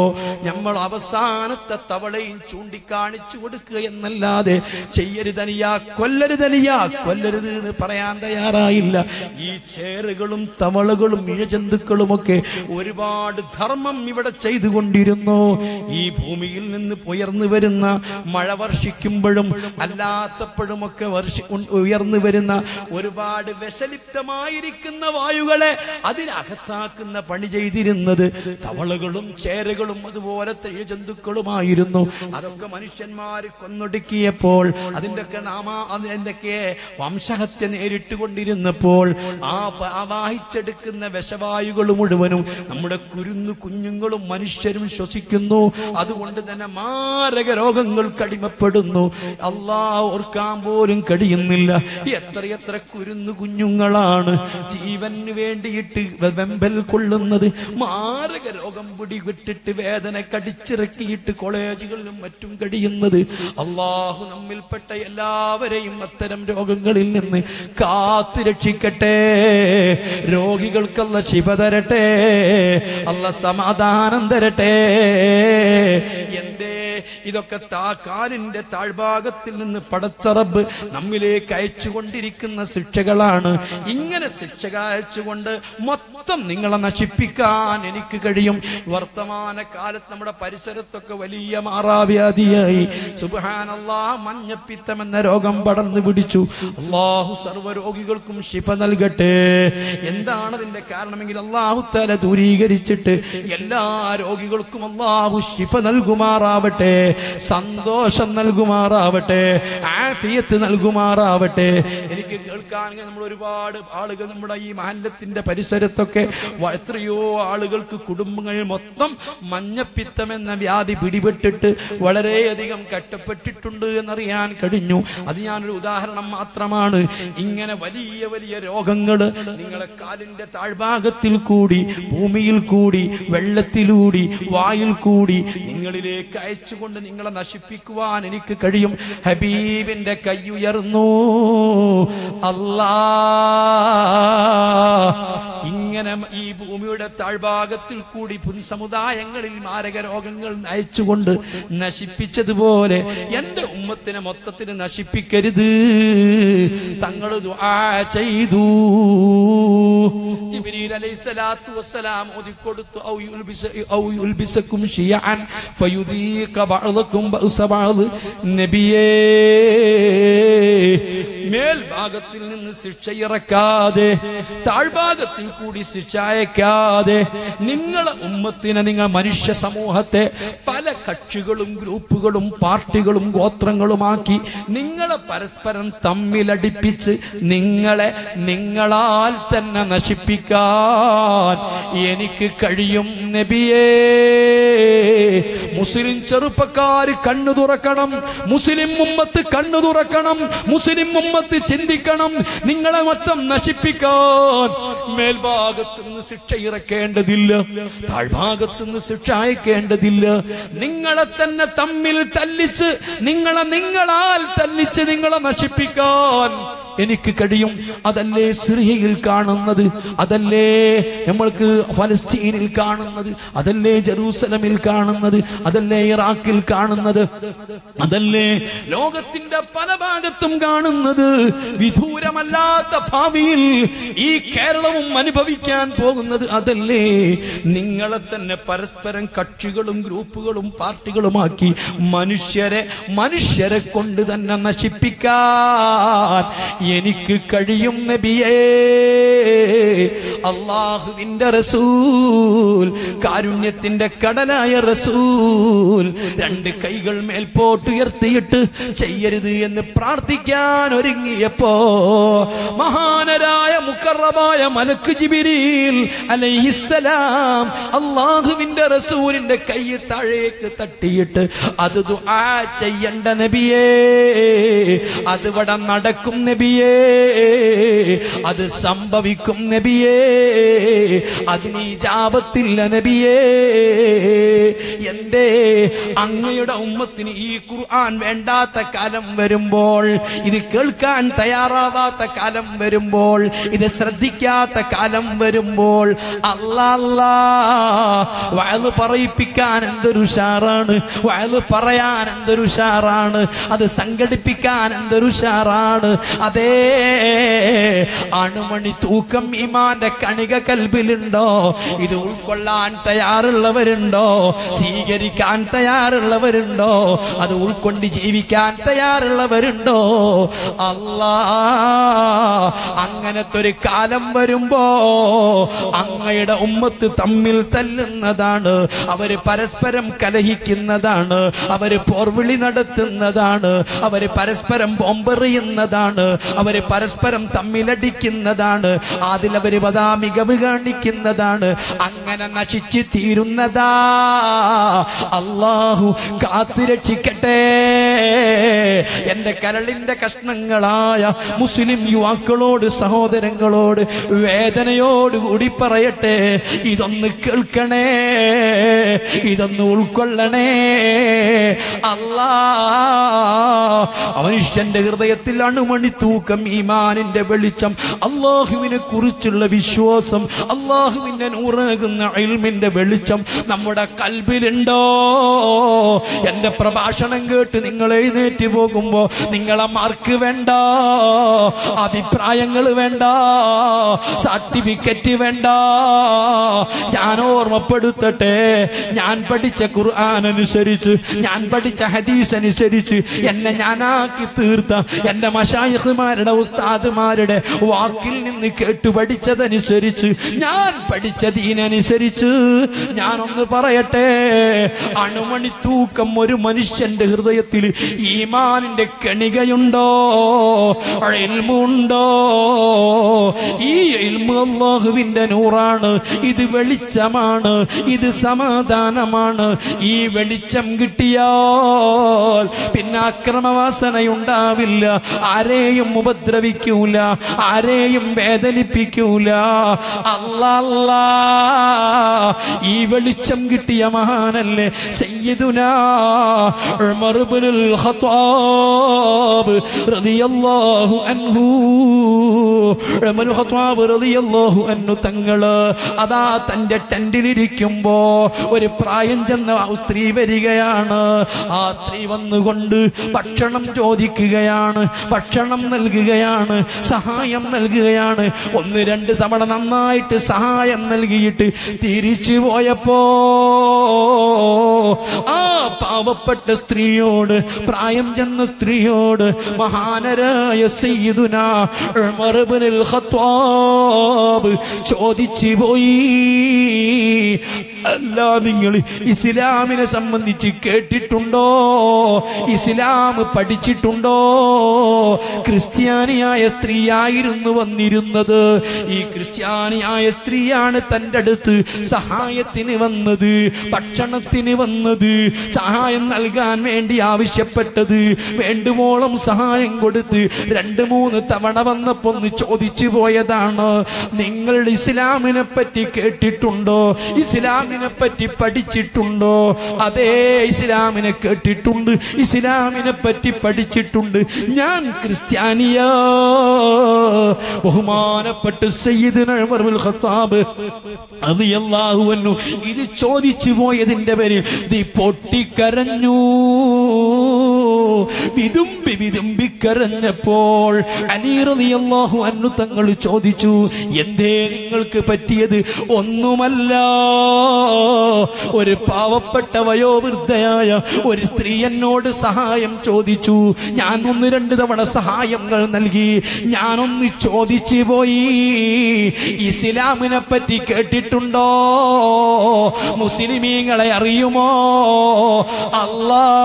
[SPEAKER 2] നമ്മൾ അവസാനത്തെ തവളയും ചൂണ്ടിക്കാണിച്ചു കൊടുക്കുക എന്നല്ലാതെ ചെയ്യരുതനിയാ കൊല്ലരുതനിയാ കൊല്ലരുത് എന്ന് പറയാൻ തയ്യാറായില്ല. ഈ ചേറുകളും തവളകളും ഇഴജന്തുക്കളും ഒക്കെ ഒരുപാട് ധർമ്മം ഇവിടെ ചെയ്തുകൊണ്ടിരുന്നു. ഈ ഭൂമിയിൽ നിന്ന് ഉയർന്നു വരുന്ന മഴ വർഷിക്കുമ്പോഴും അല്ലാത്തപ്പോഴും ഒക്കെ വർഷി ഉയർന്നു വരുന്ന ഒരുപാട് വിഷലിപ്തമായിരിക്കുന്ന വായുകളെ അതിനകത്താക്കുന്ന പണി ചെയ്തിരുന്നത് തവളകളും ചേരകളും അതുപോലെ ജന്തുക്കളുമായിരുന്നു. അതൊക്കെ മനുഷ്യന്മാർ കൊന്നൊടുക്കിയപ്പോൾ അതിന്റെയൊക്കെ നാമ അതിന്റെയൊക്കെ വംശഹത്യ നേരിട്ടുകൊണ്ടിരുന്നപ്പോൾ ആ വാഹിച്ചെടുക്കുന്ന വിഷവായുകൾ മുഴുവനും നമ്മുടെ കുരുന്നു കുഞ്ഞുങ്ങളും മനുഷ്യരും ശ്വസിക്കുന്നു. അതുകൊണ്ട് തന്നെ മാരക രോഗങ്ങൾ കടിമപ്പെടുന്നു അല്ലാ ഓർക്കാൻ പോലും കഴിയുന്നില്ല. എത്രയെത്ര കുരുന്നു കുഞ്ഞുങ്ങളാണ് ജീവന് വേണ്ടിയിട്ട് വെമ്പൽ കൊള്ളുന്നത്. മാരക രോഗം പിടിവിട്ടിട്ട് വേദന കടിച്ചിറക്കിയിട്ട് കോളേജുകളിലും മറ്റും കഴിയുന്നത്. അള്ളാഹു നമ്മിൽപ്പെട്ട എല്ലാവരെയും അത്തരം രോഗങ്ങളിൽ നിന്ന് കാത്തു രക്ഷിക്കട്ടെ. രോഗികൾക്കുള്ള ശിവ തരട്ടെ. അല്ല സമാധാനം തരട്ടെ. എന്തേ? ഇതൊക്കെ താ കാലിന്റെ താഴ്ഭാഗത്തിൽ നിന്ന് പടച്ചറബ് നമ്മിലേക്ക് അയച്ചുകൊണ്ടിരിക്കുന്ന ശിക്ഷകളാണ്. ഇങ്ങനെ ശിക്ഷകൾ അയച്ചുകൊണ്ട് മൊത്തം നിങ്ങളെ നശിപ്പിക്കാൻ എനിക്ക് കഴിയും. വർത്തമാന കാലത്ത് നമ്മുടെ പരിസരത്തൊക്കെ വലിയ മാറാവ്യാധിയായി. സുബാനല്ലാ മഞ്ഞപ്പിത്തം എന്ന രോഗം പടർന്നു പിടിച്ചു. അള്ളാഹു സർവരോഗികൾക്കും ശിഫ നൽകട്ടെ. എന്താണ് അതിന്റെ കാരണമെങ്കിൽ അള്ളാഹു തല ദൂരീകരിച്ചിട്ട് എല്ലാ രോഗികൾക്കും അള്ളാഹു ശിഫ നൽകുമാറാവട്ടെ. സന്തോഷം നൽകുമാറാവട്ടെ. ആഫിയത്ത് നൽകുമാറാവട്ടെ. എനിക്ക് കേൾക്കാൻ നമ്മൾ ഒരുപാട് ആളുകൾ നമ്മുടെ ഈ മാലിന്യത്തിന്റെ പരിസരത്തൊക്കെ എത്രയോ ആളുകൾക്ക് കുടുംബങ്ങൾ മൊത്തം മഞ്ഞപ്പിത്തം എന്ന വ്യാധി പിടിപെട്ടിട്ട് വളരെയധികം കട്ടപ്പെട്ടിട്ടുണ്ട് എന്നറിയാൻ കഴിഞ്ഞു. അത് ഞാനൊരു ഉദാഹരണം മാത്രമാണ്. ഇങ്ങനെ വലിയ വലിയ രോഗങ്ങൾ നിങ്ങളെ കാലിന്റെ താഴ്ഭാഗത്തിൽ കൂടി ഭൂമിയിൽ കൂടി വെള്ളത്തിലൂടി വായിൽ കൂടി നിങ്ങളിലേക്ക് അയച്ചുകൊണ്ട് നിങ്ങളെ നശിപ്പിക്കുവാൻ എനിക്ക് കഴിയും. ഹബീബിന്റെ കൈയുയർന്നു ഇങ്ങനെ ഈ ഭൂമിയുടെ താഴ്ഭാഗത്തിൽ കൂടി പുൻസമുദായങ്ങളിൽ മാരക രോഗങ്ങൾ അയച്ചുകൊണ്ട് നശിപ്പിച്ചതുപോലെ എന്റെ ഉമ്മത്തിനെ മൊത്തത്തിന് നശിപ്പിക്കരുത്. തങ്ങൾ ചെയ്തു. ബഅസ നബിയേ മേൽഭാഗത്തിൽ നിന്ന് ശിക്ഷ ഇറക്കാതെ താഴ്ഭാഗത്തിൽ കൂടി ശിക്ഷ അയക്കാതെ നിങ്ങളെ ഉമ്മത്തിനെ നിങ്ങൾ മനുഷ്യ സമൂഹത്തെ പല കക്ഷികളും ഗ്രൂപ്പുകളും പാർട്ടികളും ഗോത്രങ്ങളുമാക്കി നിങ്ങളെ പരസ്പരം തമ്മിലടിപ്പിച്ച് നിങ്ങളെ നിങ്ങളാൽ തന്നെ നശിപ്പിക്കാൻ എനിക്ക് കഴിയും നബിയേ. മുസ്ലിം ചെറുപ്പക്കാർ കണ്ണു തുറക്കണം മുസ്ലിം ഉമ്മത്ത് കണ്ണു തുറക്കണം മുസ്ലിം ഉമ്മത്ത് ചിന്തിക്കണം നിങ്ങളെ മൊത്തം നശിപ്പിക്കാൻ. മേൽഭാഗത്ത് നിന്ന് ശിക്ഷ ഇറക്കേണ്ടതില്ല താഴ്ഭാഗത്ത് നിന്ന് ശിക്ഷ അയക്കേണ്ടതില്ല. നിങ്ങളെ തന്നെ തമ്മിൽ തല്ലിച്ച് നിങ്ങളെ നിങ്ങളാൽ തല്ലിച്ച് നിങ്ങളെ നശിപ്പിക്കാൻ എനിക്ക് കഴിയും. അതല്ലേ സിറിയയിൽ കാണുന്നത് അതല്ലേ നമ്മൾക്ക് ഫലസ്തീനിൽ കാണുന്നത് അതല്ലേ ജെറൂസലമിൽ കാണുന്നത് അതല്ലേ ഇറാഖിൽ കാണുന്നത് അതല്ലേ ലോകത്തിന്റെ പല ഭാഗത്തും കാണുന്നത്. വിദൂരമല്ലാത്ത ഭാവിയിൽ ഈ കേരളവും അനുഭവിക്കാൻ പോകുന്നത് അതല്ലേ? നിങ്ങളെ തന്നെ പരസ്പരം കക്ഷികളും ഗ്രൂപ്പുകളും പാർട്ടികളുമാക്കി മനുഷ്യരെ മനുഷ്യരെ കൊണ്ട് തന്നെ നശിപ്പിക്കാൻ എനിക്ക് കഴിയും നബിയേ. അള്ളാഹുവിന്റെ റസൂൽ കാരുണ്യത്തിന്റെ കടലായ റസൂൽ രണ്ട് കൈകൾ മേൽപോട്ടുയർത്തിയിട്ട് ചെയ്യരുത് എന്ന് പ്രാർത്ഥിക്കാൻ ഒരുങ്ങിയപ്പോ മഹാനരായ മുക്കറമായ മലക്ക് ജിബിരിൽ അലൈഹിസ്സലാം അള്ളാഹുവിന്റെ റസൂലിന്റെ കൈ താഴേക്ക് തട്ടിയിട്ട് അത് ദുആ ചെയ്യണ്ട നബിയേ അത് ഇവിടെ നടക്കും നബിയേ അത് സംഭവിക്കും നബിയേ അതിന് ജാപത്തില്ല നബിയേ. എന്തേ അങ്ങയുടെ ഉമ്മത്തിന് ഈ ഖുർആൻ വേണ്ടാത്ത കാലം വരുമ്പോൾ ഇത് കേൾക്കാൻ തയ്യാറാവാത്ത കാലം വരുമ്പോൾ ഇത് ശ്രദ്ധിക്കാത്ത കാലം വരുമ്പോൾ അല്ലാ വയത് പറയിപ്പിക്കാൻ എന്തൊരു ഉഷാറാണ്. വയത് പറയാൻ എന്തൊരു ഉഷാറാണ്. അത് സംഘടിപ്പിക്കാൻ എന്തൊരു ഉഷാറാണ്. അതേ അണുമണി തൂക്കം ഇമാന്റെ കണിക കൽബിലുണ്ടോ ഇത് ഉൾക്കൊള്ളാൻ തയ്യാറുള്ളവരുണ്ടോ? സ്വീകരിക്കാൻ തയ്യാറുള്ളവരുണ്ടോ? അത് ഉൾക്കൊണ്ട് ജീവിക്കാൻ തയ്യാറുള്ളവരുണ്ടോ? അല്ലാ അങ്ങനത്തെ ഒരു കാലം വരുമ്പോ അങ്ങയുടെ ഉമ്മത്ത് തമ്മിൽ തല്ലുന്നതാണ് അവർ പരസ്പരം കലഹിക്കുന്നതാണ് അവർ പോർവിളി നടത്തുന്നതാണ് അവർ പരസ്പരം ബോംബെറിയുന്നതാണ് അവർ പരസ്പരം തമ്മിലടിക്കുന്നതാണ് അതിലവര് പതാ മികവ് കാണിക്കുന്നതാണ് അങ്ങനെ നശിച്ചു തീരുന്നതാ. അള്ളാഹു കാത്തുരക്ഷിക്കട്ടെ എന്റെ കരളിന്റെ കഷ്ണങ്ങളായ മുസ്ലിം യുവാക്കളോട് സഹോദരങ്ങളോട് വേദനയോട് കൂടി പറയട്ടെ. ഇതൊന്ന് കേൾക്കണേ. ഇതൊന്ന് ഉൾക്കൊള്ളണേ. അല്ലാ മനുഷ്യന്റെ ഹൃദയത്തിൽ അണുമണി തൂക്കം ഈമാനിന്റെ വെളിച്ചം അള്ളാഹുവിനെ കുറിച്ചുള്ള വിശ്വാസം അള്ളാഹുവിന്റെ നൂറാകുന്ന അയൽമിന്റെ വെളിച്ചം നമ്മുടെ കൽബിലുണ്ടോ? എന്റെ പ്രഭാഷണം കേട്ട് നിങ്ങൾ എഴുന്നേറ്റ് പോകുമ്പോ നിങ്ങളെ മാർക്ക് വേണ്ട അഭിപ്രായങ്ങൾ വേണ്ട സർട്ടിഫിക്കറ്റ് വേണ്ട. ഞാൻ ഓർമ്മപ്പെടുത്തട്ടെ ഞാൻ പഠിച്ച ഖുർആൻ അനുസരിച്ച് ഞാൻ പഠിച്ച ഹദീസ് അനുസരിച്ച് എന്നെ ഞാനാക്കി തീർത്ത എന്റെ മഷായിഹുമാരുടെ ഉസ്താദുമാരുടെ വാക്കിൽ നിന്ന് കേട്ടു പഠിച്ചതനുസരിച്ച് ഞാൻ പഠിച്ച ദീനനുസരിച്ച് ഞാനൊന്ന് പറയട്ടെ അണുമണി തൂക്കം ഒരു മനുഷ്യന്റെ ഹൃദയത്തിൽ ഈമാനിന്റെ കണികയുണ്ടോ? എൽമുണ്ടോ ഈ ഇൽമു അള്ളാഹുവിന്റെ നൂറാണ്. ഇത് വെളിച്ചമാണ്. ഇത് സമാധാനമാണ്. ഈ വെളിച്ചം കിട്ടിയാൽ പിന്നെ അക്രമവാസനയുണ്ടാവില്ല. ആരെയും ഉപദ്രവിക്കൂല. ആരെയും വേദനിപ്പിക്കൂല. അല്ല. ഈ വെളിച്ചം കിട്ടിയ മഹാനല്ലേ? സയ്യിദുനാ ഉമർ ഇബ്നുൽ ഖത്താബ് റളിയല്ലാഹു അൻഹു ഉമർ ഖത്താബ് റളിയല്ലാഹു അൻഹു തങ്ങൾ അതാ തന്റെ ടെന്റിലിരിക്കുമ്പോ ഒരു പ്രായം ചെന്ന സ്ത്രീ വരികയാണ്. ആ സ്ത്രീ വന്നുകൊണ്ട് ഭക്ഷണം ചോദിക്കുകയാണ് ഭക്ഷണം നൽകുകയാണ് സഹായം നൽകുകയാണ്. ഒന്ന് രണ്ട് തവണ നന്നായിട്ട് സഹായം നൽകിയിട്ട് തിരിച്ചു പോയപ്പോ ആ പാവപ്പെട്ട സ്ത്രീയോട് പ്രായം ചെന്ന സ്ത്രീയോട് മഹാനരായ ചോദിച്ചു പോയി. അല്ല നിങ്ങൾ ഇസ്ലാമിനെ സംബന്ധിച്ച് കേട്ടിട്ടുണ്ടോ? ഇസ്ലാം പഠിച്ചിട്ടുണ്ടോ? ക്രിസ്ത്യാനിയായ സ്ത്രീയായിരുന്നു വന്നിരുന്നത്. ഈ ക്രിസ്ത്യാനിയായ സ്ത്രീയാണ് തന്റെ അടുത്ത് സഹായത്തിന് വന്നത് ഭക്ഷണത്തിന് വന്നത് സഹായം നൽകാൻ വേണ്ടി ആവശ്യപ്പെട്ടത്? വേണ്ടുവോളം സഹായം കൊടുത്ത് രണ്ട് മൂന്ന് തവണ വന്നപ്പോ ഒന്ന് ചോദിച്ചു പോയതാണ്. നിങ്ങൾ ഇസ്ലാമിനെ പറ്റി കേട്ടിട്ടുണ്ടോ? ഇസ്ലാമിനെ പറ്റി പഠിച്ചിട്ടുണ്ടോ? അതേ ഇസ്ലാമിനെ കേട്ടിട്ടുണ്ട്. ഇസ്ലാമിനെ പറ്റി പഠിച്ചിട്ടുണ്ട്. ഞാൻ ക്രിസ്ത്യാനിയ. ബഹുമാനപ്പെട്ട് ഖത്താബ് ഇത് ചോദിച്ചു പോയതിന്റെ പേര് ദി പൊട്ടിക്കരഞ്ഞു. വിതുമ്പി വിതുമ്പിക്കരഞ്ഞപ്പോൾ അനീറിയല്ലാഹു അന്നു തങ്ങൾ ചോദിച്ചു എന്തേ നിങ്ങൾക്ക് പറ്റിയത്? ഒന്നുമല്ല. ഒരു പാവപ്പെട്ട വയോവൃദ്ധയായ ഒരു സ്ത്രീ എന്നോട് സഹായം ചോദിച്ചു. ഞാൻ ഒന്ന് രണ്ട് തവണ സഹായങ്ങൾ നൽകി. ഞാനൊന്ന് ചോദിച്ചു പോയി. ഇസ്ലാമിനെ പറ്റി കേട്ടിട്ടുണ്ടോ? മുസ്ലിമീങ്ങളെ അറിയുമോ? അല്ലാ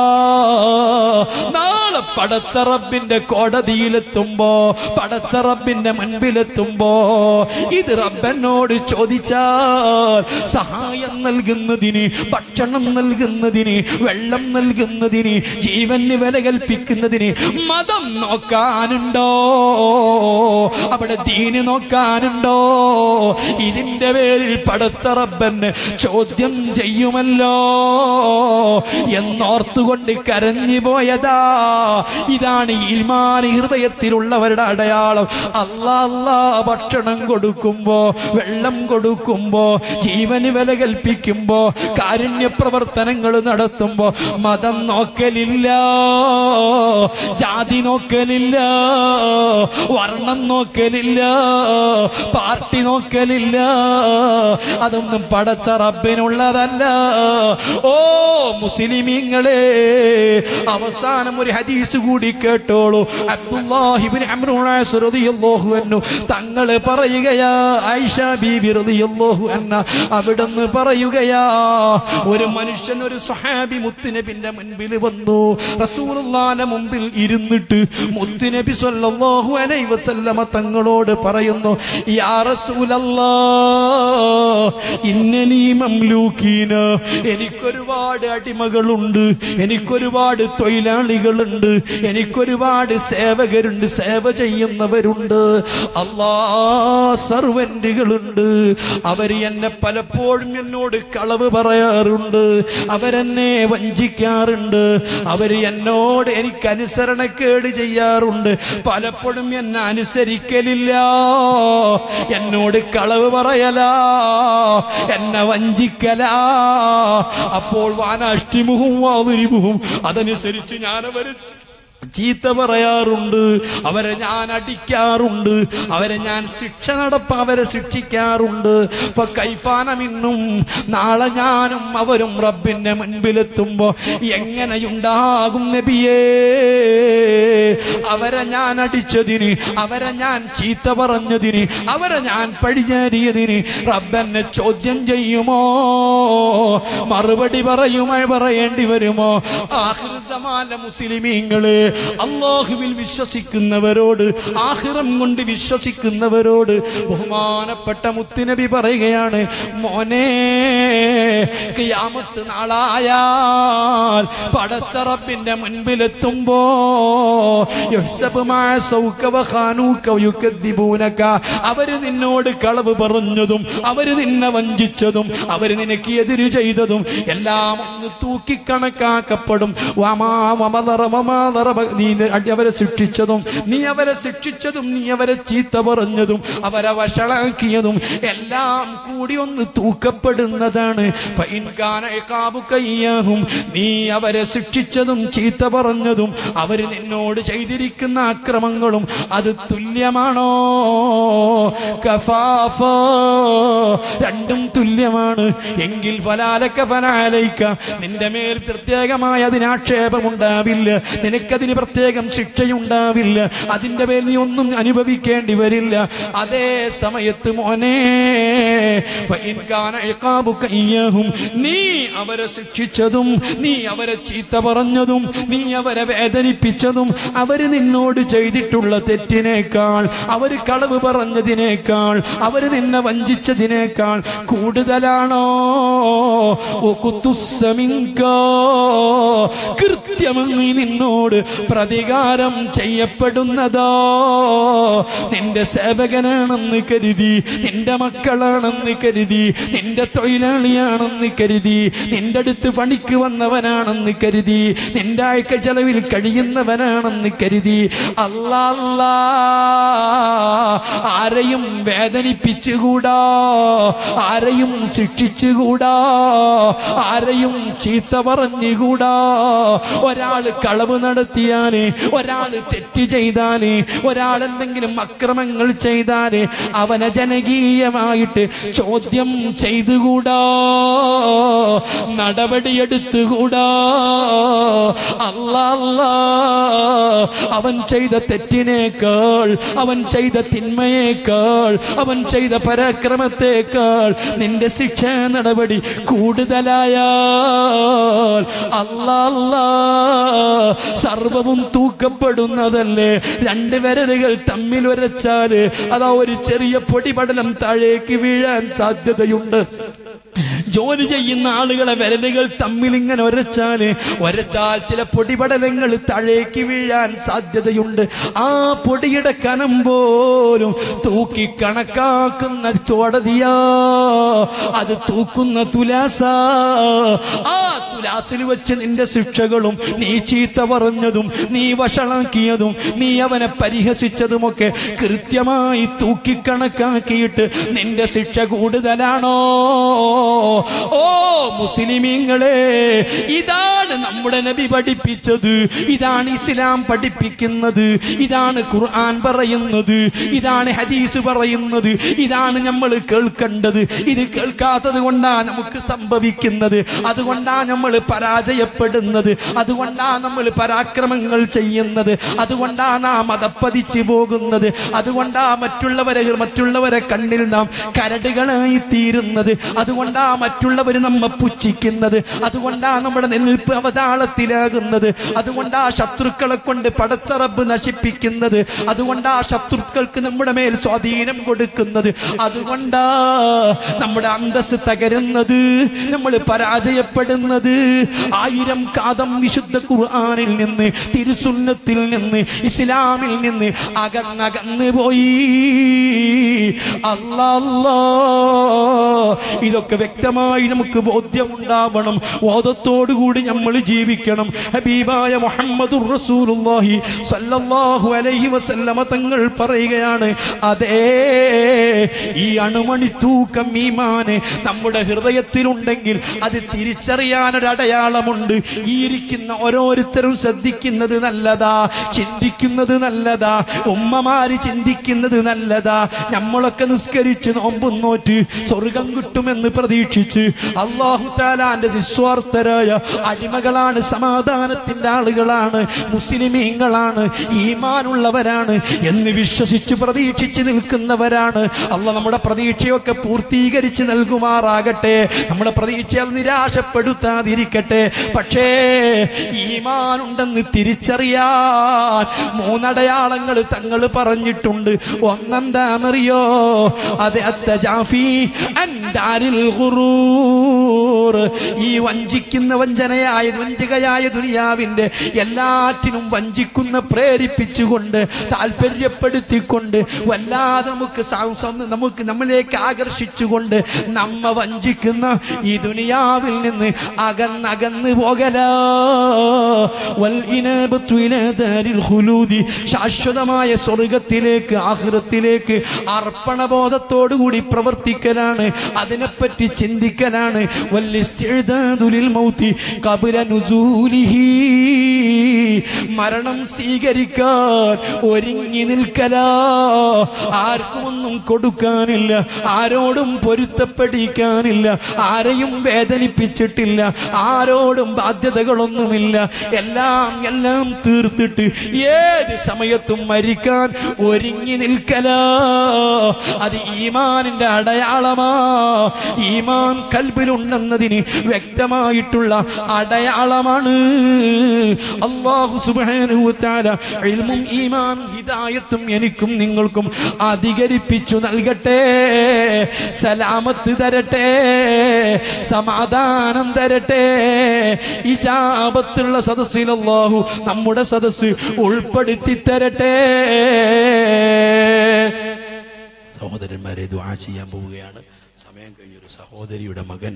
[SPEAKER 2] നാളെ പടച്ചറബിന്റെ കോടതിയിലെത്തുമ്പോ പടച്ചറബിന്റെ മുൻപിലെത്തുമ്പോ ഇത് റബ്ബനോട് ചോദിച്ചാൽ സഹായം നൽകുന്നതിന് ഭക്ഷണം നൽകുന്നതിന് വെള്ളം നൽകുന്നതിന് ജീവന് വില കൽപ്പിക്കുന്നതിന് മതം നോക്കാനുണ്ടോ? അവിടെ ദീന് നോക്കാനുണ്ടോ? ഇതിന്റെ പേരിൽ പടച്ചറബന് ചോദ്യം ചെയ്യുമല്ലോ എന്നോർത്തുകൊണ്ട് കരഞ്ഞു പോയതാ. ഇതാണ് ഇൽമാൻ ഹൃദയത്തിലുള്ളവരുടെ അടയാളം. അല്ലാ അല്ലാ ഭക്ഷണം കൊടുക്കുമ്പോ വെള്ളം കൊടുക്കുമ്പോ ജീവന് വില കൽപ്പിക്കുമ്പോ കാരുണ്യ പ്രവർത്തനങ്ങൾ നടത്തുമ്പോ മതം നോക്കലില്ല ജാതി നോക്കലില്ല വർണം നോക്കലില്ല പാർട്ടി നോക്കലില്ല. അതൊന്നും പടച്ച റബ്ബിനുള്ളതല്ല. ഓ മുസ്ലിമീങ്ങളെ അവസാനം ഒരു ഹദീസ് കൂടി കേട്ടോളൂ. അബ്ദുല്ലാഹിബിൻ അൻഹു തങ്ങൾ പറയുകയാ ആയിഷ ബീബി റളിയല്ലാഹു അൻഹ. അവിടുന്ന് പറയുകയാ ഒരു മനുഷ്യൻ ഒരു സ്വഹാബി മുത്തുനബിന്റെ മുൻപിൽ വന്നു. റസൂലുള്ളാന്റെ മുമ്പിൽ ഇരുന്നിട്ട് മുത്തുനബി സല്ലല്ലാഹു അലൈഹി വസല്ലമ തങ്ങളോട് പറയുന്നു യാ മംലൂക്കീന എനിക്കൊരുപാട് അടിമകളുണ്ട്. എനിക്കൊരുപാട് തൊഴിലാളികളുണ്ട്. എനിക്കൊരുപാട് സേവകരുണ്ട്. സേവ ചെയ്യുന്നവരുണ്ട്. അല്ലാ സർവന്റുകളുണ്ട്. അവർ എന്നെ പലപ്പോഴും എന്നോട് കളവ് പറയാറുണ്ട്. അവരെന്നെ വഞ്ചിക്കാറുണ്ട്. അവർ എന്നോട് എനിക്ക് അനുസരണക്കേട് ചെയ്യാറുണ്ട്. പലപ്പോഴും എന്നെ അനുസരിക്കലില്ല. എന്നോട് കളവ് പറയലാ. എന്നെ വഞ്ചിക്കലാ. അപ്പോൾ വാനാഷ്ടിമുഖവും വാതിരിമുഖവും അതനുസരിച്ച് ഞാൻ അവർ ചീത്ത പറയാറുണ്ട്. അവരെ ഞാൻ അടിക്കാറുണ്ട്. അവരെ ഞാൻ ശിക്ഷ നടപ്പ അവരെ ശിക്ഷിക്കാറുണ്ട്. ഇപ്പൊ കൈഫാനമിന്നും നാളെ ഞാനും അവരും റബ്ബിന്റെ മുൻപിലെത്തുമ്പോ എങ്ങനെയുണ്ടാകും നബിയേ? അവരെ ഞാൻ അടിച്ചതിന് അവരെ ഞാൻ ചീത്ത പറഞ്ഞതിന് അവരെ ഞാൻ പഴിഞ്ഞേറിയതിന് റബ്ബെന്നെ ചോദ്യം ചെയ്യുമോ? മറുപടി പറയുമായി പറയേണ്ടി വരുമോ? മുസ്ലിമീങ്ങളെ മുസ്ലിമീങ്ങൾ അള്ളാഹുവിൽ വിശ്വസിക്കുന്നവരോട് ആഹിറം കൊണ്ട് വിശ്വസിക്കുന്നവരോട് ബഹുമാനപ്പെട്ട മുത്തുനബി പറയുകയാണ് മോനെ കിയാമത്ത് നാളായാൽ പടച്ചറപ്പിന്റെ മുൻപിലെത്തുമ്പോ. അവർ നിന്നോട് കളവ് പറഞ്ഞതും അവർ നിന്നെ വഞ്ചിച്ചതും അവർ നിനക്ക് എതിര് ചെയ്തതും എല്ലാം ഒന്ന് തൂക്കിക്കണക്കാക്കപ്പെടും വമാ വമാ. നീ അവരെ ശിക്ഷിച്ചതും നീ അവരെ ശിക്ഷിച്ചതും നീ അവരെ ചീത്ത പറഞ്ഞതും അവരെ വഷളാക്കിയതും എല്ലാം കൂടി ഒന്ന് തൂക്കപ്പെടുന്നതാണ്. നീ അവരെ ശിക്ഷിച്ചതും ചീത്ത പറഞ്ഞതും അവർ നിന്നോട് ചെയ്തിരിക്കുന്ന അക്രമങ്ങളും അത് തുല്യമാണോ? കഫാഫ. രണ്ടും തുല്യമാണ്. എങ്കിൽ ഫലാലക്ക ഫലാലയിക്ക നിന്റെ മേൽ പ്രത്യേകമായ അതിനാക്ഷേപം ഉണ്ടാവില്ല നിനക്കതിന് പ്രത്യേകം ശിക്ഷയുണ്ടാവില്ല. അതിന്റെ പേരിൽ നീ ഒന്നും അനുഭവിക്കേണ്ടി വരില്ല. അതേ സമയത്ത് മോനെ നീ അവരെ ശിക്ഷിച്ചതും നീ അവരെ ചീത്ത പറഞ്ഞതും നീ അവരെ വേദനിപ്പിച്ചതും അവർ നിന്നോട് ചെയ്തിട്ടുള്ള തെറ്റിനേക്കാൾ അവർ കളവ് പറഞ്ഞതിനേക്കാൾ അവർ നിന്നെ വഞ്ചിച്ചതിനേക്കാൾ കൂടുതലാണോ? കൃത്യമങ്ങി നിന്നോട് പ്രതികാരം ചെയ്യപ്പെടുന്നതോ? നിന്റെ സേവകനാണെന്ന് കരുതി നിന്റെ മക്കളാണെന്ന് കരുതി നിന്റെ തൊഴിലാളിയാണെന്ന് കരുതി നിന്റെ അടുത്ത് പണിക്ക് വന്നവനാണെന്ന് കരുതി നിന്റെ ആഴ്ച ചെലവിൽ കഴിയുന്നവനാണെന്ന് കരുതി. അല്ലാ. ആരെയും വേദനിപ്പിച്ചുകൂടാ? ആരെയും ശിക്ഷിച്ചുകൂടാ? ആരെയും ചീത്ത പറഞ്ഞുകൂടാ? ഒരാൾ കളവ് നടത്തിയാൽ ഒരാൾ തെറ്റ് ചെയ്താൽ ഒരാൾ എന്തെങ്കിലും അക്രമങ്ങൾ ചെയ്താൽ അവനെ ജനകീയമായിട്ട് ചോദ്യം ചെയ്തുകൂടാ? നടപടിയെടുത്തുകൂടാ? അല്ലാ അല്ലാ. അവൻ ചെയ്ത തെറ്റിനേക്കാൾ അവൻ ചെയ്ത തിന്മയേക്കാൾ അവൻ ചെയ്ത പരാക്രമത്തേക്കാൾ നിന്റെ ശിക്ഷ നടപടി കൂടുതലായാൽ അല്ലാ അല്ലാ. സർവവും തൂക്കപ്പെടുന്നതല്ലേ? രണ്ട് വിരലുകൾ തമ്മിൽ ഉരച്ചാൽ അതാ ഒരു ചെറിയ പൊടിപടലം താഴേക്ക് വീഴാൻ സാധ്യതയുണ്ട്. ജോലി ചെയ്യുന്ന ആളുകളെ വിരലുകൾ തമ്മിൽ ഇങ്ങനെ ഒരച്ചാൽ ഒരച്ചാൽ ചില പൊടിപടലങ്ങൾ താഴേക്ക് വീഴാൻ സാധ്യതയുണ്ട്. ആ പൊടിയുടെ കനം പോലും തൂക്കി കണക്കാക്കുന്ന കോടതിയാ. അത് തൂക്കുന്ന തുലാസ. ആ തുലാസിൽ വെച്ച് നിന്റെ ശിക്ഷകളും നീ ചീത്ത പറഞ്ഞതും നീ വഷളാക്കിയതും നീ അവനെ പരിഹസിച്ചതുമൊക്കെ കൃത്യമായി തൂക്കിക്കണക്കാക്കിയിട്ട് നിന്റെ ശിക്ഷ കൂടുതലാണോ? ഓ മുസ്ലിമീങ്ങളെ ഇതാണ് നമ്മുടെ നബി പഠിപ്പിച്ചത്. ഇതാണ് ഇസ്ലാം പഠിപ്പിക്കുന്നത്. ഇതാണ് ഖുർആൻ പറയുന്നത്. ഇതാണ് ഹദീസ് പറയുന്നത്. ഇതാണ് നമ്മൾ കേൾക്കേണ്ടത്. ഇത് കേൾക്കാത്തത് കൊണ്ടാണ് നമുക്ക് സംഭവിക്കുന്നത്. അതുകൊണ്ടാണ് നമ്മൾ പരാജയപ്പെടുന്നത്. അതുകൊണ്ടാണ് നമ്മൾ പരാക്രമങ്ങൾ ചെയ്യുന്നത്. അതുകൊണ്ടാ നാം മതപ്പതിച്ചു പോകുന്നത്. അതുകൊണ്ടാ മറ്റുള്ളവരെ മറ്റുള്ളവരെ കണ്ണിൽ നാം കരടുകളായി തീരുന്നത്. അതുകൊണ്ടാ മറ്റുള്ളവർ നമ്മെ പുച്ഛിക്കുന്നത്. അതുകൊണ്ടാ നമ്മുടെ നിൽപ്പ്
[SPEAKER 3] അവതാളത്തിലാകുന്നത്. അതുകൊണ്ടാ ശത്രുക്കളെ കൊണ്ട് പടച്ചറബ് നശിപ്പിക്കുന്നത്. അതുകൊണ്ടാ ശത്രുക്കൾക്ക് നമ്മുടെ മേൽ സ്വാധീനം കൊടുക്കുന്നത്. അതുകൊണ്ടാ നമ്മുടെ അന്തസ് തകരുന്നത്. നമ്മൾ പരാജയപ്പെടുന്നത്. ആയിരം കാതം വിശുദ്ധ ഖുർആനിൽ നിന്ന് തിരുസുന്നത്തിൽ നിന്ന് ഇസ്ലാമിൽ നിന്ന് അകന്നകന്ന് പോയി. അല്ലല്ലോ അല്ലാ. ഇതൊക്കെ വ്യക്തമായി നമുക്ക് ബോധ്യമുണ്ടാവണം. വാദത്തോടുകൂടി നമ്മൾ ജീവിക്കണം. ഹബീബായ മുഹമ്മദുർ റസൂലുള്ളാഹി സല്ലല്ലാഹു അലൈഹി വസല്ലമ തങ്ങൾ പറയുകയാണ് അതേ ഈ അണുമണി തൂക്കം ഈമാന് നമ്മുടെ ഹൃദയത്തിലുണ്ടെങ്കിൽ അത് തിരിച്ചറിയാനൊരടയാളമുണ്ട്. ഈ ഇരിക്കുന്ന ഓരോരുത്തരും ശ്രദ്ധിക്കുന്നത് നല്ലതാ ചിന്തിക്കുന്നത് നല്ലതാ. ഉമ്മമാര് ചിന്തിക്കുന്നത് നല്ലതാ. നമ്മളൊക്കെ നിസ്കരിച്ച് നോമ്പും നോറ്റ് സ്വർഗം കിട്ടുമെന്ന് പ്രതീക്ഷിച്ച് അള്ളാഹു താലാന്റെ നിസ്വാർത്ഥരായ അടിമകളാണ് സമാധാനത്തിന്റെ ആളുകളാണ് മുസ്ലിമീങ്ങളാണ് ഈമാനുള്ളവരാണ് എന്ന് വിശ്വസിച്ച് പ്രതീക്ഷിച്ച് നിൽക്കുന്നവരാണ്. അല്ല നമ്മുടെ പ്രതീക്ഷയൊക്കെ പൂർത്തീകരിച്ച് നൽകുമാറാകട്ടെ. നമ്മുടെ പ്രതീക്ഷ നിരാശപ്പെടുത്താതിരിക്കട്ടെ. പക്ഷേ ഈമാനുണ്ടെന്ന് തിരിച്ചറിയാൻ മൂന്നടയാളങ്ങൾ തങ്ങൾ പറഞ്ഞിട്ടുണ്ട്. ഒന്നെന്താണെന്നറിയോ അതെ അത്തജാഫി ഈ വഞ്ചിക്കുന്ന വഞ്ചനയായ വഞ്ചികയായ ദുനിയാവിന്റെ എല്ലാറ്റിനും വഞ്ചിക്കുന്ന പ്രേരിപ്പിച്ചുകൊണ്ട് താല്പര്യപ്പെടുത്തിക്കൊണ്ട് വല്ലാതെ നമുക്ക് നമുക്ക് നമ്മിലേക്ക് ആകർഷിച്ചുകൊണ്ട് നമ്മ വഞ്ചിക്കുന്ന ഈ ദുനിയാവിൽ നിന്ന് അകന്നകന്ന് പോകലോ. വൽ ഖുലൂദി ശാശ്വതമായ സ്വർഗത്തിലേക്ക് ആഹ്റത്തിലേക്ക് അർപ്പണബോധത്തോടുകൂടി പ്രവർത്തിക്കലാണ് അതിനെപ്പറ്റി ചിന്തിക്കലാണ്. വൽ മൗത്തി ലിൽ മൗതി ഖബ്ല നുസൂലിഹി. മരണം സ്വീകരിക്കാൻ ഒരുങ്ങി നിൽക്കലാ. ആർക്കും ഒന്നും കൊടുക്കാനില്ല ആരോടും പൊരുത്തപ്പെടിക്കാനില്ല ആരെയും വേദനിപ്പിച്ചിട്ടില്ല ആരോടും ബാധ്യതകളൊന്നുമില്ല. എല്ലാം എല്ലാം തീർത്തിട്ട് ഏത് സമയത്തും മരിക്കാൻ ഒരുങ്ങി നിൽക്കലാ. അത് ഈമാനിന്റെ അടയാളമാ. ഈമാൻ കൽബിലുണ്ടെന്നതിന് വ്യക്തമായിട്ടുള്ള അടയാളമാണ്. അള്ളാഹു സുബ്ഹാനഹു വതആല ഇൽമും ഈമാൻ ഹിതായത്തും എനിക്കും നിങ്ങൾക്കും അധികരിപ്പിച്ചു നൽകട്ടെ സലാമത്ത് തരട്ടെ സമാധാനം തരട്ടെ. ഇജാബത്തുള്ള സദസ്സിൽ അള്ളാഹു നമ്മുടെ സദസ്സ് ഉൾപ്പെടുത്തി തരട്ടെ.
[SPEAKER 2] സഹോദരന്മാരെ ദുആ ചെയ്യാൻ പോവുകയാണ്. സമയം കഴിഞ്ഞൊരു സഹോദരിയുടെ മകൻ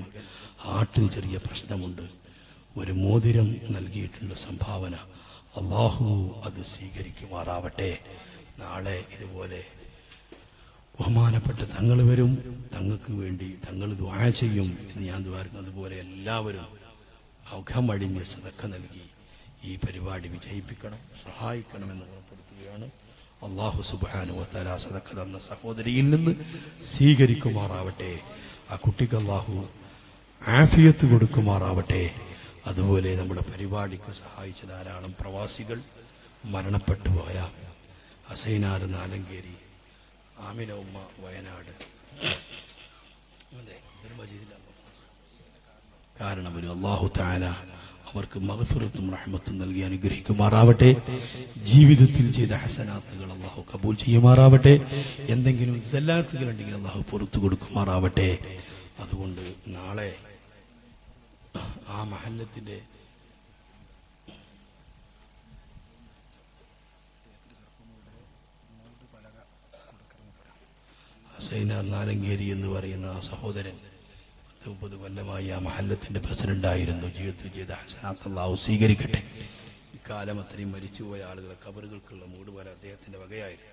[SPEAKER 2] ഹാർട്ടിന് ചെറിയ പ്രശ്നമുണ്ട്. ഒരു മോതിരം നൽകിയിട്ടുണ്ട് സംഭാവന അള്ളാഹു അത് സ്വീകരിക്കുമാറാവട്ടെ. നാളെ ഇതുപോലെ ബഹുമാനപ്പെട്ട തങ്ങൾ വരും. തങ്ങൾക്ക് വേണ്ടി തങ്ങൾ ദ്വാര ചെയ്യും എന്ന് ഞാൻ ദ്വാരുന്നത് അതുപോലെ എല്ലാവരും അഴിഞ്ഞ് സതക്ക നൽകി ഈ പരിപാടി വിജയിപ്പിക്കണം സഹായിക്കണമെന്ന് ഓർപ്പെടുത്തുകയാണ് അള്ളാഹു സുബാനുവത്തല സതക്ക തന്ന സഹോദരിയിൽ നിന്ന് സ്വീകരിക്കുമാറാവട്ടെ. ആ കുട്ടിക്ക് അള്ളാഹു ആഫിയത്ത് കൊടുക്കുമാറാവട്ടെ. അതുപോലെ നമ്മുടെ പരിപാടിക്ക് സഹായിച്ച ധാരാളം പ്രവാസികൾ മരണപ്പെട്ടു പോയ ഹസൈനാർ നാലങ്കേരി ആമിന ഉമ്മ വയനാട്. കാരണം ഒരു അള്ളാഹു താല അവർക്ക് മകഫിറത്തും റഹ്മത്തും നൽകി അനുഗ്രഹിക്കുമാറാവട്ടെ. ജീവിതത്തിൽ ചെയ്ത ഹസനാത്തുകൾ അള്ളാഹു കബൂൽ ചെയ്യുമാറാവട്ടെ. എന്തെങ്കിലും ഉണ്ടെങ്കിൽ അള്ളാഹു പുറത്തു കൊടുക്കുമാറാവട്ടെ. അതുകൊണ്ട് നാളെ ആ മഹല്ലത്തിന്റെ നാരങ്കേരി എന്ന് പറയുന്ന ആ സഹോദരൻ പത്ത് മുപ്പത് കൊല്ലമായി ആ മഹല്ലത്തിന്റെ പ്രസിഡന്റായിരുന്നു. ജീവിതത്തിൽ ചെയ്ത ഹസനാത്തല്ലാവ് സ്വീകരിക്കട്ടെ. ഇക്കാലം അത്രയും മരിച്ചുപോയ ആളുകളെ കബറുകൾക്കുള്ള മൂട് പോലെ അദ്ദേഹത്തിന്റെ വകയായിരുന്നു.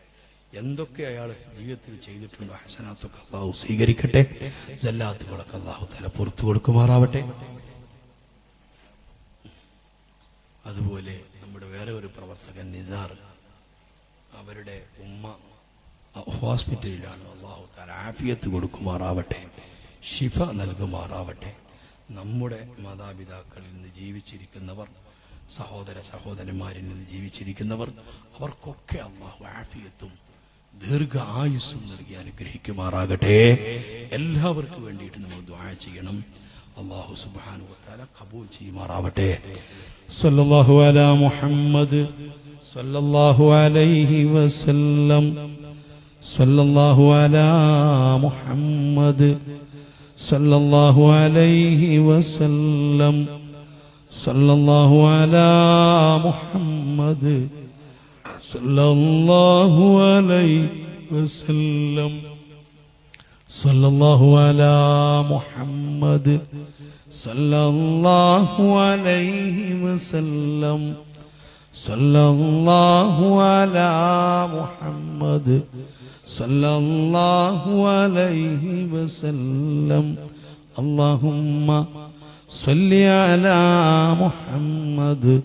[SPEAKER 2] എന്തൊക്കെ അയാൾ ജീവിതത്തിൽ ചെയ്തിട്ടുണ്ടോ ഹസനാത്തൊക്കെ അള്ളാഹു സ്വീകരിക്കട്ടെ. ജല്ലാത്തുകളൊക്കെ അള്ളാഹു തല പുറത്തു കൊടുക്കുമാറാവട്ടെ. അതുപോലെ നമ്മുടെ വേറെ ഒരു പ്രവർത്തകൻ നിസാർ അവരുടെ ഉമ്മ ഹോസ്പിറ്റലിലാണ് അള്ളാഹു ആഫിയത്ത് കൊടുക്കുമാറാവട്ടെ ശിഫ നൽകുമാറാവട്ടെ. നമ്മുടെ മാതാപിതാക്കളിൽ നിന്ന് ജീവിച്ചിരിക്കുന്നവർ സഹോദര സഹോദരന്മാരിൽ നിന്ന് ജീവിച്ചിരിക്കുന്നവർ അവർക്കൊക്കെ അള്ളാഹു ആഫിയത്തും ദീർഘ ആയുസ്സും നൽകി അനുഗ്രഹിക്കുമാറാകട്ടെ. എല്ലാവർക്കും വേണ്ടിയിട്ട് നമ്മൾ ദ്വാ ചെയ്യണം.
[SPEAKER 1] الله سبحانه وتعالى قبول تي مرابطه
[SPEAKER 3] صلى الله على محمد صلى الله عليه وسلم صلى الله على محمد صلى الله عليه وسلم صلى الله على محمد صلى الله عليه وسلم صلى الله على محمد. صلى الله عليه وسلم. صلى الله على محمد. صلى الله عليه وسلم. اللهم صل على محمد.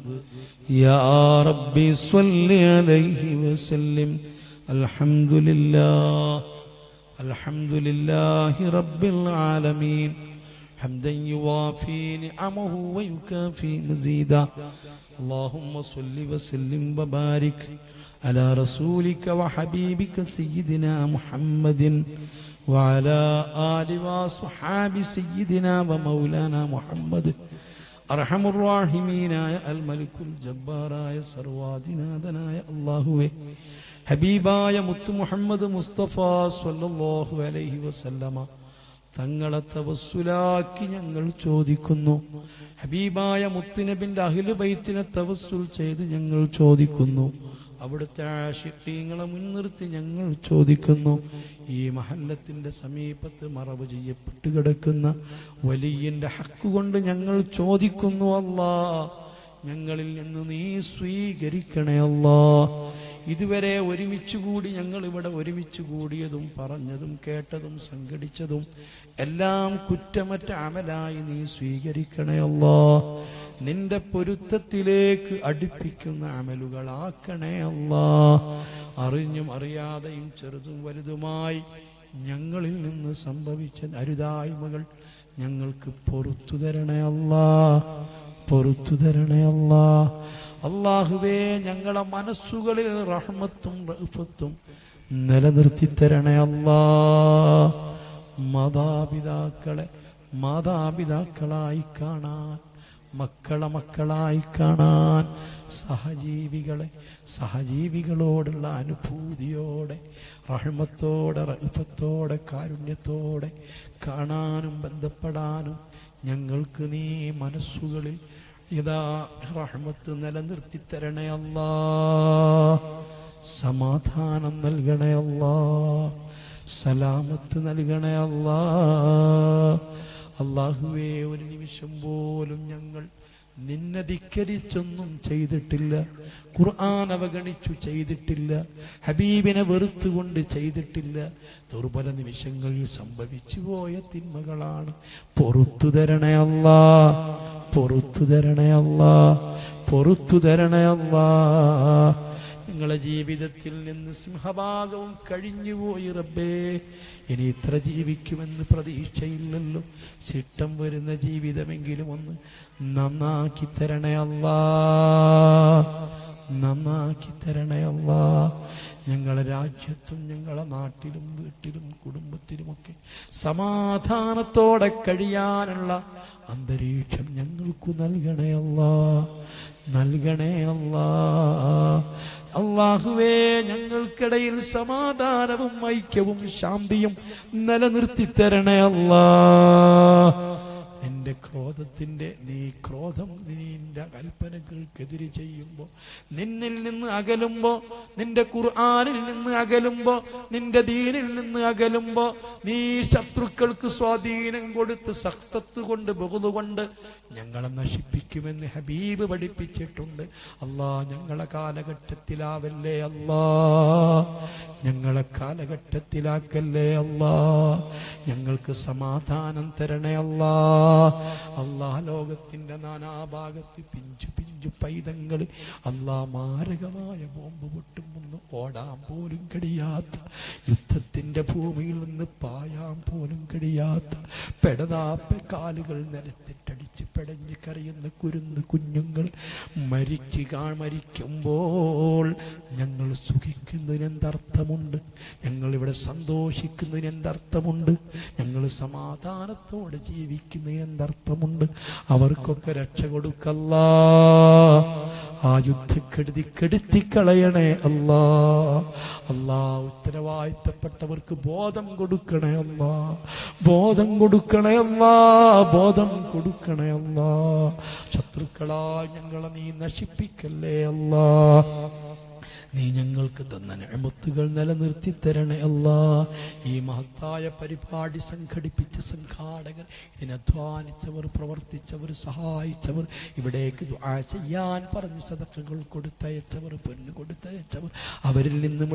[SPEAKER 3] يا ربي صل عليه وسلم. الحمد لله الحمد لله رب العالمين. حمدا يوافي نعمه ويكافي مزيدا. اللهم صل وسلم وبارك على رسولك وحبيبك سيدنا محمد وعلى آل وصحاب سيدنا ومولانا محمد. أرحم الراحمين يا الملك الجبار يا سروادنا دنا يا الله. ഹബീബായ മുത്തു മുഹമ്മദ് മുസ്തഫ സ്വല്ലല്ലാഹു അലൈഹി വസല്ലമ തങ്ങളെ തവസ്സുലാക്കി ഞങ്ങൾ ചോദിക്കുന്നു. ഹബീബായ മുത്തുനബിന്റെ അഹിൽ ബൈത്തിനെ തവസ്സുൽ ചെയ്ത് ഞങ്ങൾ ചോദിക്കുന്നു. അവിടുത്തെ ആശിക്യങ്ങളെ മുൻനിർത്തി ഞങ്ങൾ ചോദിക്കുന്നു. ഈ മഹല്ലത്തിന്റെ സമീപത്ത് മറവ് ചെയ്യപ്പെട്ട് കിടക്കുന്ന വലിയന്റെ ഹക്ക് കൊണ്ട് ഞങ്ങൾ ചോദിക്കുന്നു അല്ലാ ഞങ്ങളിൽ നിന്ന് നീ സ്വീകരിക്കണേ അല്ലാ. ഇതുവരെ ഒരുമിച്ച് കൂടി ഞങ്ങൾ ഇവിടെ ഒരുമിച്ച് കൂടിയതും പറഞ്ഞതും കേട്ടതും സംഘടിച്ചതും എല്ലാം കുറ്റമറ്റ അമലായി നീ സ്വീകരിക്കണേ അല്ലാ. നിന്റെ പൊരുത്തത്തിലേക്ക് അടുപ്പിക്കുന്ന അമലുകളാക്കണേ അല്ലാ. അറിഞ്ഞും അറിയാതെയും ചെറുതും വലുതുമായി ഞങ്ങളിൽ നിന്ന് സംഭവിച്ച അരുതായ്മകൾ ഞങ്ങൾക്ക് പൊറത്തു തരണേ അല്ലാ. പൊറത്തു തരണേ അല്ലാ. അള്ളാഹുവേ ഞങ്ങളെ മനസ്സുകളിൽ റഹ്മത്തും റഹ്ഫത്തും നിലനിർത്തി തരണേ അല്ലാ. മാതാപിതാക്കളെ മാതാപിതാക്കളായി കാണാൻ മക്കളെ മക്കളായി കാണാൻ സഹജീവികളെ സഹജീവികളോടുള്ള അനുഭൂതിയോടെ റഹ്മത്തോടെ റഹ്ഫത്തോടെ കാരുണ്യത്തോടെ കാണാനും ബന്ധപ്പെടാനും ഞങ്ങൾക്ക് നീ മനസ്സുകളിൽ ഇതാ റഹ്മത്ത് നിലനിർത്തി തരണേ അല്ലാ. സമാധാനം നൽകണേ അല്ലാ. സലാമത്ത് നൽകണേ അല്ലാ. അള്ളാഹുവേ ഒരു നിമിഷം പോലും ഞങ്ങൾ നിന്നെ ധിക്കരിച്ചൊന്നും ചെയ്തിട്ടില്ല. ഖുർആൻ അവഗണിച്ചു ചെയ്തിട്ടില്ല. ഹബീബിനെ വെറുത്തുകൊണ്ട് ചെയ്തിട്ടില്ല. ദുർബല നിമിഷങ്ങളിൽ സംഭവിച്ചു പോയ തിന്മകളാണ്. പൊറത്തു തരണേ പൊറത്തു തരണേ പൊറത്തു തരണേ ഞങ്ങളെ ജീവിതത്തിൽ നിന്ന് സിംഹഭാഗവും കഴിഞ്ഞുപോയി റബ്ബേ. ഇനി ഇത്ര ജീവിക്കുമെന്ന് പ്രതീക്ഷയില്ലല്ലോ. ചിട്ടം വരുന്ന ജീവിതമെങ്കിലും ഒന്ന് നന്നാക്കി തരണേ നന്നാക്കി തരണേ ഞങ്ങളെ രാജ്യത്തും ഞങ്ങളെ നാട്ടിലും വീട്ടിലും കുടുംബത്തിലുമൊക്കെ സമാധാനത്തോടെ കഴിയാനുള്ള അന്തരീക്ഷം ഞങ്ങൾക്ക് നൽകണേ നൽകണേ അല്ലാ. അള്ളാഹുവേ ഞങ്ങൾക്കിടയിൽ സമാധാനവും ഐക്യവും ശാന്തിയും നിലനിർത്തി തരണേ അല്ലാ. നിന്റെ ക്രോധത്തിന്റെ നീ ക്രോധം നിന്റെ കൽപ്പനകൾക്കെതിരെ ചെയ്യുമ്പോൾ നിന്നിൽ നിന്ന് അകലുമ്പോൾ നിന്റെ ഖുർആനിൽ നിന്ന് അകലുമ്പോൾ നിന്റെ ദീനിൽ നിന്ന് അകലുമ്പോൾ നീ ശത്രുക്കൾക്ക് സ്വാധീനം കൊടുത്ത് സക്തത്ത് കൊണ്ട് ബഹുതുകൊണ്ട് ഞങ്ങളെ നശിപ്പിക്കുമെന്ന് ഹബീബ് പഠിപ്പിച്ചിട്ടുണ്ട്. അല്ലാ ഞങ്ങളെ കാലഘട്ടത്തിലാവല്ലേ അല്ലാ? ഞങ്ങളെ കാലഘട്ടത്തിലാക്കല്ലേ അല്ലാ? ഞങ്ങൾക്ക് സമാധാനം തരണേ അല്ലാ? അല്ലാ ലോകത്തിന്റെ നാനാഭാഗത്ത് പിഞ്ചു പിഞ്ചു പിഞ്ചു പൈതങ്ങൾ. അല്ലാ മാരകമായ ബോംബ് പൊട്ടുമെന്ന് ഓടാൻ പോലും കഴിയാത്ത യുദ്ധത്തിന്റെ ഭൂമിയിൽ നിന്ന് പായാൻ പോലും കഴിയാത്ത പെടതാപ്പ കാലുകൾ നിലത്തിട്ടടിച്ച് പെടഞ്ഞ് കരയുന്ന കുരുന്ന് കുഞ്ഞുങ്ങൾ മരിക്കുക മരിക്കുമ്പോൾ ഞങ്ങൾ സുഖിക്കുന്നതിന് എന്തർത്ഥമുണ്ട്? ഞങ്ങൾ ഇവിടെ സന്തോഷിക്കുന്നതിന് എന്തർത്ഥമുണ്ട്? ഞങ്ങൾ സമാധാനത്തോടെ ജീവിക്കുന്നതിന് എന്തർത്ഥമുണ്ട്? അവർക്കൊക്കെ രക്ഷ കൊടുക്കല്ല. ആ യുദ്ധക്കെടുതി കെടുത്തി കളയണേ അല്ലാ. അല്ലാ ഉത്തരവാദിത്തപ്പെട്ടവർക്ക് ബോധം കൊടുക്കണേ അല്ലാ. ബോധം കൊടുക്കണേ അല്ലാ ബോധം കൊടുക്കണേ അല്ലാ. ശത്രുക്കളാ ഞങ്ങളെ നീ നശിപ്പിക്കല്ലേ അല്ലാ. നീ ഞങ്ങൾക്ക് തന്ന നിഴമുത്തുകൾ നിലനിർത്തി തരണേ അല്ലാ. ഈ മഹത്തായ പരിപാടി സംഘടിപ്പിച്ച സംഘാടകർ ഇതിനധ്വാനിച്ചവർ പ്രവർത്തിച്ചവർ സഹായിച്ചവർ ഇവിടേക്ക് ചെയ്യാൻ പറഞ്ഞ് സദക്കകൾ കൊടുത്തയച്ചവർ പൊന്നു കൊടുത്തയച്ചവർ അവരിൽ നിന്നും